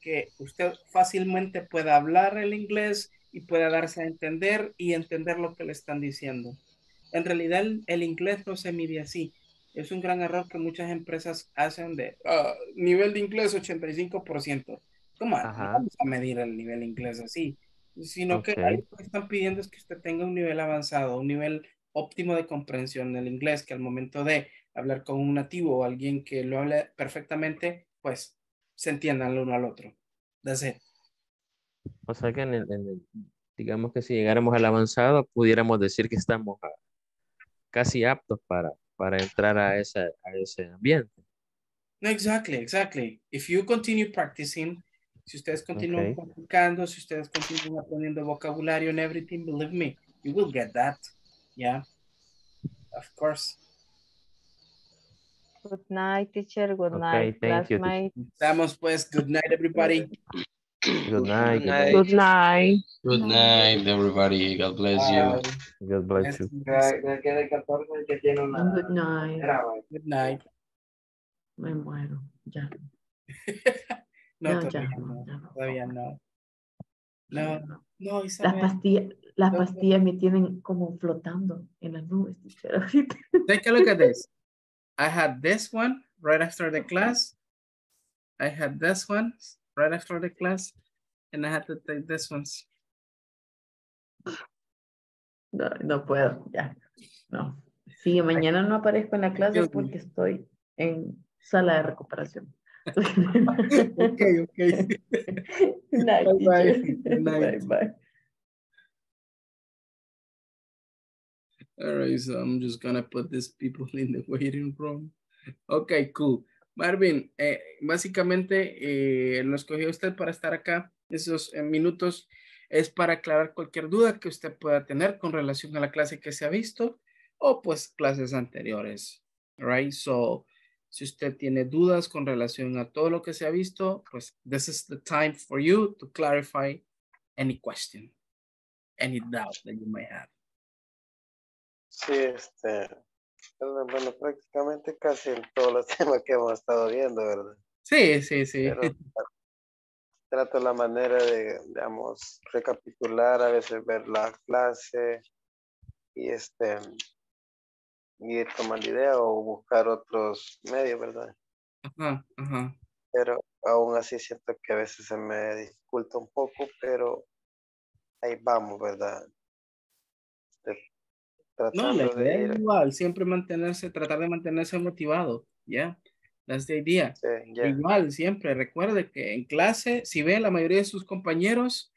que usted fácilmente pueda hablar el inglés y pueda darse a entender y entender lo que le están diciendo. En realidad el, el inglés no se mide así. Es un gran error que muchas empresas hacen de "Ah, nivel de inglés 85%. ¿Cómo? No vamos a medir el nivel de inglés así, sino que Ok. ahí lo que están pidiendo es que usted tenga un nivel avanzado, un nivel óptimo de comprensión del inglés, que al momento de hablar con un nativo o alguien que lo hable perfectamente, pues se entiendan el uno al otro. That's it. O sea que en el, en el- digamos que si llegáramos al avanzado, pudiéramos decir que estamos casi aptos para, para entrar a, esa, a ese ambiente. Exactly, exactly. If you continue practicing, si ustedes continúan Okay. practicando, si ustedes continúan aprendiendo vocabulario and everything, believe me, you will get that. Yeah, of course. Good night, teacher. Good Okay, night, thank you, teacher. classmate. Estamos pues, good night everybody. Good night. Good night. Good night. Good night, everybody. God bless you. God bless you. Me queda 14 el que tiene una. Good night. Good night. Me muero. Ya. *laughs* No, Ya, todavía ya, no, ya no. todavía no. No, no, Las Isabel. pastillas, las pastillas me tienen como flotando en las nubes. *laughs* Take a look at this. I had this one right after the class. I had this one right after the class. And I had to take this ones. No, no puedo, ya. No. Sí, mañana no aparezco en la clase porque estoy en sala de recuperación. *laughs* Okay, okay. *laughs* Good night, Bye, bye. night. Bye, bye. All right, so I'm just gonna put these people *laughs* in the waiting room. Okay, cool. Marvin, eh, básicamente eh, lo escogió usted para estar acá. Esos eh, minutos es para aclarar cualquier duda que usted pueda tener con relación a la clase que se ha visto o pues clases anteriores. Right? So, si usted tiene dudas con relación a todo lo que se ha visto, pues this is the time for you to clarify any question, any doubt that you may have. Sí, este, bueno, prácticamente casi en todos los *laughs* temas que hemos estado viendo, ¿verdad? Sí, sí, sí. Pero trato la manera de, digamos, recapitular, a veces ver la clase y este, y ir tomando idea o buscar otros medios, ¿verdad? Ajá, ajá. Pero aún así siento que a veces se me dificulta un poco, pero ahí vamos, ¿verdad? De- No, la de idea ir. es igual, siempre mantenerse, tratar de mantenerse motivado, ¿ya? That's the idea. Sí, ya. Igual, siempre, recuerde que en clase, si ve la mayoría de sus compañeros,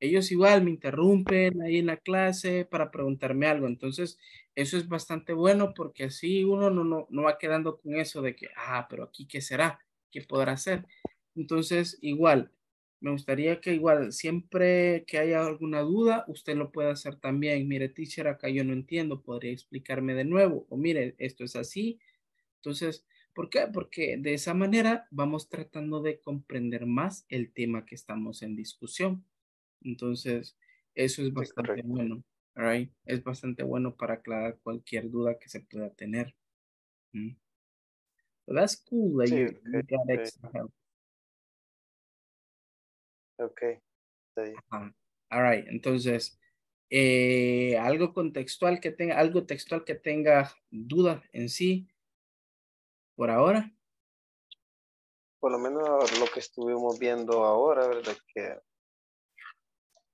ellos igual me interrumpen ahí en la clase para preguntarme algo. Entonces, eso es bastante bueno porque así uno no, no, no va quedando con eso de que, ah, pero aquí, ¿qué será? ¿Qué podrá hacer? Entonces, igual, me gustaría que igual, siempre que haya alguna duda, usted lo pueda hacer también. Mire, teacher, acá yo no entiendo, podría explicarme de nuevo. O mire, esto es así. Entonces, ¿por qué? Porque de esa manera vamos tratando de comprender más el tema que estamos en discusión. Entonces, eso es bastante bueno. right? Es bastante bueno para aclarar cualquier duda que se pueda tener. Mm. So that's cool that Sí, you, got help. Ok. Ajá. All right, entonces, eh, algo contextual que tenga, algo textual que tenga duda en sí, por ahora. Por lo menos lo que estuvimos viendo ahora, ¿verdad? Que,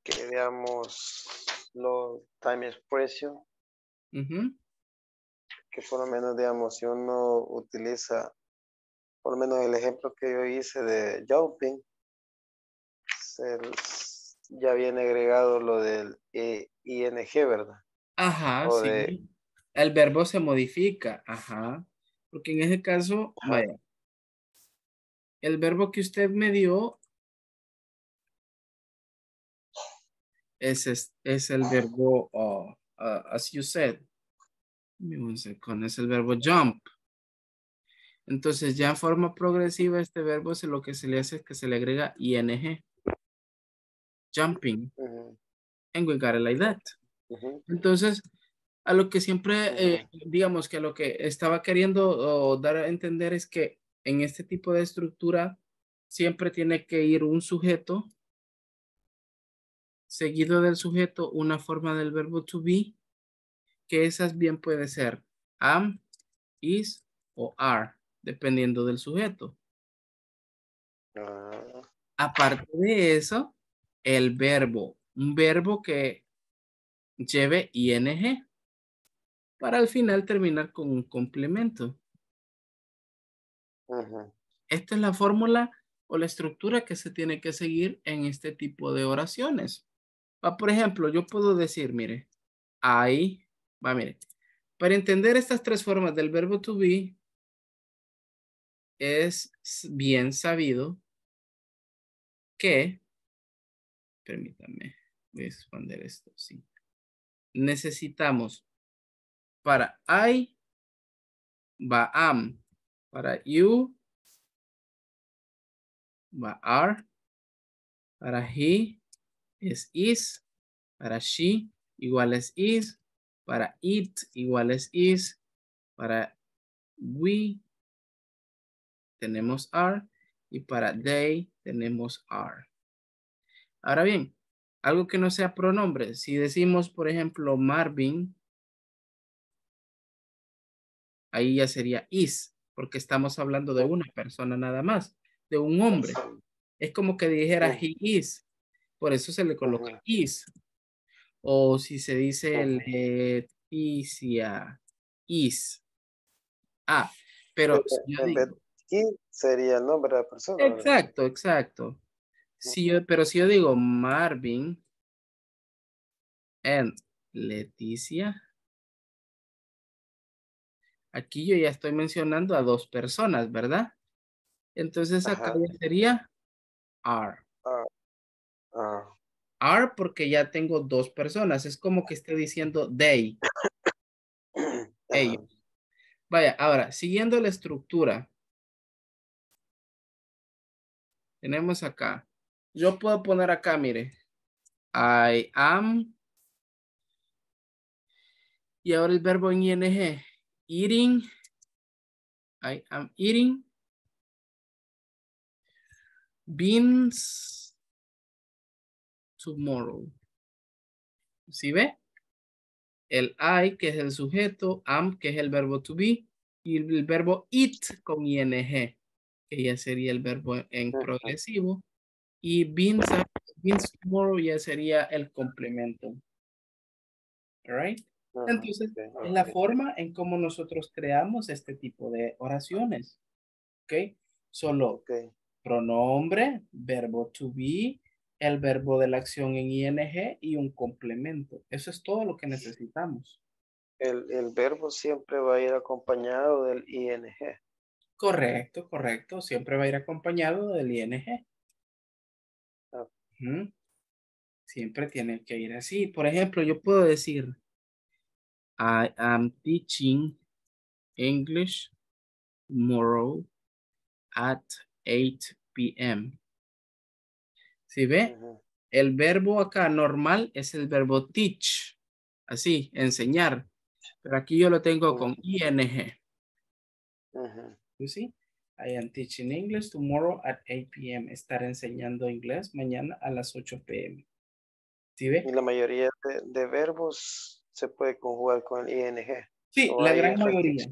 que veamos los time expression, Ujú. que por lo menos, digamos, si uno utiliza, por lo menos el ejemplo que yo hice de jumping, ya viene agregado lo del eh, ing, ¿verdad? Ajá, O sí. de- El verbo se modifica, ajá. Porque en ese caso, vaya, el verbo que usted me dio es, es, es el verbo, oh, uh, as you said, es el verbo jump. Entonces, ya en forma progresiva, este verbo se, lo que se le hace es que se le agrega ing. Jumping. Ujú, And we got it like that. Entonces, a lo que siempre, eh, digamos que a lo que estaba queriendo o, dar a entender es que en este tipo de estructura siempre tiene que ir un sujeto, seguido del sujeto una forma del verbo to be, que esas bien puede ser am, is o are, dependiendo del sujeto. Ah, Aparte de eso, el verbo, un verbo que lleve ing para al final terminar con un complemento. Esta es la fórmula o la estructura que se tiene que seguir en este tipo de oraciones. Va, por ejemplo, yo puedo decir, mire, I, va, mire, para entender estas tres formas del verbo to be, es bien sabido que, permítame, voy a expander esto, sí. Necesitamos para I, va am, para you, va are, para he es is, para she igual es is, para it igual es is, para we tenemos are y para they tenemos are. Ahora bien, algo que no sea pronombre, si decimos, por ejemplo, Marvin, ahí ya sería is, porque estamos hablando de una persona nada más, de un hombre. Es como que dijera he is, por eso se le coloca is. O si se dice Leticia is. Ah, pero si yo digo- sería el nombre de la persona. Exacto, exacto. Si yo, pero si yo digo Marvin and Leticia, aquí yo ya estoy mencionando a dos personas, ¿verdad? Entonces acá Ajá. ya sería are. Ah, ah, Are porque ya tengo dos personas. Es como que esté diciendo they. *coughs* Ellos. Vaya, ahora, siguiendo la estructura. Tenemos acá. Yo puedo poner acá, mire. I am. Y ahora el verbo en ing. Eating. I am eating. Beans. Tomorrow. ¿Sí ve? El I, que es el sujeto, am, que es el verbo to be, y el, verbo eat con ing, que ya sería el verbo en progresivo, y are- beans tomorrow ya sería el complemento. All right? ajá, Entonces, es la forma en cómo nosotros creamos este tipo de oraciones. ¿Ok? Solo pronombre, verbo to be, el verbo de la acción en ing y un complemento. Eso es todo lo que necesitamos. El, el verbo siempre va a ir acompañado del ing. Correcto, correcto. Siempre va a ir acompañado del ing. Siempre tiene que ir así. Por ejemplo, yo puedo decir, I am teaching English tomorrow at 8 p.m. ¿Sí ve? El verbo acá normal es el verbo teach. Así, enseñar. Pero aquí yo lo tengo con ing. see? I am teaching English tomorrow at 8 p.m. Estar enseñando inglés mañana a las 8 p.m. ¿Sí ve? Y la mayoría de, de verbos se puede conjugar con el ing. Sí, ¿O la gran mayoría.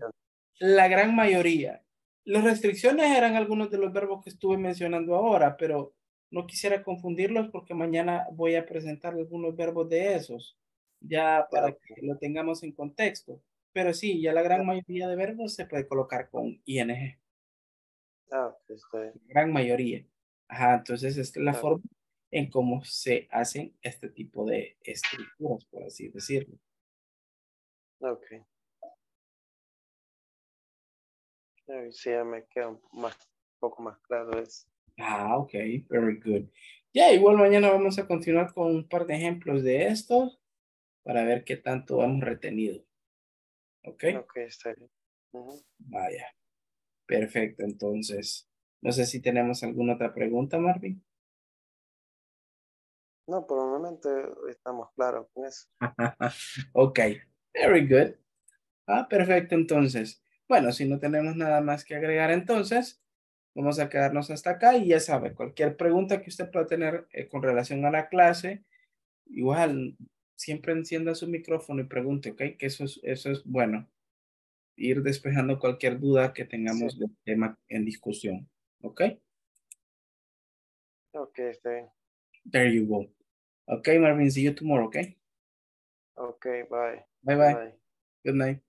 La gran mayoría. Las restricciones eran algunos de los verbos que estuve mencionando ahora, pero no quisiera confundirlos porque mañana voy a presentar algunos verbos de esos, ya para que lo tengamos en contexto. Pero sí, ya la gran mayoría de verbos se puede colocar con ing. Ah, ok, está bien. gran mayoría. Ajá, entonces esta es la Ah. forma en cómo se hacen este tipo de estructuras, por así decirlo. Ok. Sí, ya me queda un más, un poco más claro eso. Ah, ok, very good. Ya, igual mañana vamos a continuar con un par de ejemplos de esto para ver qué tanto hemos retenido. Ok, Ok, está bien. Vaya. Perfecto, entonces. No sé si tenemos alguna otra pregunta, Marvin. No, por el momento estamos claros con eso. *laughs* ok, very good. Ah, perfecto, entonces. Bueno, si no tenemos nada más que agregar, entonces vamos a quedarnos hasta acá y ya sabe, cualquier pregunta que usted pueda tener eh, con relación a la clase, igual siempre encienda su micrófono y pregunte, ¿ok? Que eso es, eso es bueno. Ir despejando cualquier duda que tengamos del tema en discusión, ¿ok? Ok, está bien. There you go. Ok, Marvin, see you tomorrow, ¿ok? Ok, bye. Bye bye. Good night.